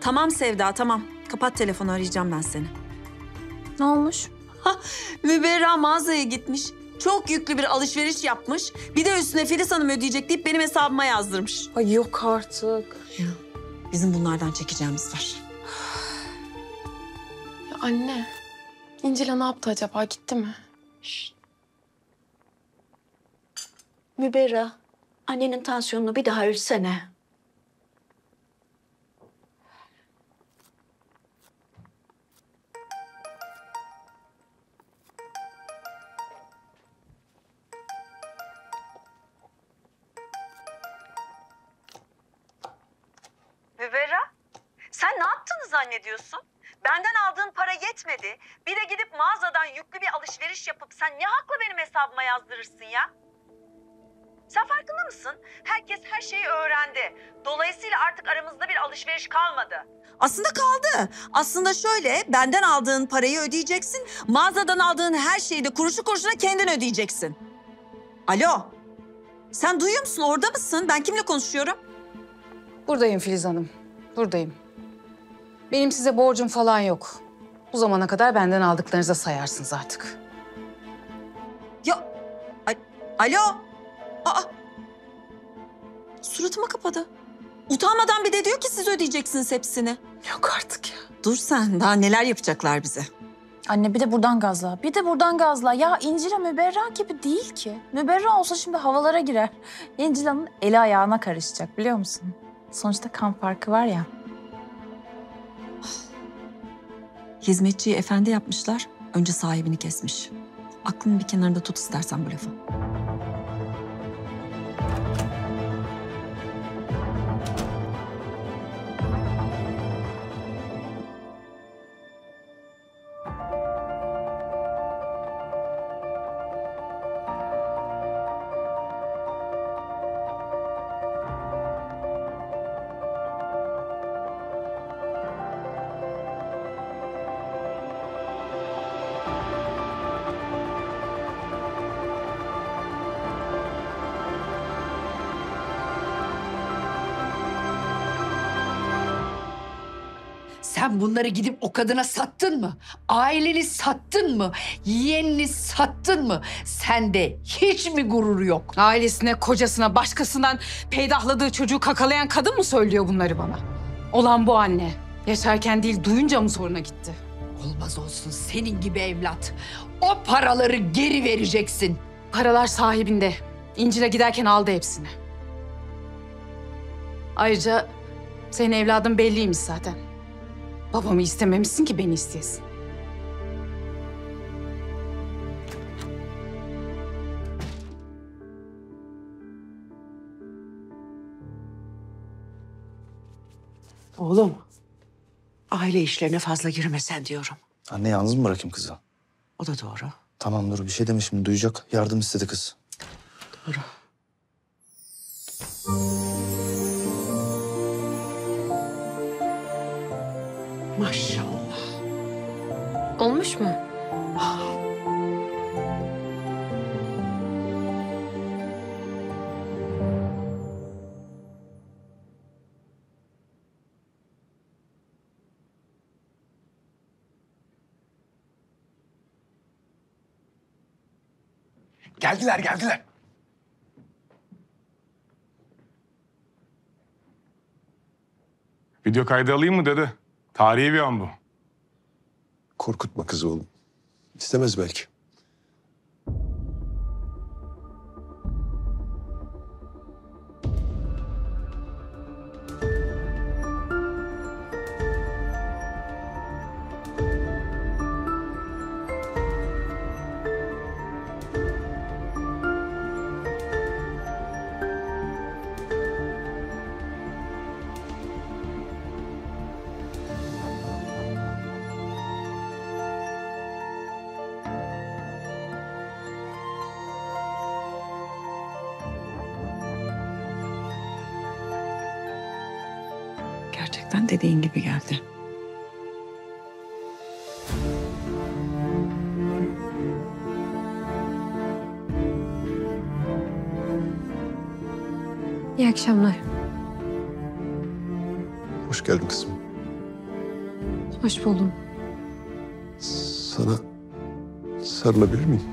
Speaker 24: Tamam Sevda, tamam. Kapat telefonu arayacağım ben seni.
Speaker 5: Ne olmuş?
Speaker 24: Ha, Müberra mağazaya gitmiş. Çok yüklü bir alışveriş yapmış. Bir de üstüne Filiz Hanım ödeyecek deyip benim hesabıma yazdırmış.
Speaker 5: Ay yok artık.
Speaker 24: Ya, bizim bunlardan çekeceğimiz var.
Speaker 51: Ya anne, İncil'e ne yaptı acaba? Gitti mi?
Speaker 14: Müberra, annenin tansiyonunu bir daha ölçsene.
Speaker 24: Sen ne yaptığını zannediyorsun? Benden aldığın para yetmedi. Bir de gidip mağazadan yüklü bir alışveriş yapıp sen ne hakla benim hesabıma yazdırırsın ya? Sen farkında mısın? Herkes her şeyi öğrendi. Dolayısıyla artık aramızda bir alışveriş kalmadı. Aslında kaldı. Aslında şöyle, benden aldığın parayı ödeyeceksin. Mağazadan aldığın her şeyi de kuruşu kuruşuna kendin ödeyeceksin. Alo, sen duyuyor musun? Orada mısın? Ben kimle konuşuyorum?
Speaker 18: Buradayım Filiz Hanım. Buradayım. Benim size borcum falan yok. Bu zamana kadar benden aldıklarınıza sayarsınız artık.
Speaker 24: Ya, alo. Aa. Suratıma kapadı. Utanmadan bir de diyor ki siz ödeyeceksiniz hepsini.
Speaker 5: Yok artık ya.
Speaker 24: Dur sen, daha neler yapacaklar bize.
Speaker 5: Anne bir de buradan gazla. Bir de buradan gazla. Ya İncil'e Müberra gibi değil ki. Müberra olsa şimdi havalara girer. İncil'in eli ayağına karışacak biliyor musun? Sonuçta kan farkı var ya.
Speaker 24: Hizmetçiyi efendi yapmışlar, önce sahibini kesmiş. Aklını bir kenarında tut istersen bu lafı.
Speaker 28: Sen bunları gidip o kadına sattın mı? Aileni sattın mı? Yeğenini sattın mı? Sende hiç mi gurur yok?
Speaker 18: Ailesine, kocasına, başkasından peydahladığı çocuğu kakalayan kadın mı söylüyor bunları bana? Olan bu anne. Yaşarken değil, duyunca mı soruna gitti?
Speaker 28: Olmaz olsun senin gibi evlat. O paraları geri vereceksin.
Speaker 18: Paralar sahibinde. İncil'e giderken aldı hepsini. Ayrıca senin evladın belliymiş zaten. Babamı istememişsin ki beni isteyesin.
Speaker 14: Oğlum, aile işlerine fazla girmesen diyorum.
Speaker 27: Anne yalnız mı bırakayım kızı?
Speaker 14: O da doğru.
Speaker 27: Tamam dur bir şey deme şimdi duyacak. Yardım istedi kız.
Speaker 14: Doğru.
Speaker 49: Maşallah.
Speaker 4: Olmuş mu?
Speaker 30: Geldiler geldiler. Video kaydı alayım mı dede? Tarihi bir an bu.
Speaker 35: Korkutma kızı oğlum. İstemez belki. Sarılabilir miyim?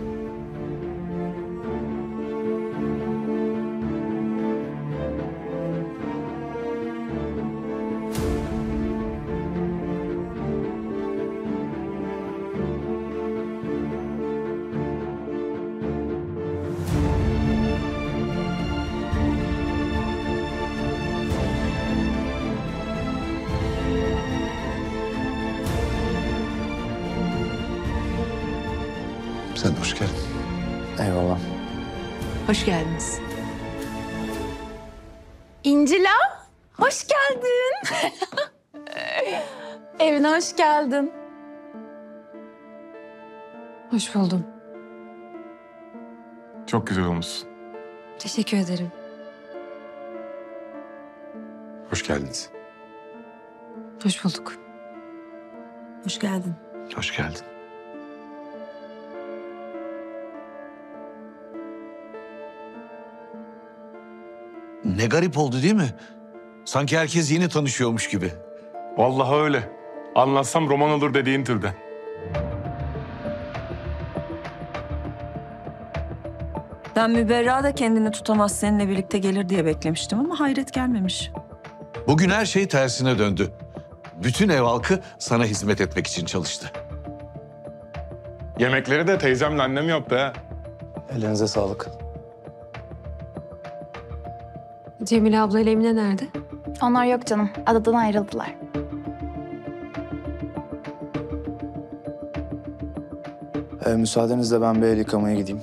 Speaker 35: Hoş
Speaker 4: buldum.
Speaker 30: Çok güzel olmuşsun.
Speaker 4: Teşekkür ederim.
Speaker 35: Hoş geldiniz.
Speaker 4: Hoş bulduk.
Speaker 24: Hoş geldin.
Speaker 3: Hoş geldin. Ne garip oldu değil mi? Sanki herkes yeni tanışıyormuş gibi.
Speaker 30: Vallahi öyle. Anlatsam roman olur dediğin türden.
Speaker 24: Ben Müberra da kendini tutamaz seninle birlikte gelir diye beklemiştim ama hayret gelmemiş.
Speaker 3: Bugün her şey tersine döndü. Bütün ev halkı sana hizmet etmek için çalıştı.
Speaker 30: Yemekleri de teyzemle annem yaptı ha.
Speaker 27: Elinize sağlık.
Speaker 4: Cemile abla ile Emine nerede?
Speaker 5: Onlar yok canım. Adadan ayrıldılar.
Speaker 27: Ee, müsaadenizle ben bir el yıkamaya gideyim.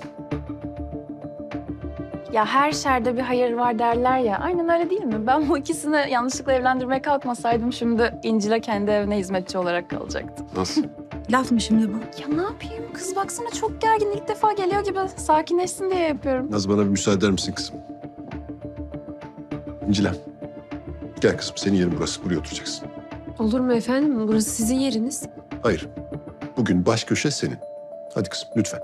Speaker 5: Ya her şerde bir hayır var derler ya. Aynen öyle değil mi? Ben bu ikisini yanlışlıkla evlendirmeye kalkmasaydım şimdi İncil'e kendi evine hizmetçi olarak kalacaktı.
Speaker 35: Nasıl?
Speaker 24: Laf mı şimdi bu?
Speaker 5: Ya ne yapayım? Kız baksana çok gergin. ilk defa geliyor gibi. Sakinleşsin diye yapıyorum.
Speaker 35: Naz bana bir müsaade eder misin kızım? İncilem. Gel kızım senin yerin burası. Buraya oturacaksın.
Speaker 4: Olur mu efendim? Burası sizin yeriniz.
Speaker 35: Hayır. Bugün baş köşe senin. Hadi kızım lütfen.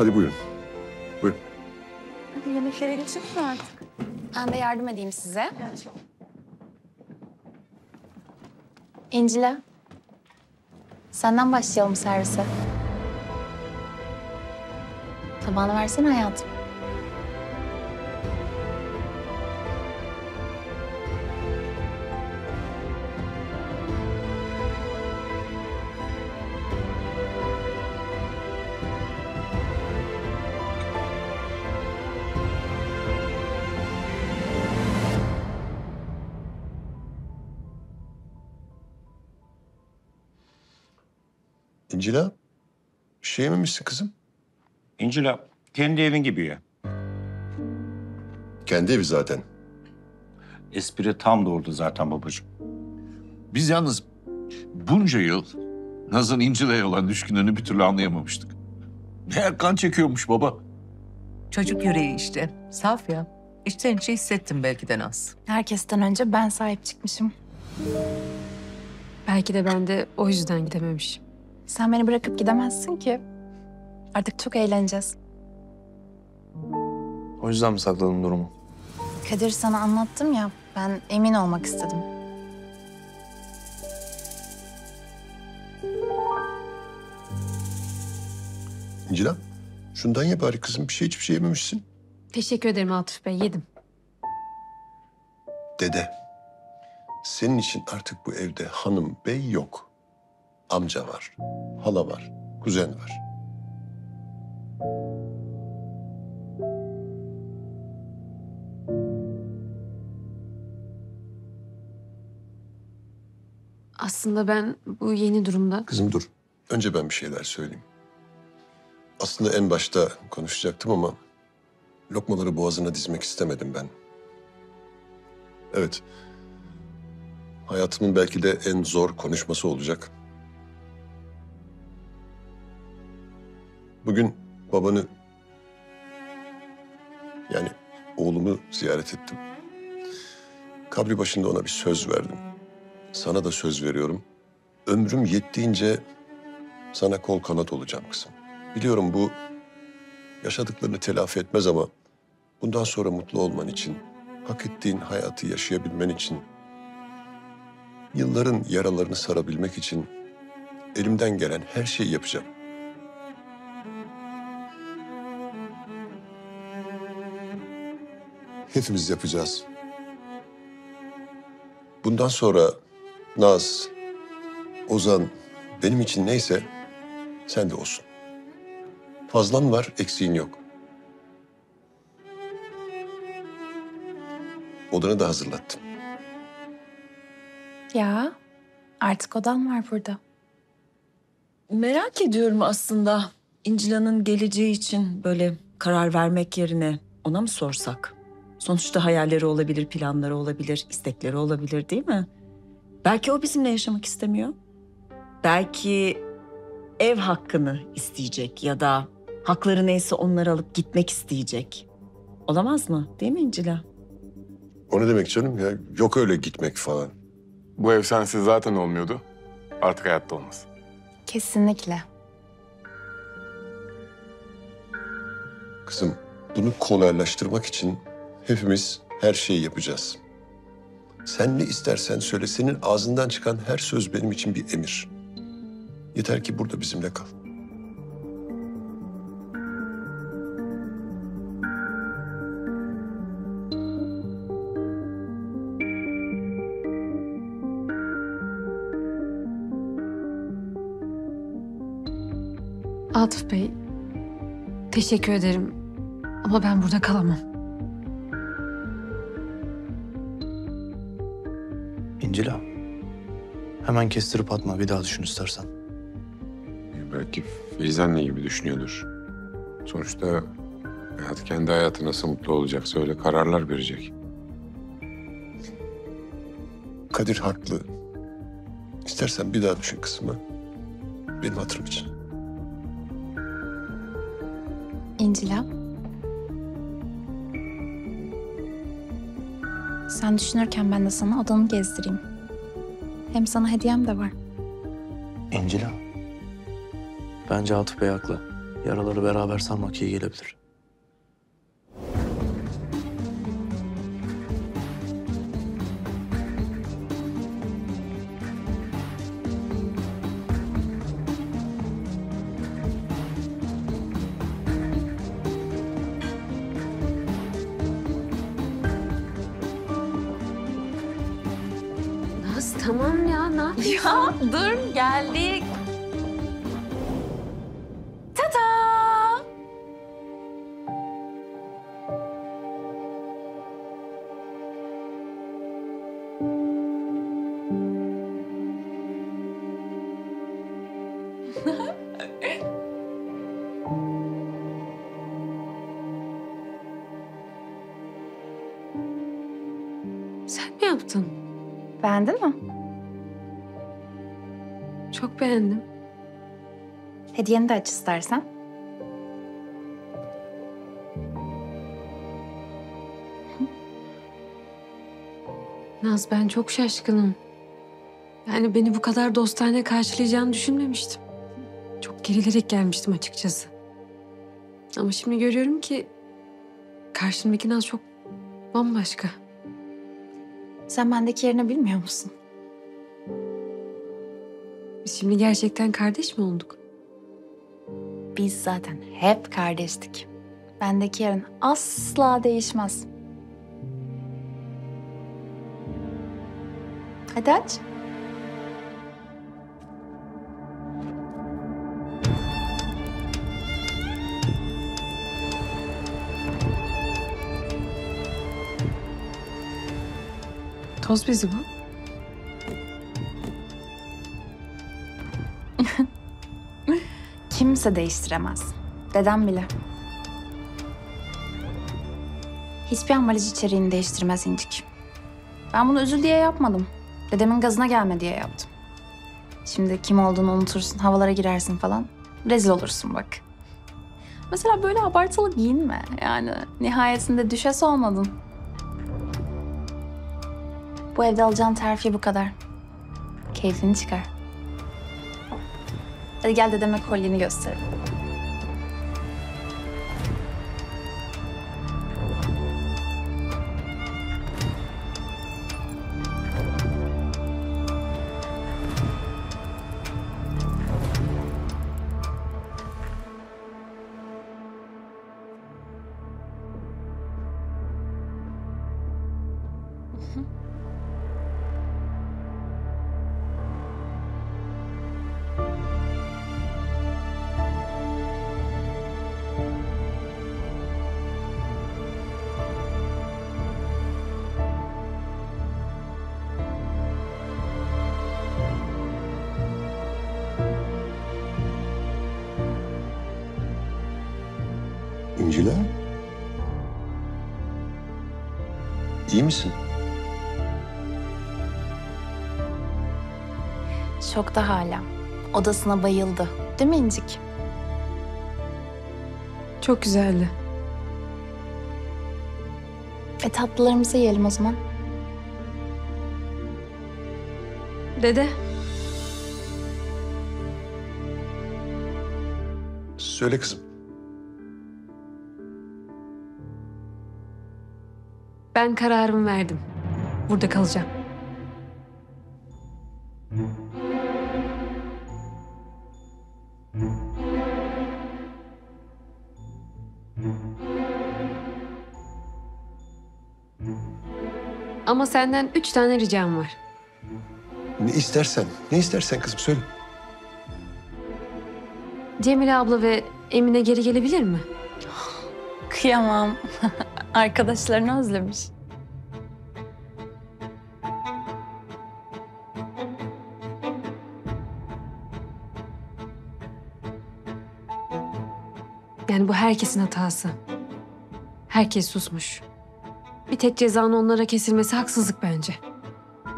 Speaker 35: Hadi buyurun. Buyurun.
Speaker 5: Hadi yemeklere geçelim mi artık? Ben de yardım edeyim size. İncil'e. Senden başlayalım servise. Tabağını versene hayatım.
Speaker 35: Şey yememişsin kızım.
Speaker 33: İncila, kendi evin gibi ya.
Speaker 35: Kendi evi zaten.
Speaker 33: Espri tam orada zaten babacığım.
Speaker 3: Biz yalnız bunca yıl Naz'ın İncil'e olan düşkünlüğünü bir türlü anlayamamıştık. Meğer kan çekiyormuş baba.
Speaker 14: Çocuk yüreği işte. Saf ya. İçten içe hissettim belki de Naz.
Speaker 5: Herkesten önce ben sahip çıkmışım.
Speaker 4: Belki de ben de o yüzden gidememişim.
Speaker 5: Sen beni bırakıp gidemezsin ki. Artık çok eğleneceğiz.
Speaker 27: O yüzden mi sakladın durumu?
Speaker 5: Kadir sana anlattım ya. Ben emin olmak istedim.
Speaker 35: İncila, şundan ye bari kızım. Bir şey hiçbir şey yememişsin.
Speaker 4: Teşekkür ederim Atıf Bey. Yedim.
Speaker 35: Dede, senin için artık bu evde hanım bey yok. Amca var, hala var, kuzen var.
Speaker 4: Aslında ben bu yeni durumda...
Speaker 35: Kızım dur. Önce ben bir şeyler söyleyeyim. Aslında en başta konuşacaktım ama lokmaları boğazına dizmek istemedim ben. Evet. Hayatımın belki de en zor konuşması olacak. Bugün babanı yani oğlumu ziyaret ettim. Kabri başında ona bir söz verdim. Sana da söz veriyorum. Ömrüm yettiğince sana kol kanat olacağım kızım. Biliyorum bu yaşadıklarını telafi etmez ama bundan sonra mutlu olman için, hak ettiğin hayatı yaşayabilmen için, yılların yaralarını sarabilmek için elimden gelen her şeyi yapacağım. Hepimiz yapacağız. Bundan sonra Naz, Ozan benim için neyse sen de olsun. Fazlan var, eksiğin yok. Odanı da hazırlattım.
Speaker 5: Ya artık odam var burada.
Speaker 7: Merak ediyorum aslında İncila'nın geleceği için böyle karar vermek yerine ona mı sorsak? Sonuçta hayalleri olabilir, planları olabilir, istekleri olabilir değil mi? Belki o bizimle yaşamak istemiyor. Belki ev hakkını isteyecek ya da hakları neyse onları alıp gitmek isteyecek. Olamaz mı? Değil mi İncila?
Speaker 35: O ne demek canım ya? Yok öyle gitmek falan.
Speaker 30: Bu ev sensiz zaten olmuyordu. Artık hayatta olmaz.
Speaker 5: Kesinlikle.
Speaker 35: Kızım bunu kolaylaştırmak için hepimiz her şeyi yapacağız. Sen ne istersen söyle. Senin ağzından çıkan her söz benim için bir emir. Yeter ki burada bizimle kal.
Speaker 4: Atıf Bey, teşekkür ederim. Ama ben burada kalamam.
Speaker 27: İncila. Hemen kestirip atma. Bir daha düşün istersen.
Speaker 23: Belki Filiz anne gibi düşünüyordur. Sonuçta hayat kendi hayatı nasıl mutlu olacaksa öyle kararlar verecek.
Speaker 35: Kadir haklı. İstersen bir daha düşün ha. Benim hatırım için.
Speaker 5: İncila. Sen düşünürken ben de sana odanı gezdireyim. Hem sana hediyem de var.
Speaker 27: İncila. Bence Atıf Bey. Yaraları beraber sarmak iyi gelebilir.
Speaker 4: Ya
Speaker 5: dur geldik. Tada!
Speaker 4: Sen mi yaptın?
Speaker 5: Beğendin mi?
Speaker 4: Çok beğendim.
Speaker 5: Hediyeni de aç istersen.
Speaker 4: Naz ben çok şaşkınım. Yani beni bu kadar dostane karşılayacağını düşünmemiştim. Çok gerilerek gelmiştim açıkçası. Ama şimdi görüyorum ki karşımdaki Naz çok bambaşka.
Speaker 5: Sen bendeki yerini bilmiyor musun?
Speaker 4: Şimdi gerçekten kardeş mi olduk?
Speaker 5: Biz zaten hep kardeştik. Bendeki yerin asla değişmez. Hadi aç.
Speaker 4: Toz bezi bu.
Speaker 5: Kimse değiştiremez. Dedem bile. Hiçbir ambalaj içeriğini değiştirmez incik. Ben bunu üzül diye yapmadım. Dedemin gazına gelme diye yaptım. Şimdi kim olduğunu unutursun, havalara girersin falan. Rezil olursun bak. Mesela böyle abartılı giyinme. Yani nihayetinde düşes olmadın. Bu evde alacağın terfi bu kadar. Keyfini çıkar. Hadi gel dedeme kolyeni gösterelim.
Speaker 35: İncila? İyi misin?
Speaker 5: Şokta hala. Odasına bayıldı. Değil mi İncik?
Speaker 4: Çok güzeldi.
Speaker 5: E tatlılarımızı yiyelim o zaman.
Speaker 4: Dede.
Speaker 35: Söyle kızım.
Speaker 4: Ben kararımı verdim. Burada kalacağım. Ama senden üç tane ricam var.
Speaker 35: Ne istersen, ne istersen kızım söyle.
Speaker 4: Cemile abla ve Emine geri gelebilir mi?
Speaker 5: Kıyamam. Arkadaşlarını özlemiş.
Speaker 4: Yani bu herkesin hatası. Herkes susmuş. Bir tek cezanın onlara kesilmesi haksızlık bence.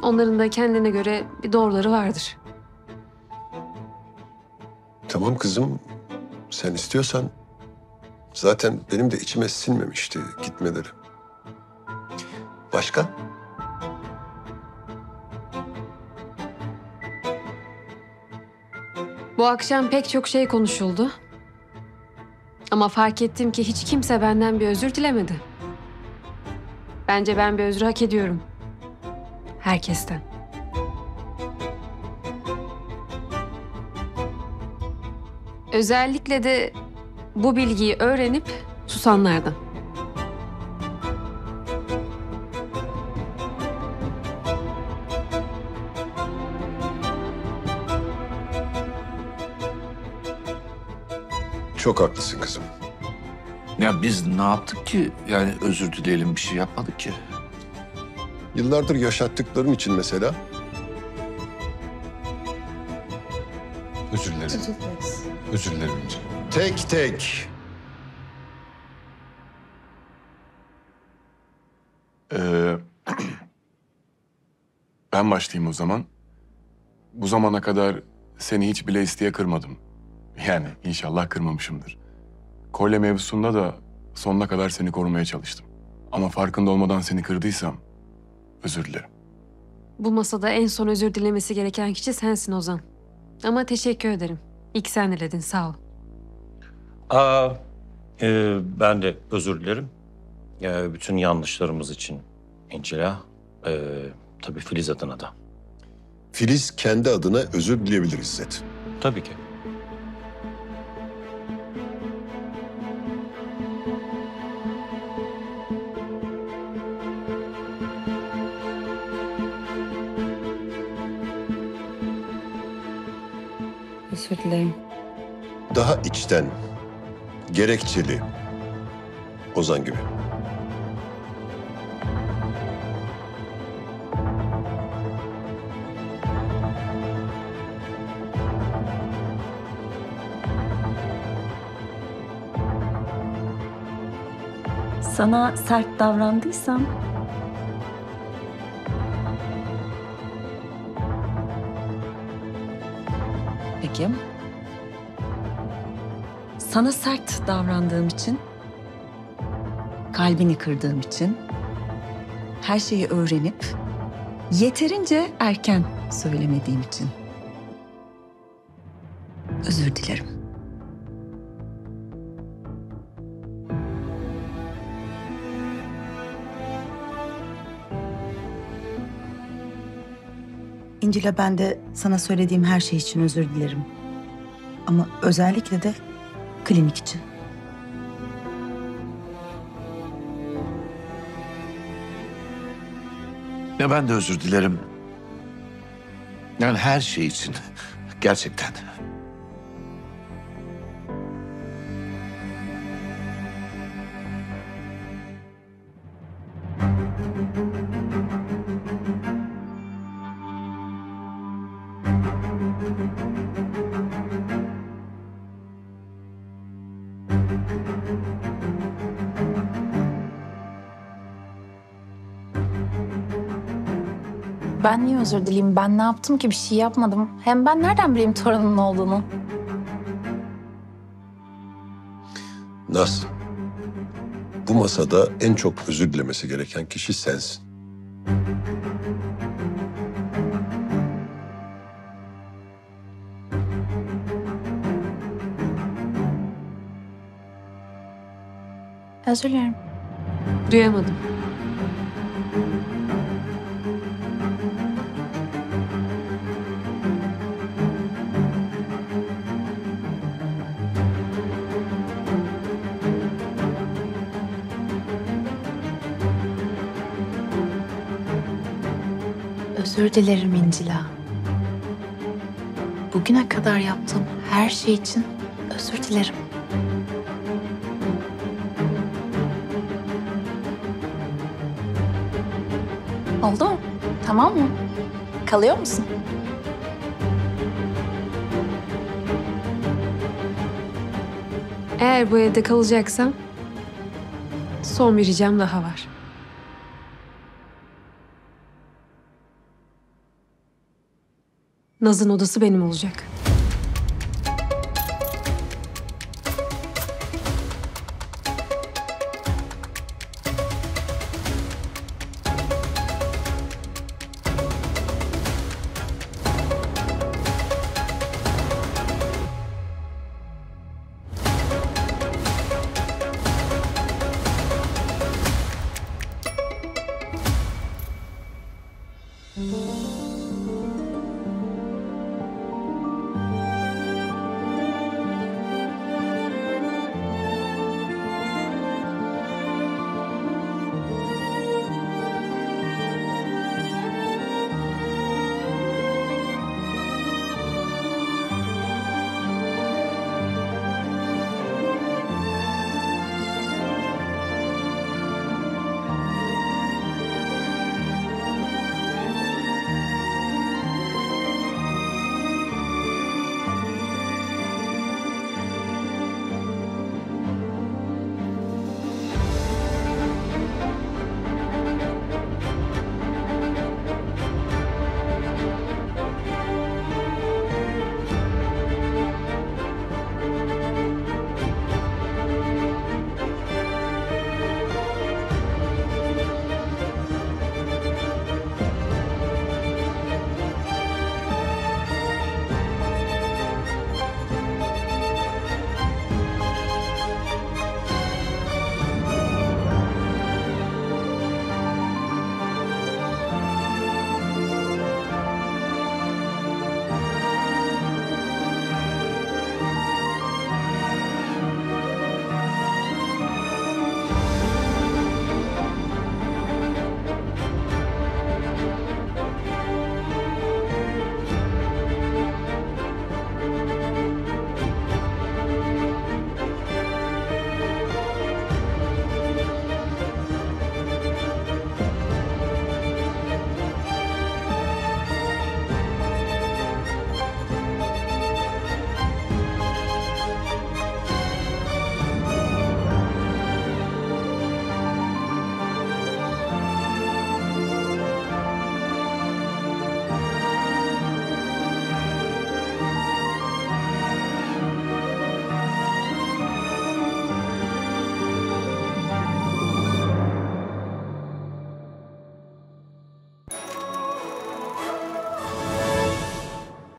Speaker 4: Onların da kendine göre bir doğruları vardır.
Speaker 35: Tamam kızım. Sen istiyorsan. Zaten benim de içime sinmemişti gitmeleri. Başka?
Speaker 4: Bu akşam pek çok şey konuşuldu. Ama fark ettim ki hiç kimse benden bir özür dilemedi. Bence ben bir özür hak ediyorum. Herkesten. Özellikle de bu bilgiyi öğrenip susanlardan.
Speaker 35: Çok haklısın kızım.
Speaker 3: Ya biz ne yaptık ki? Yani özür dileyelim bir şey yapmadık ki.
Speaker 35: Yıllardır yaşattıkların için mesela.
Speaker 6: Özür dilerim. Özür dilerim.
Speaker 35: Tek tek.
Speaker 3: Ee,
Speaker 30: Ben başlayayım o zaman. Bu zamana kadar seni hiç bile isteye kırmadım. Yani inşallah kırmamışımdır. Kolye mevzusunda da sonuna kadar seni korumaya çalıştım. Ama farkında olmadan seni kırdıysam özür dilerim.
Speaker 4: Bu masada en son özür dilemesi gereken kişi sensin Ozan. Ama teşekkür ederim. İlk sen diledin sağ ol.
Speaker 33: Aa, e, ben de özür dilerim. E, bütün yanlışlarımız için İncil'a. E, tabii Filiz adına da.
Speaker 35: Filiz kendi adına özür dileyebilir İzzet.
Speaker 33: Tabii ki.
Speaker 4: Özür dilerim.
Speaker 35: Daha içten, gerekçeli. Ozan gibi.
Speaker 7: Sana sert davrandıysam Peki. Sana sert davrandığım için, kalbini kırdığım için, her şeyi öğrenip yeterince erken söylemediğim için özür dilerim.
Speaker 21: İncil'e ben de sana söylediğim her şey için özür dilerim. Ama özellikle de klinik için.
Speaker 56: Ya ben de özür dilerim. Yani her şey için. Gerçekten.
Speaker 5: Ben niye özür dileyim? Ben ne yaptım ki? Bir şey yapmadım. Hem ben nereden bileyim torunun olduğunu?
Speaker 35: Naz, bu masada en çok özür dilemesi gereken kişi sensin.
Speaker 5: Özür dilerim.
Speaker 4: Duyamadım.
Speaker 5: Özür dilerim İncila. Bugüne kadar yaptığım her şey için özür dilerim. Oldu mu? Tamam mı? Kalıyor musun?
Speaker 4: Eğer bu evde kalacaksam son bir ricam daha var. Naz'ın odası benim olacak.